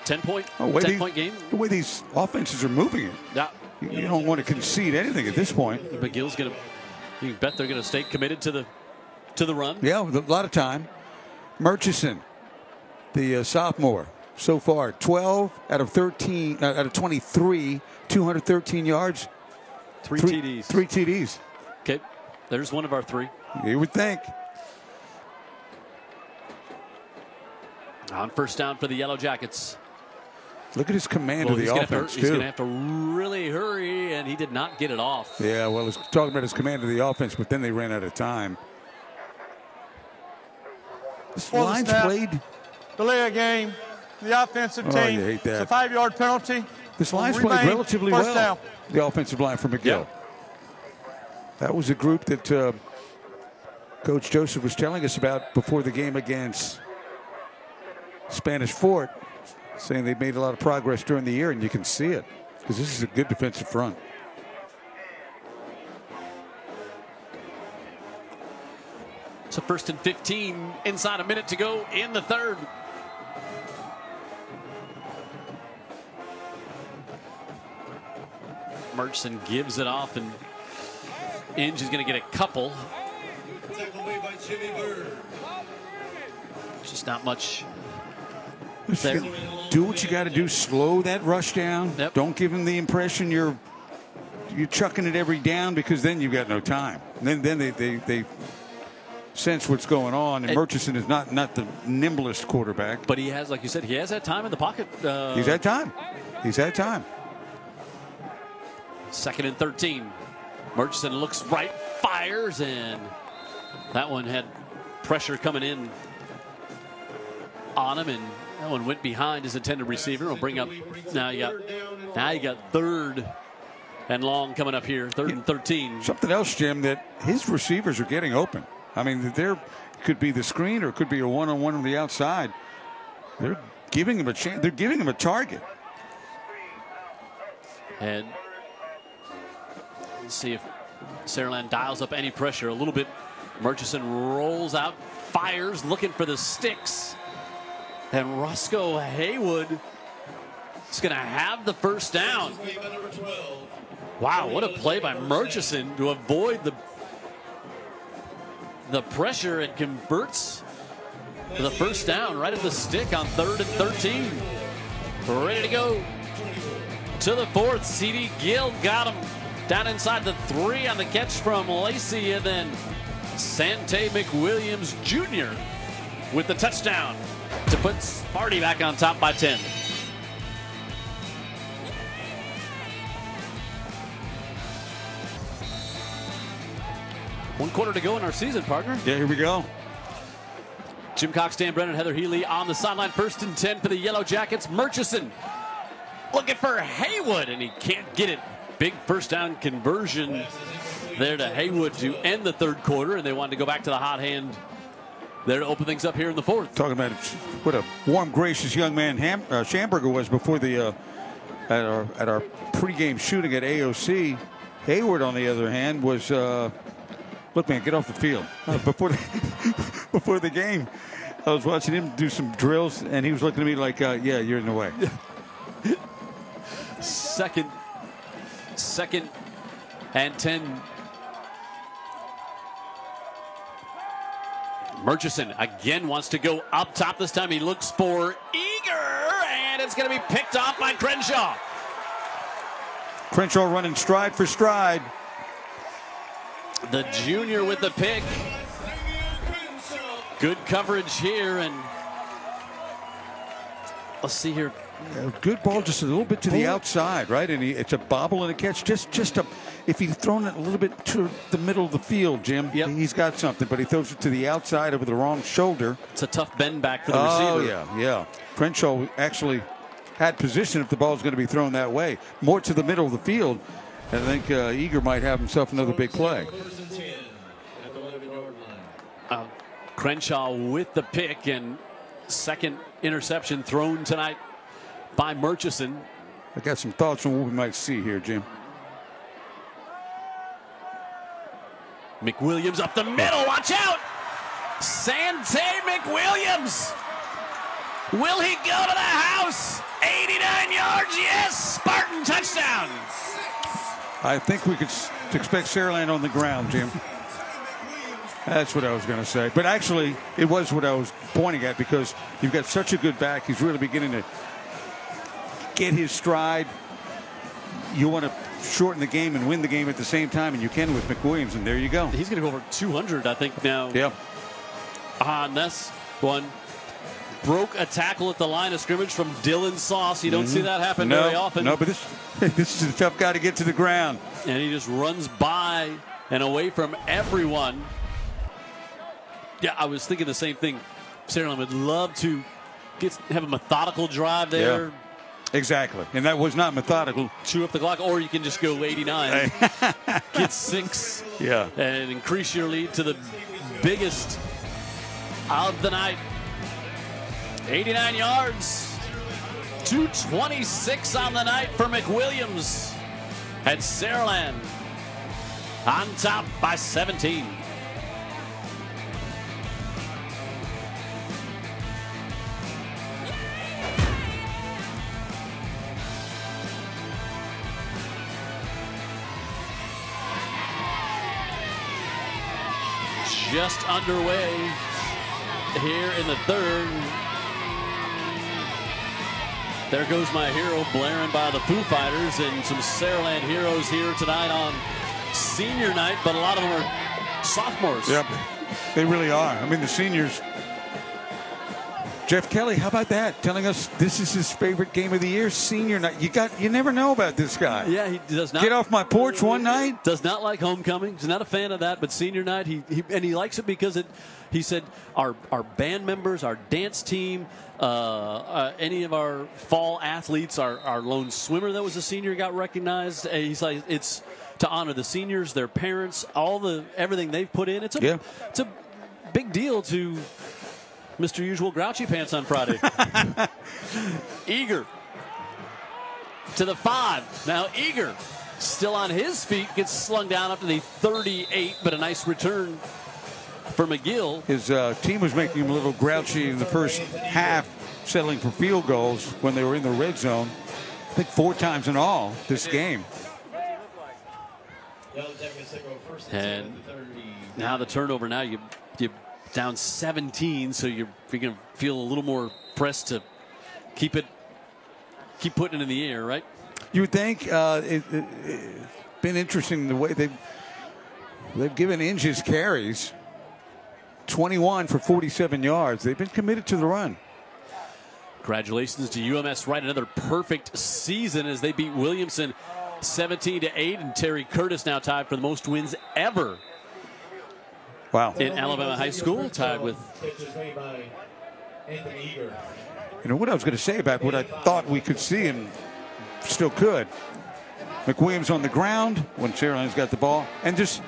10 point, Oh, wait, 10 these- point game. The way these offenses are moving it, Yeah. you you don't want to concede anything at this point. McGill's going to, you bet they're going to stay committed to the to the run. Yeah, a lot of time. Murchison, the uh, sophomore, so far 12 out of 13, uh, out of 23, 213 yards, Three, three TDs. Three TDs. Okay, there's one of our three. You would think. On first down for the Yellow Jackets. Look at his command Well, of he's the gonna have to- offense he's going to have to really hurry, and he did not get it off. Yeah, well, it's talking about his command of the offense, but then they ran out of time. This For the line's played. Delay a game. The offensive Oh, team. you hate that. It's a five-yard penalty. This line's played remain relatively first well. down. The offensive line for McGill. That was a group that uh, Coach Joseph was telling us about before the game against Spanish Fort, saying they made a lot of progress during the year, and you can see it because this is a good defensive front. So first and 15, inside a minute to go in the third. Murchison gives it off, and Inge is going to get a couple. Tackle by Jimmy Bird. Just not much. There. Do what you got to do. Slow that rush down. Don't give him the impression you're you're chucking it every down because then you've got no time. And then then they, they, they sense what's going on. And And- Murchison is not not the nimblest quarterback. But he has, like you said, he has that time in the pocket. Uh, He's had time. He's had time. Second and 13. Murchison looks right, fires, and that one had pressure coming in on him, and that one went behind his intended receiver. Will bring up now. You got now you got third and long coming up here. Third and 13. Something else, Jim, that his receivers are getting open. I mean, there could be the screen or it could be a one-on-one on the outside. They're giving him a chance. They're giving him a target. And let's see if Saraland dials up any pressure a little bit. Murchison rolls out, fires, looking for the sticks. And Roscoe Haywood is going to have the first down. Wow, what a play by Murchison to avoid the the pressure and converts the first down right at the stick on third and 13. Ready to go to the fourth. CD Gill got him down inside the three on the catch from Lacey, and then Sante McWilliams Jr. with the touchdown to put Sparty back on top by 10. One quarter to go in our season, partner. Yeah, here we go. Jim Cox, Dan Brennan, Heather Healy on the sideline. First and 10 for the Yellow Jackets. Murchison looking for Haywood, and he can't get it. Big first down conversion there to Haywood to end the third quarter, and they wanted to go back to the hot hand there to open things up here in the fourth. Talking about what a warm, gracious young man Ham, uh, Schamberger was before the uh, at our at our pregame shooting at AOC. Haywood, on the other hand, was uh, look, man, get off the field Uh, before the, before the game. I was watching him do some drills, and he was looking at me like, uh, "Yeah, you're in the way." Second, second and 10. Murchison again wants to go up top. This time he looks for Eager, and it's going to be picked off by Crenshaw. Crenshaw running stride for stride. The junior with the pick. Good coverage here, and let's see here. Uh, good ball, just a little bit to the outside, right? And he, it's a bobble and a catch. Just, just a. If he'd thrown it a little bit to the middle of the field, Jim, he's got something. But he throws it to the outside over the wrong shoulder. It's a tough bend back for the oh, receiver. yeah, yeah. Crenshaw actually had position if the ball ball's going to be thrown that way, more to the middle of the field. And I think uh, Eager might have himself another big play. Uh, Crenshaw with the pick, and second interception thrown tonight by Murchison. I got some thoughts on what we might see here, Jim. McWilliams up the middle. Watch out! Sante McWilliams. Will he go to the house? 89 yards. Yes. Spartan touchdown. I think we could expect Saraland on the ground, Jim. That's what I was going to say. But actually, it was what I was pointing at because you've got such a good back. He's really beginning to get his stride. You want to shorten the game and win the game at the same time, and you can with McWilliams, and there you go. He's going to go over 200, I think, now. Yep. On this one. Broke a tackle at the line of scrimmage from Dylan Sauce. You don't see Mhm. that happen no, very often. No, but this this is a tough guy to get to the ground. and he just runs by and away from everyone. Yeah, I was thinking the same thing. Saraland would love to get have a methodical drive there, Yeah. Exactly. And that was not methodical. chew up the clock, or you can just go 89, get six, Yeah. and increase your lead to the biggest of the night. 89 yards, 226 on the night for McWilliams. And Saraland on top by 17. Just underway here in the third. There goes my hero blaring by the Foo Fighters and some Saraland heroes here tonight on senior night, but a lot of them are sophomores. Yep. They really are. I mean, the seniors. Jeff Kelly, how about that? Telling us this is his favorite game of the year, senior night. You got, you never know about this guy. Yeah, he does not Get off my porch one night. Does not like homecoming. He's not a fan of that. But senior night, he, he and he likes it because it. He said our our band members, our dance team, uh, uh, any of our fall athletes, our our lone swimmer that was a senior got recognized. And he's like it's to honor the seniors, their parents, all the everything they've put in. It's a Yeah. it's a big deal to Mr. Usual Grouchy Pants on Friday. Eager to the five. Now Eager still on his feet, gets slung down up to the 38, but a nice return for McGill. His uh, team was making him a little grouchy in the first half, settling for field goals when they were in the red zone. I think four times in all this game. And now the turnover. Now you you down 17, so you're you're gonna feel a little more pressed to keep it keep putting it in the air, right? You would think uh, it, it, it's been interesting the way they've they've given Inge's carries. 21 for 47 yards. They've been committed to the run. Congratulations to UMS-Wright another perfect season as they beat Williamson 17 to 8 and Terry Curtis now tied for the most wins ever Wow. in Alabama high school tied with Pitches made by Anthony Eager. You know what I was going to say about what I thought we could see and still could. McWilliams on the ground when Saraland's got the ball, and just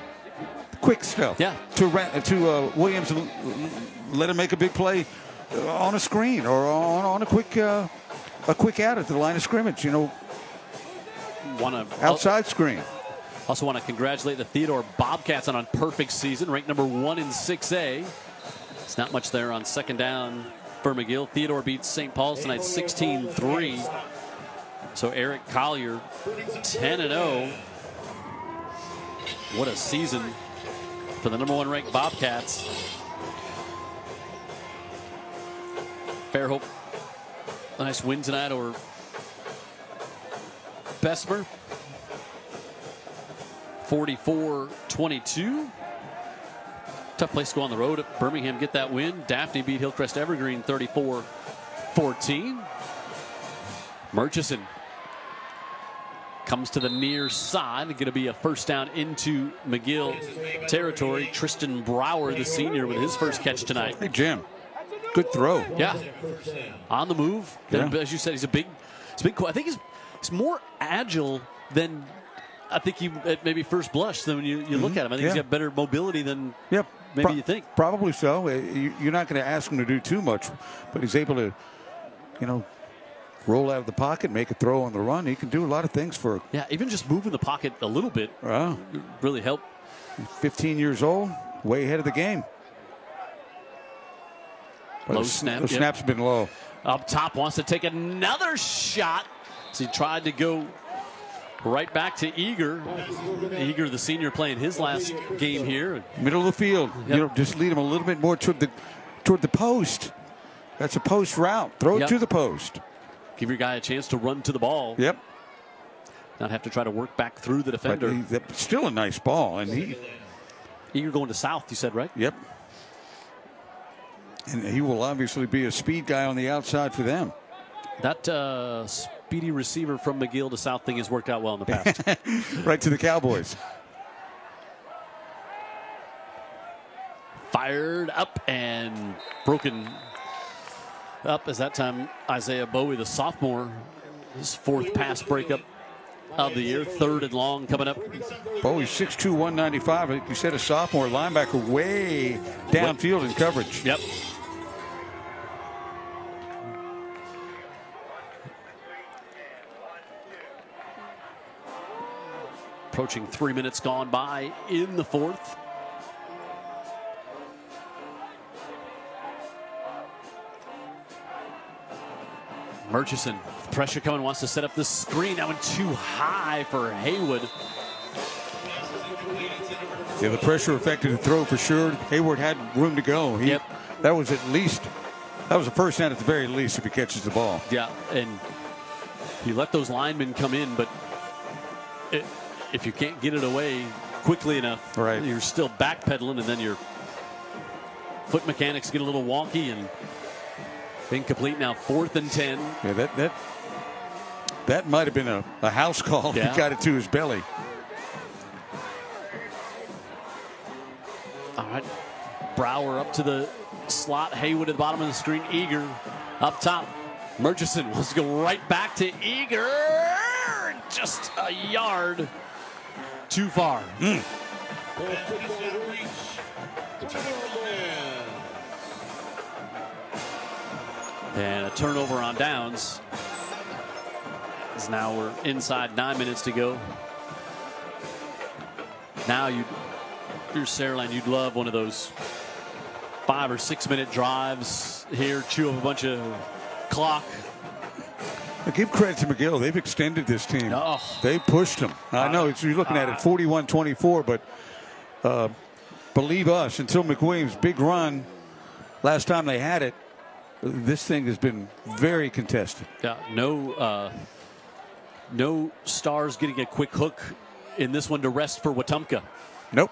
quick stuff. Yeah. To to uh, Williams, let him make a big play uh, on a screen or on, on a quick uh, a quick out at the line of scrimmage. You know, want to outside screen. Also want to congratulate the Theodore Bobcats on a perfect season, ranked number one in 6A. It's not much there on second down for McGill. Theodore beats St. Paul's tonight 16-3. So Eric Collier 10-0. What a season for the number one ranked Bobcats. Fairhope, a nice win tonight over Bessemer. 44-22. Tough place to go on the road. At Birmingham get that win. Daphne beat Hillcrest Evergreen 34-14. Murchison comes to the near side. Going to be a first down into McGill territory. Tristan Brower, the senior, with his first catch tonight. Hey Jim, good throw. Yeah, on the move. Yeah. As you said, he's a big, he's a big. I think he's he's more agile than I think he at maybe first blush Then when you, you look Mhm. at him. I think he's got better mobility than Yep. maybe Pro- you think. Probably so. Uh, you- You're not going to ask him to do too much, but he's able to, you know, roll out of the pocket, make a throw on the run. He can do a lot of things for Yeah, even just moving the pocket a little bit Wow. really helped. 15 years old, way ahead of the game. But Low the snap, The yep. snap's been low. Up top wants to take another shot. So he tried to go right back to Eager. Eager, the senior, playing his last game here. Middle of the field. Yep. You know, just lead him a little bit more toward the toward the post. That's a post route. Throw it to the post. Give your guy a chance to run to the ball. Yep. Not have to try to work back through the defender. he, still a nice ball, and he. Eager going to south, you said, right? Yep. And he will obviously be a speed guy on the outside for them. That uh, speedy receiver from McGill to South thing has worked out well in the past. right to the Cowboys. Fired up and broken up as that time Isaiah Bowie, the sophomore, his fourth pass breakup of the year, third and long coming up. Bowie 6'2", 195. Like you said, a sophomore linebacker way downfield in coverage. Yep. Approaching three minutes gone by in the fourth. Murchison, pressure coming, wants to set up the screen. That one too high for Haywood. Yeah, the pressure affected the throw for sure. Haywood had room to go. He, Yep. That was at least, that was the first down at the very least if he catches the ball. Yeah, and he let those linemen come in, but it, if you can't get it away quickly enough, Right. you're still backpedaling, and then your foot mechanics get a little wonky and incomplete. Now fourth and ten. Yeah, that that that might have been a, a house call. Yeah. He got it to his belly. All right, Brower up to the slot. Haywood at the bottom of the screen. Eager up top. Murchison wants to go right back to Eager. Just a yard too far. Mm. And a turnover on downs. As now we're inside nine minutes to go. Now you, you're Saraland, you'd love one of those five or six minute drives here, chew up a bunch of clock. But give credit to McGill. They've extended this team. Oh. They pushed them. I know it's, you're looking at it 41-24, but uh, believe us, until McWilliams' big run last time they had it, this thing has been very contested. Yeah, no, uh, no stars getting a quick hook in this one to rest for Wetumpka. Nope.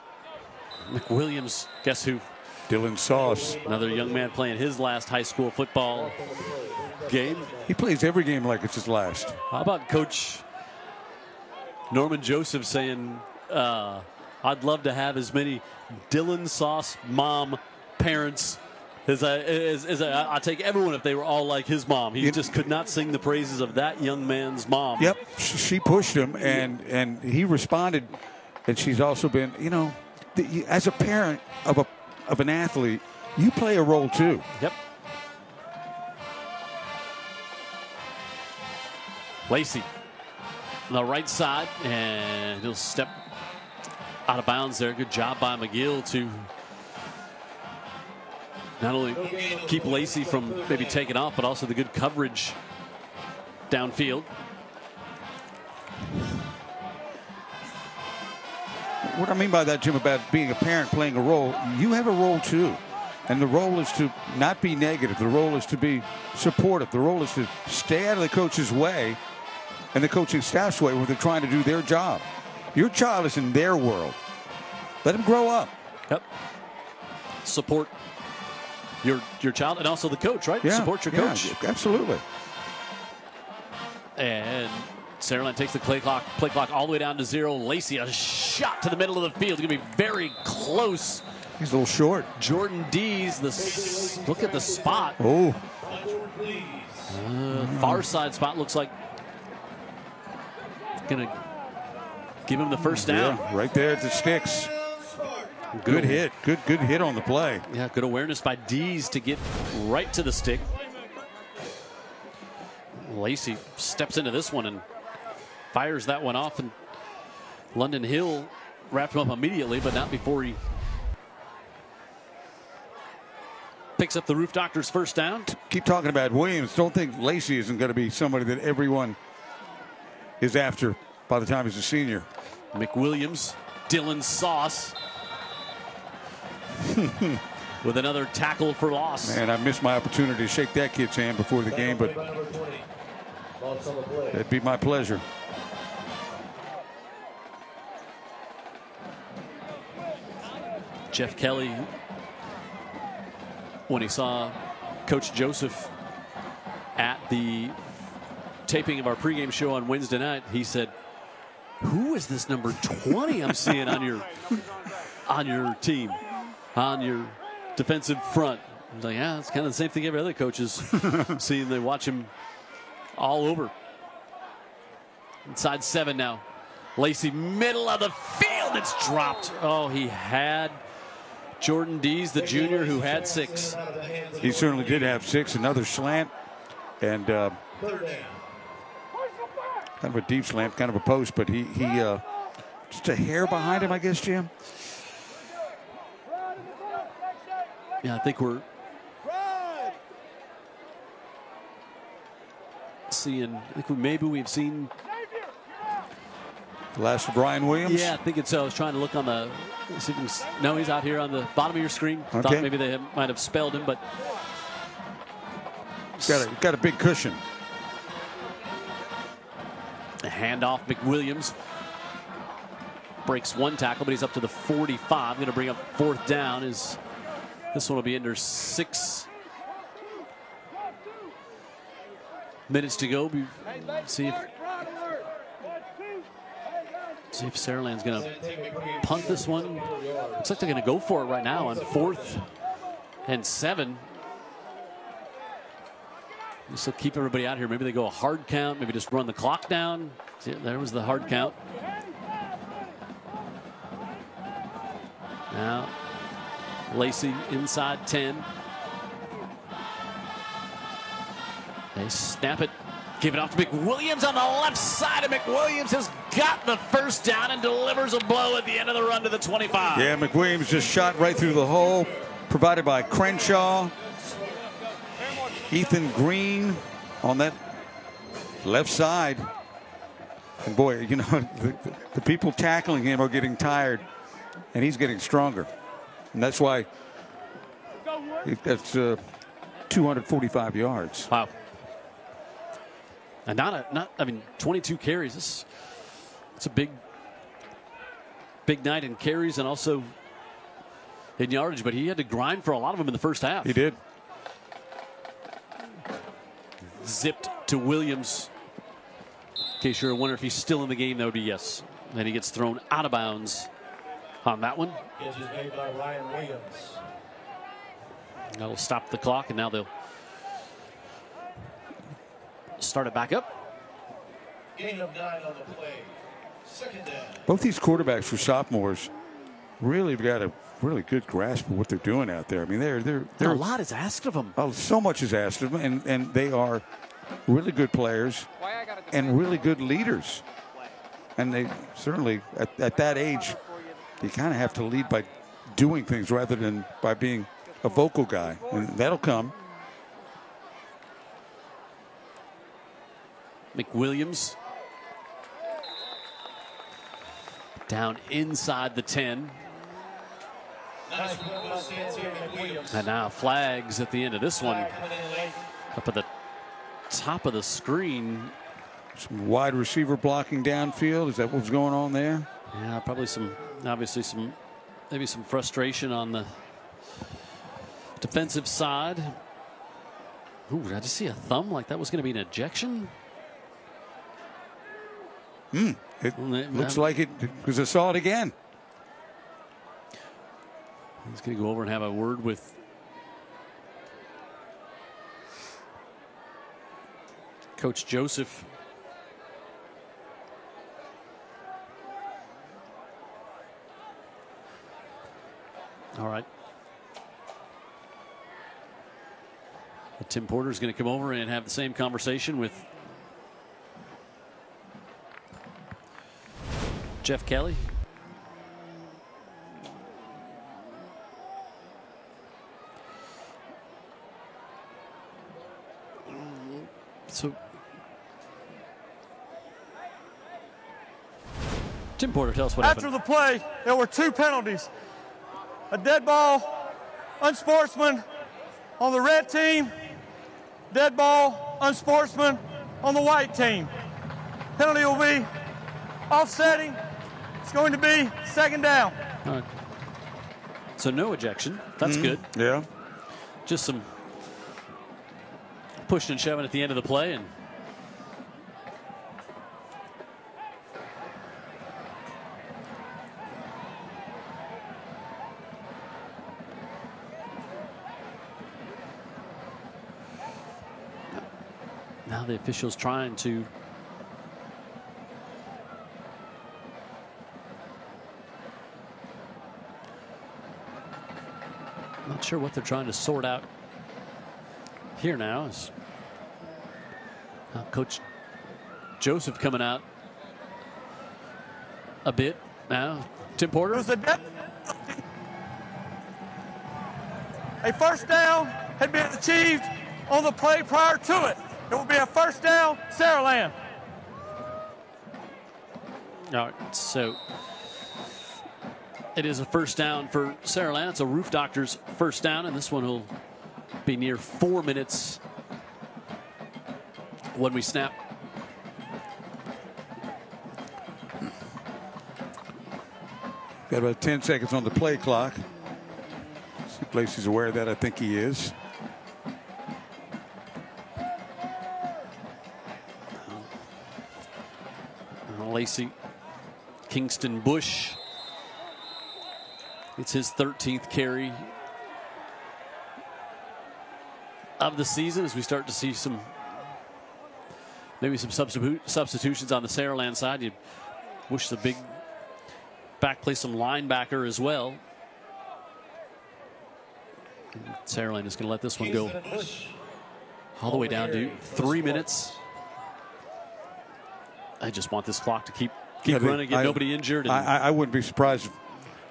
McWilliams, guess who? Dylan Sauce. Another young man playing his last high school football game. He plays every game like it's his last. How about Coach Norman Joseph saying, uh, I'd love to have as many Dylan Sauce mom parents as I, as, as I, I take everyone if they were all like his mom. He just could not sing the praises of that young man's mom. Yep, she pushed him, and and he responded. And she's also been, you know, the, as a parent of a of an athlete, you play a role too. Yep. Lacey on the right side, and he'll step out of bounds there. Good job by McGill to not only keep Lacey from maybe taking off, but also the good coverage downfield. What I mean by that, Jim, about being a parent playing a role, you have a role too. And the role is to not be negative. The role is to be supportive. The role is to stay out of the coach's way and the coaching staff's way where they're trying to do their job. Your child is in their world. Let them grow up. Yep. Support your your child and also the coach, right? Yeah, Support your yeah, coach. absolutely. And Saraland takes the play clock, play clock all the way down to zero. Lacey, a shot to the middle of the field. It's going to be very close. He's a little short. Jordan Dees, the look at the spot. Oh, Uh, far side spot looks like going to Give him the first down. Yeah, right there at the sticks. Good hit. Good good hit on the play. Yeah, good awareness by Dees to get right to the stick. Lacey steps into this one and fires that one off, and London Hill wrapped him up immediately, but not before he picks up the Roof Doctor's first down. Keep talking about Williams. Don't think Lacey isn't going to be somebody that everyone is after by the time he's a senior. McWilliams, Dylan Sauce with another tackle for loss. Man, I missed my opportunity to shake that kid's hand before the game, but it'd be my pleasure. Jeff Kelly, when he saw Coach Joseph at the taping of our pregame show on Wednesday night, he said, "Who is this number 20 I'm seeing on your on your team, on your defensive front?" I was like, "Yeah, it's kind of the same thing every other coach is seeing. They watch him all over." Inside seven now. Lacey, middle of the field. It's dropped. Oh, he had Jordan Dees, the junior, who had six. He certainly did have six. Another slant, and uh, kind of a deep slant, kind of a post, but he he uh, just a hair behind him, I guess, Jim. Yeah, I think we're seeing. I think we, maybe we've seen. The last of Brian Williams. Yeah, I think it's. Uh, I was trying to look on the. See if we can, no, he's out here on the bottom of your screen. Okay. Thought maybe they might have spelled him, but He's got a got a big cushion. A handoff, McWilliams breaks one tackle, but he's up to the 45. Going to bring up fourth down. Is this one will be under six minutes to go? See if see if Saraland's going to punt this one. Looks like they're going to go for it right now on fourth and seven. This will keep everybody out here. Maybe they go a hard count. Maybe just run the clock down. See, there was the hard count. Now, Lacey inside 10. They snap it. Give it off to McWilliams on the left side, and McWilliams has got the first down and delivers a blow at the end of the run to the 25. Yeah, McWilliams just shot right through the hole, provided by Crenshaw. Ethan Green on that left side. And boy, you know, the, the people tackling him are getting tired, and he's getting stronger. And that's why it, that's uh, 245 yards. Wow. And not a not I mean 22 carries. This it's a big big night in carries and also in yardage, but he had to grind for a lot of them in the first half. He did. Zipped to Williams. In case you're wondering if he's still in the game, that would be yes. Then he gets thrown out of bounds on that one. Catch is made by Ryan Williams. That'll stop the clock, and now they'll start it back up. Gain of nine on the play. Second down. Both these quarterbacks for sophomores really have got a really good grasp of what they're doing out there. I mean, they're they're, they're a lot is asked of them. Oh, so much is asked of them, and, and they are really good players and really good leaders. And they certainly, at, at that age, you kind of have to lead by doing things rather than by being a vocal guy. And that'll come. McWilliams down inside the 10. Nice run by Santiago McWilliams. And now flags at the end of this one. Up at the top of the screen. Some wide receiver blocking downfield. Is that what's going on there? Yeah, probably some, obviously some, maybe some frustration on the defensive side. Ooh, did I just see a thumb like that was going to be an ejection? Hmm. It looks like it because I saw it again. He's going to go over and have a word with Coach Joseph. All right. Tim Porter is going to come over and have the same conversation with Jeff Kelly, So Tim Porter, tell us what After happened. the play, there were two penalties. A dead ball, unsportsman on the red team, dead ball, unsportsman on the white team. Penalty will be offsetting. It's going to be second down. All right. So no ejection. That's Mhm. good. Yeah. Just some pushing and shoving at the end of the play, and now the officials trying to Not sure what they're trying to sort out here now. Is uh, Coach Joseph coming out a bit now. Tim Porter. A first down had been achieved on the play prior to it. It will be a first down, Saraland. All right, so it is a first down for Saraland. It's a Roof Doctors first down, and this one will be near four minutes when we snap. Got about 10 seconds on the play clock. See Lacey's aware of that. I think he is. Lacey Kingston Bush. It's his 13th carry of the season as we start to see some maybe some substitu- substitutions on the Saraland side. You wish the big back play some linebacker as well. Saraland is going to let this one go all the way down to three minutes. I just want this clock to keep keep Yeah, running, get I- nobody injured. And I, I- I wouldn't be surprised if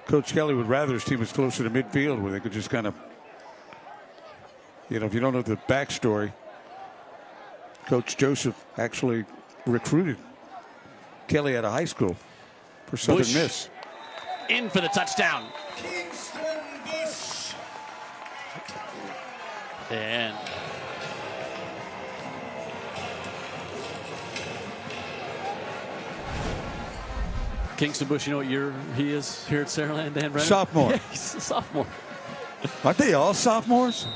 Coach Kelly would rather his team was closer to midfield where they could just kind of, you know, if you don't know the backstory, Coach Joseph actually recruited Kelly out of high school for Southern Bush. Miss. in for the touchdown. Kingston Bush. And Kingston Bush, you know what year he is here at Saraland, Dan Brennan? Sophomore. Yeah, he's a sophomore. Aren't they all sophomores?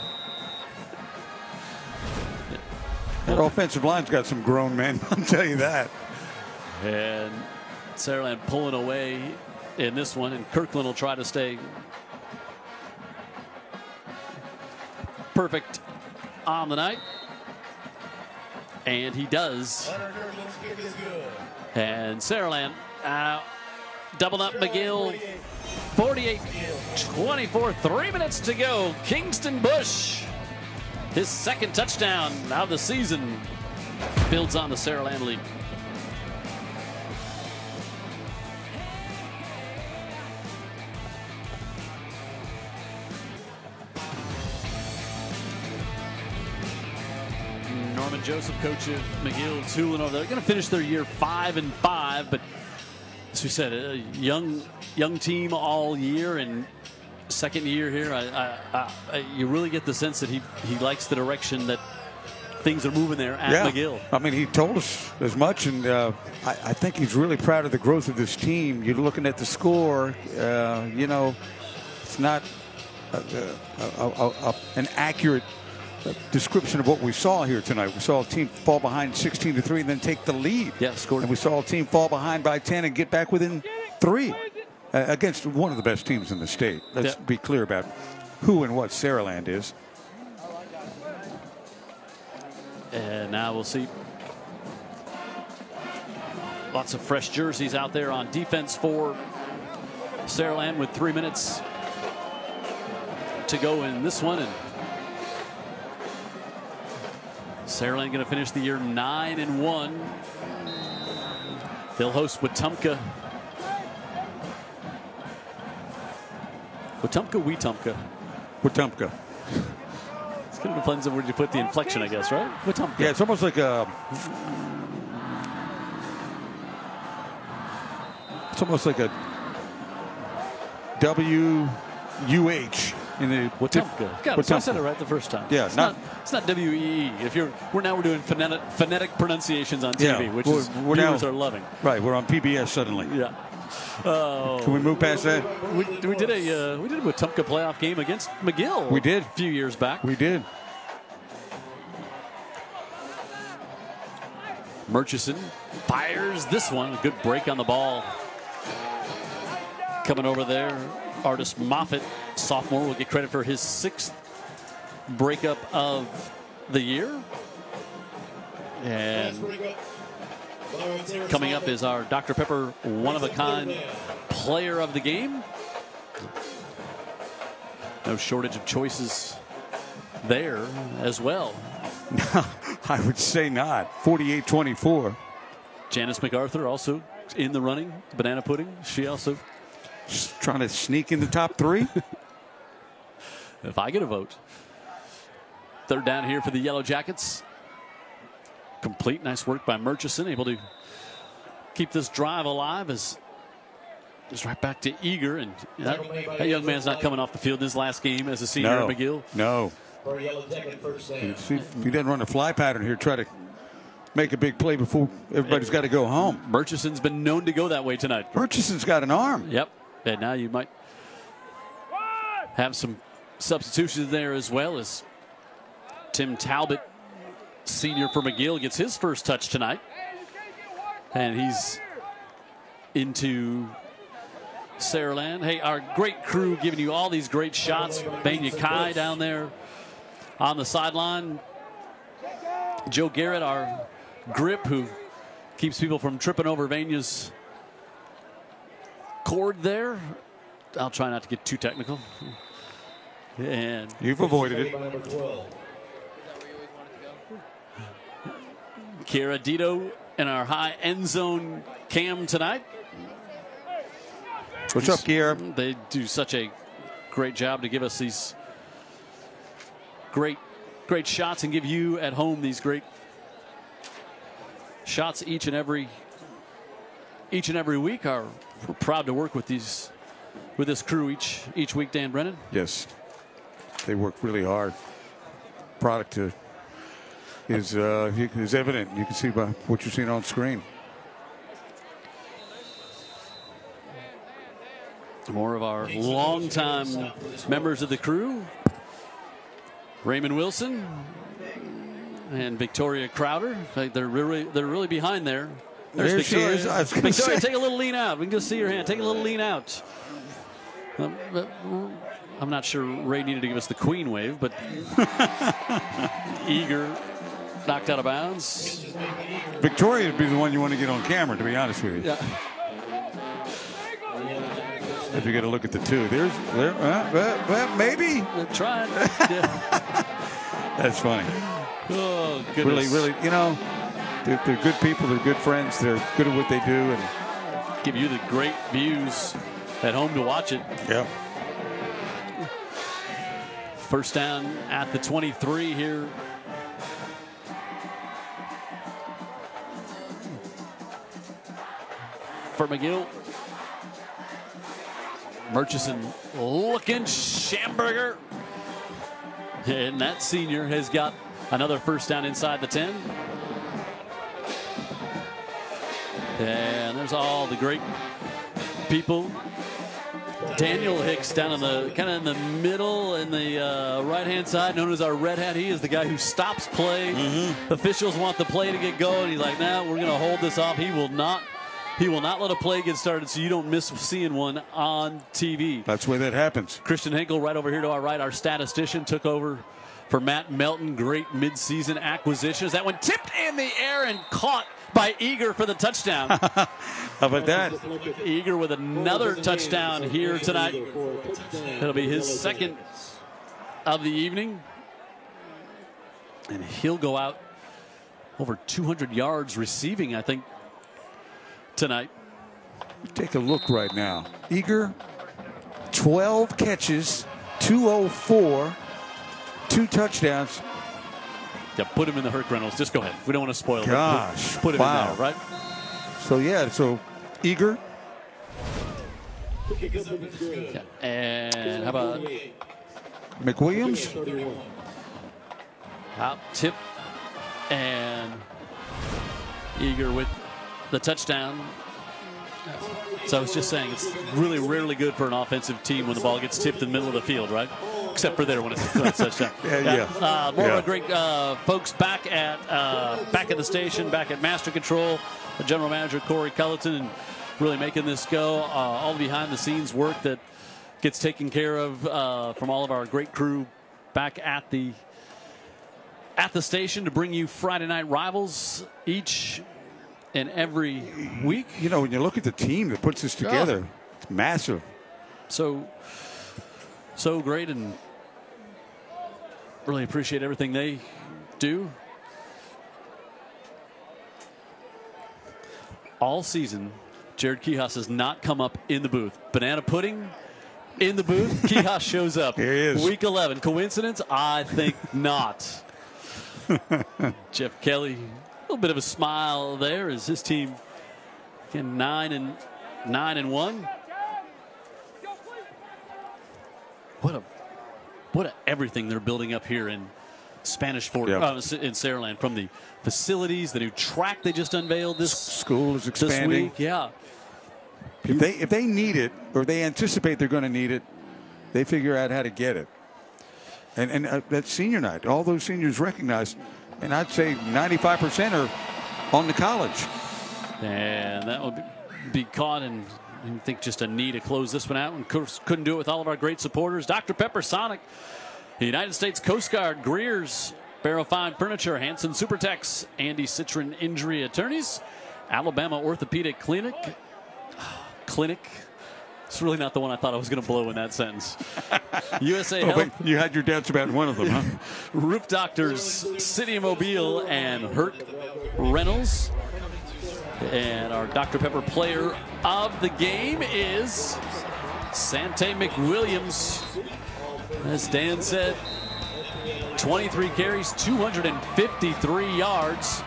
That offensive line's got some grown men, I'll tell you that. And Saraland pulling away in this one, and Kirkland will try to stay perfect on the night. And he does. And Saraland uh, doubled up McGill 48 24, three minutes to go. Kingston Bush, his second touchdown of the season, builds on the Saraland lead. Norman Joseph, coach of McGill, Toolen over there. They're going to finish their year five and five, but as we said, a young young team all year and second year here. I, I, I, you really get the sense that he he likes the direction that things are moving there at yeah. McGill. I mean, he told us as much, and uh, I, I think he's really proud of the growth of this team. You're looking at the score, uh, you know, it's not a, a, a, an accurate description of what we saw here tonight. We saw a team fall behind 16 to 3 and then take the lead. Yeah, scored. And we saw a team fall behind by 10 and get back within three uh, against one of the best teams in the state. Let's Yeah. be clear about who and what Saraland is. And now we'll see lots of fresh jerseys out there on defense for Saraland with three minutes to go in this one. And Saraland going to finish the year 9 and 1. They'll host Wetumpka. Wetumpka, Wetumpka. Wetumpka. It's kind of depends on where you put the inflection, I guess, right? Wetumpka. Yeah, it's almost like a. It's almost like a W U H in the Wetumpka. Got it. So I said it right the first time. Yeah, it's not- not, it's not W E E. If you're, we're now we're doing phonetic, phonetic pronunciations on TV, Yeah, which we're- is we're now- viewers are loving. Right, we're on PBS suddenly. Yeah. Oh. Can we move past that? We, we did a uh, we did a Wetumpka playoff game against McGill. We did. a few years back. We did. Murchison fires this one. Good break on the ball. Coming over there, Artist Moffat, sophomore, will get credit for his sixth breakup of the year. And coming up is our Dr. Pepper one of a kind player of the game. No shortage of choices there as well. I would say not. 48 24. Janice MacArthur also in the running. Banana pudding. She also Just trying to sneak in the top three. if I get a vote. Third down here for the Yellow Jackets. Complete. Nice work by Murchison. Able to keep this drive alive as it's right back to Eager. And that, that young man's not coming off the field in his last game as a senior no. at McGill. No. For Yellow Jacket first down. If he, if he doesn't run a fly pattern here, try to make a big play before everybody's got to go home. Murchison's been known to go that way tonight. Murchison's got an arm. Yep. And now you might have some substitutions there as well as Tim Talbot, senior for McGill, gets his first touch tonight. And he's into Saraland. Hey, our great crew giving you all these great shots. Banya Kai down there on the sideline. Joe Garrett, our grip, who keeps people from tripping over Vanya's cord there. I'll try not to get too technical. And You've avoided it. By number 12. Kira Dito in our high end zone cam tonight. What's up, Kiera? They do such a great job to give us these great, great shots and give you at home these great shots each and every each and every week. Are we're proud to work with these with this crew each each week. Dan Brennan. Yes. They work really hard. Product uh, is uh, is evident. You can see by what you're seeing on screen. More of our longtime members of the crew. Raymond Wilson and Victoria Crowder. Like, They're really they're really behind there. There's There she Victoria. is. I was gonna Victoria, say. take a little lean out. We can just see your hand. Take a little lean out. Um, but I'm not sure Ray needed to give us the queen wave, but eager knocked out of bounds. Victoria would be the one you want to get on camera, to be honest with you. Yeah. If you get a look at the two, there's there. Uh, well, maybe. They're trying. Yeah. That's funny. Oh, Really, really, you know, they're, they're good people. They're good friends. They're good at what they do, and give you the great views at home to watch it. yeah. First down at the 23 here. For McGill. Murchison looking. Schamberger. And that senior has got another first down inside the 10. And there's all the great people Daniel Hicks down in the kind of in the middle in the uh, right hand side, known as our red hat. He is the guy who stops play. Officials want the play to get going. He's like, "Nah, we're going to hold this off." He will not. He will not let a play get started, so you don't miss seeing one on TV. That's where that happens. Christian Henkel right over here to our right, our statistician, took over for Matt Melton. Great midseason acquisitions. That one tipped in the air and caught by Eager for the touchdown. How about that? Eager with another touchdown here tonight. It'll be his second of the evening. And he'll go out over 200 yards receiving, I think, tonight. Take a look right now. Eager, 12 catches, 204, two touchdowns. Yeah, put him in the Herc Reynolds. Just go ahead. We don't want to spoil Gosh, it. Put him wow. in there, right? So yeah, so eager. Yeah. And how about McWilliams? out tip and eager with the touchdown. So I was just saying, it's really rarely good for an offensive team when the ball gets tipped in the middle of the field, right? Except for there when it's a touchdown. Yeah, yeah. Uh, more Yeah. of a great uh, folks back at uh, back at the station, back at Master Control, the general manager Corey Culleton, and really making this go. Uh, all the behind the scenes work that gets taken care of uh, from all of our great crew back at the at the station to bring you Friday night rivals each and every week. You know, when you look at the team that puts this together, it's massive. So, so great and really appreciate everything they do. All season, Jared Kihas has not come up in the booth. Banana pudding in the booth. Kihas shows up. Here he is. Week 11. Coincidence? I think not. Jeff Kelley, little bit of a smile there as his team again nine and nine and one. What a what a everything they're building up here in Spanish Fort Yeah. uh, in Saraland from the facilities, the new track they just unveiled this School is this expanding. week. Yeah, If they if they need it or they anticipate they're going to need it, they figure out how to get it. And and uh, that senior night, all those seniors recognized, and I'd say 95% are on the college. and that will be, caught and. I think just a need to close this one out, and couldn't do it with all of our great supporters. Dr. Pepper Sonic, United States Coast Guard, Greer's, Barrow Fine Furniture, Hanson Supertex, Andy Citrin Injury Attorneys, Alabama Orthopedic Clinic, Clinic. It's really not the one I thought I was going to blow in that sentence. USA Oh, Health, you had your doubts about one of them, huh? Roof Doctors, City of Mobile, and Herc Reynolds. And our Dr. Pepper player of the game is Sante McWilliams. As Dan said, 23 carries, 253 yards,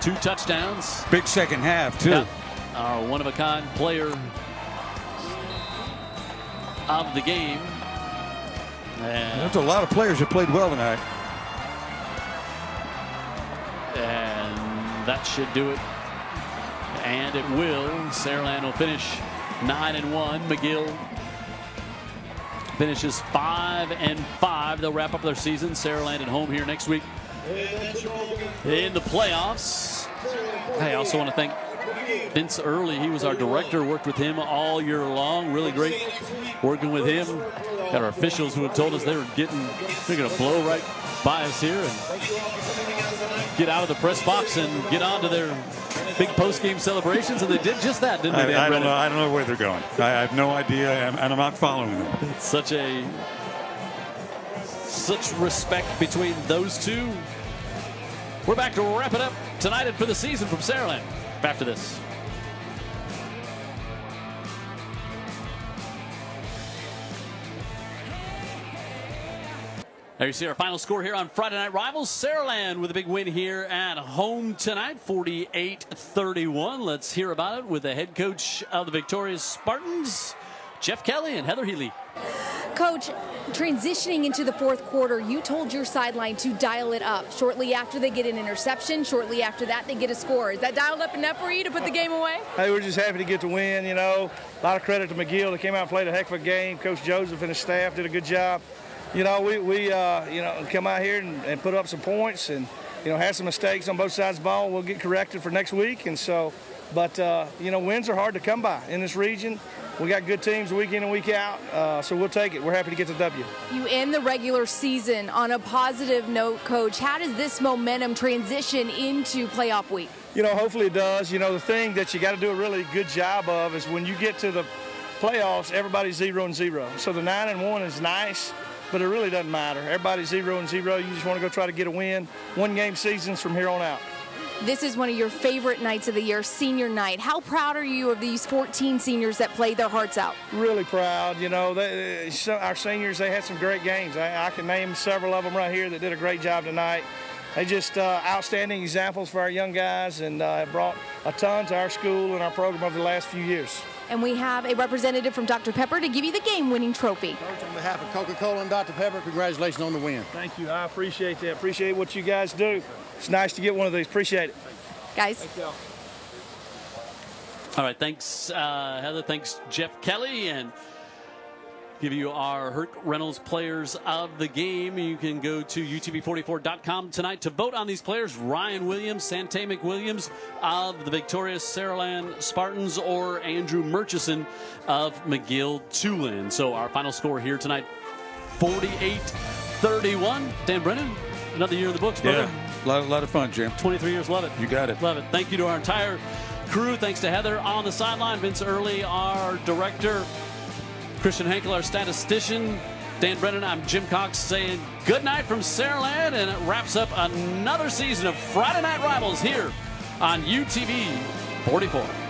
two touchdowns. Big second half, too. Yep. Our one of a kind player of the game. And There's a lot of players that played well tonight. And that should do it. And it will. Saraland will finish 9 and 1. McGill finishes 5 and 5. They'll wrap up their season. Saraland at home here next week in the playoffs. Hey, I also want to thank Vince Early. He was our director, worked with him all year long. Really great working with him. Got our officials who have told us they were getting, they're going to blow right by us here and get out of the press box and get on to their big post-game celebrations. And they did just that, didn't they? I, Dan I don't know. I don't know where they're going. I have no idea, and, and I'm not following them. Such a such respect between those two. We're back to wrap it up tonight and for the season from Saraland. After this. There you see our final score here on Friday Night Rivals. Saraland with a big win here at home tonight, 48-31. Let's hear about it with the head coach of the victorious Spartans, Jeff Kelley and Heather Healy. Coach, transitioning into the fourth quarter, you told your sideline to dial it up. Shortly after they get an interception, shortly after that they get a score. Is that dialed up enough for you to put the game away? Hey, we're just happy to get the win. You know, a lot of credit to McGill. They came out and played a heck of a game. Coach Joseph and his staff did a good job. You know, we, we uh, you know come out here and, and put up some points and you know had some mistakes on both sides of the ball. We'll get corrected for next week. And so, but uh, you know, wins are hard to come by in this region. We got good teams week in and week out, uh, so we'll take it. We're happy to get the W. You end the regular season on a positive note, Coach. How does this momentum transition into playoff week? You know, hopefully it does. You know, the thing that you got to do a really good job of is when you get to the playoffs, everybody's zero and zero. So the nine and one is nice, but it really doesn't matter. Everybody's zero and zero. You just want to go try to get a win. One game seasons from here on out. This is one of your favorite nights of the year, senior night. How proud are you of these 14 seniors that played their hearts out? Really proud. You know, they, so our seniors, they had some great games. I, I, can name several of them right here that did a great job tonight. They just uh, outstanding examples for our young guys and uh, have brought a ton to our school and our program over the last few years. And we have a representative from Dr. Pepper to give you the game-winning trophy. Coach, on behalf of Coca-Cola and Dr. Pepper, congratulations on the win. Thank you. I appreciate that. Appreciate what you guys do. It's nice to get one of these. Appreciate it. Guys. All right, thanks, uh, Heather. Thanks, Jeff Kelley, and give you our Herc Reynolds players of the game. You can go to utv44.com tonight to vote on these players. Ryan Williams, Sante McWilliams of the victorious Saraland Spartans, or Andrew Murchison of McGill Toolen. So our final score here tonight, 48-31. Dan Brennan, another year in the books, brother. Yeah, a lot, a lot of fun, Jim. 23 years, love it. You got it. Love it. Thank you to our entire crew. Thanks to Heather on the sideline, Vince Early, our director, Christian Henkel, our statistician, Dan Brennan. I'm Jim Cox saying good night from Saraland, and it wraps up another season of Friday Night Rivals here on UTV 44.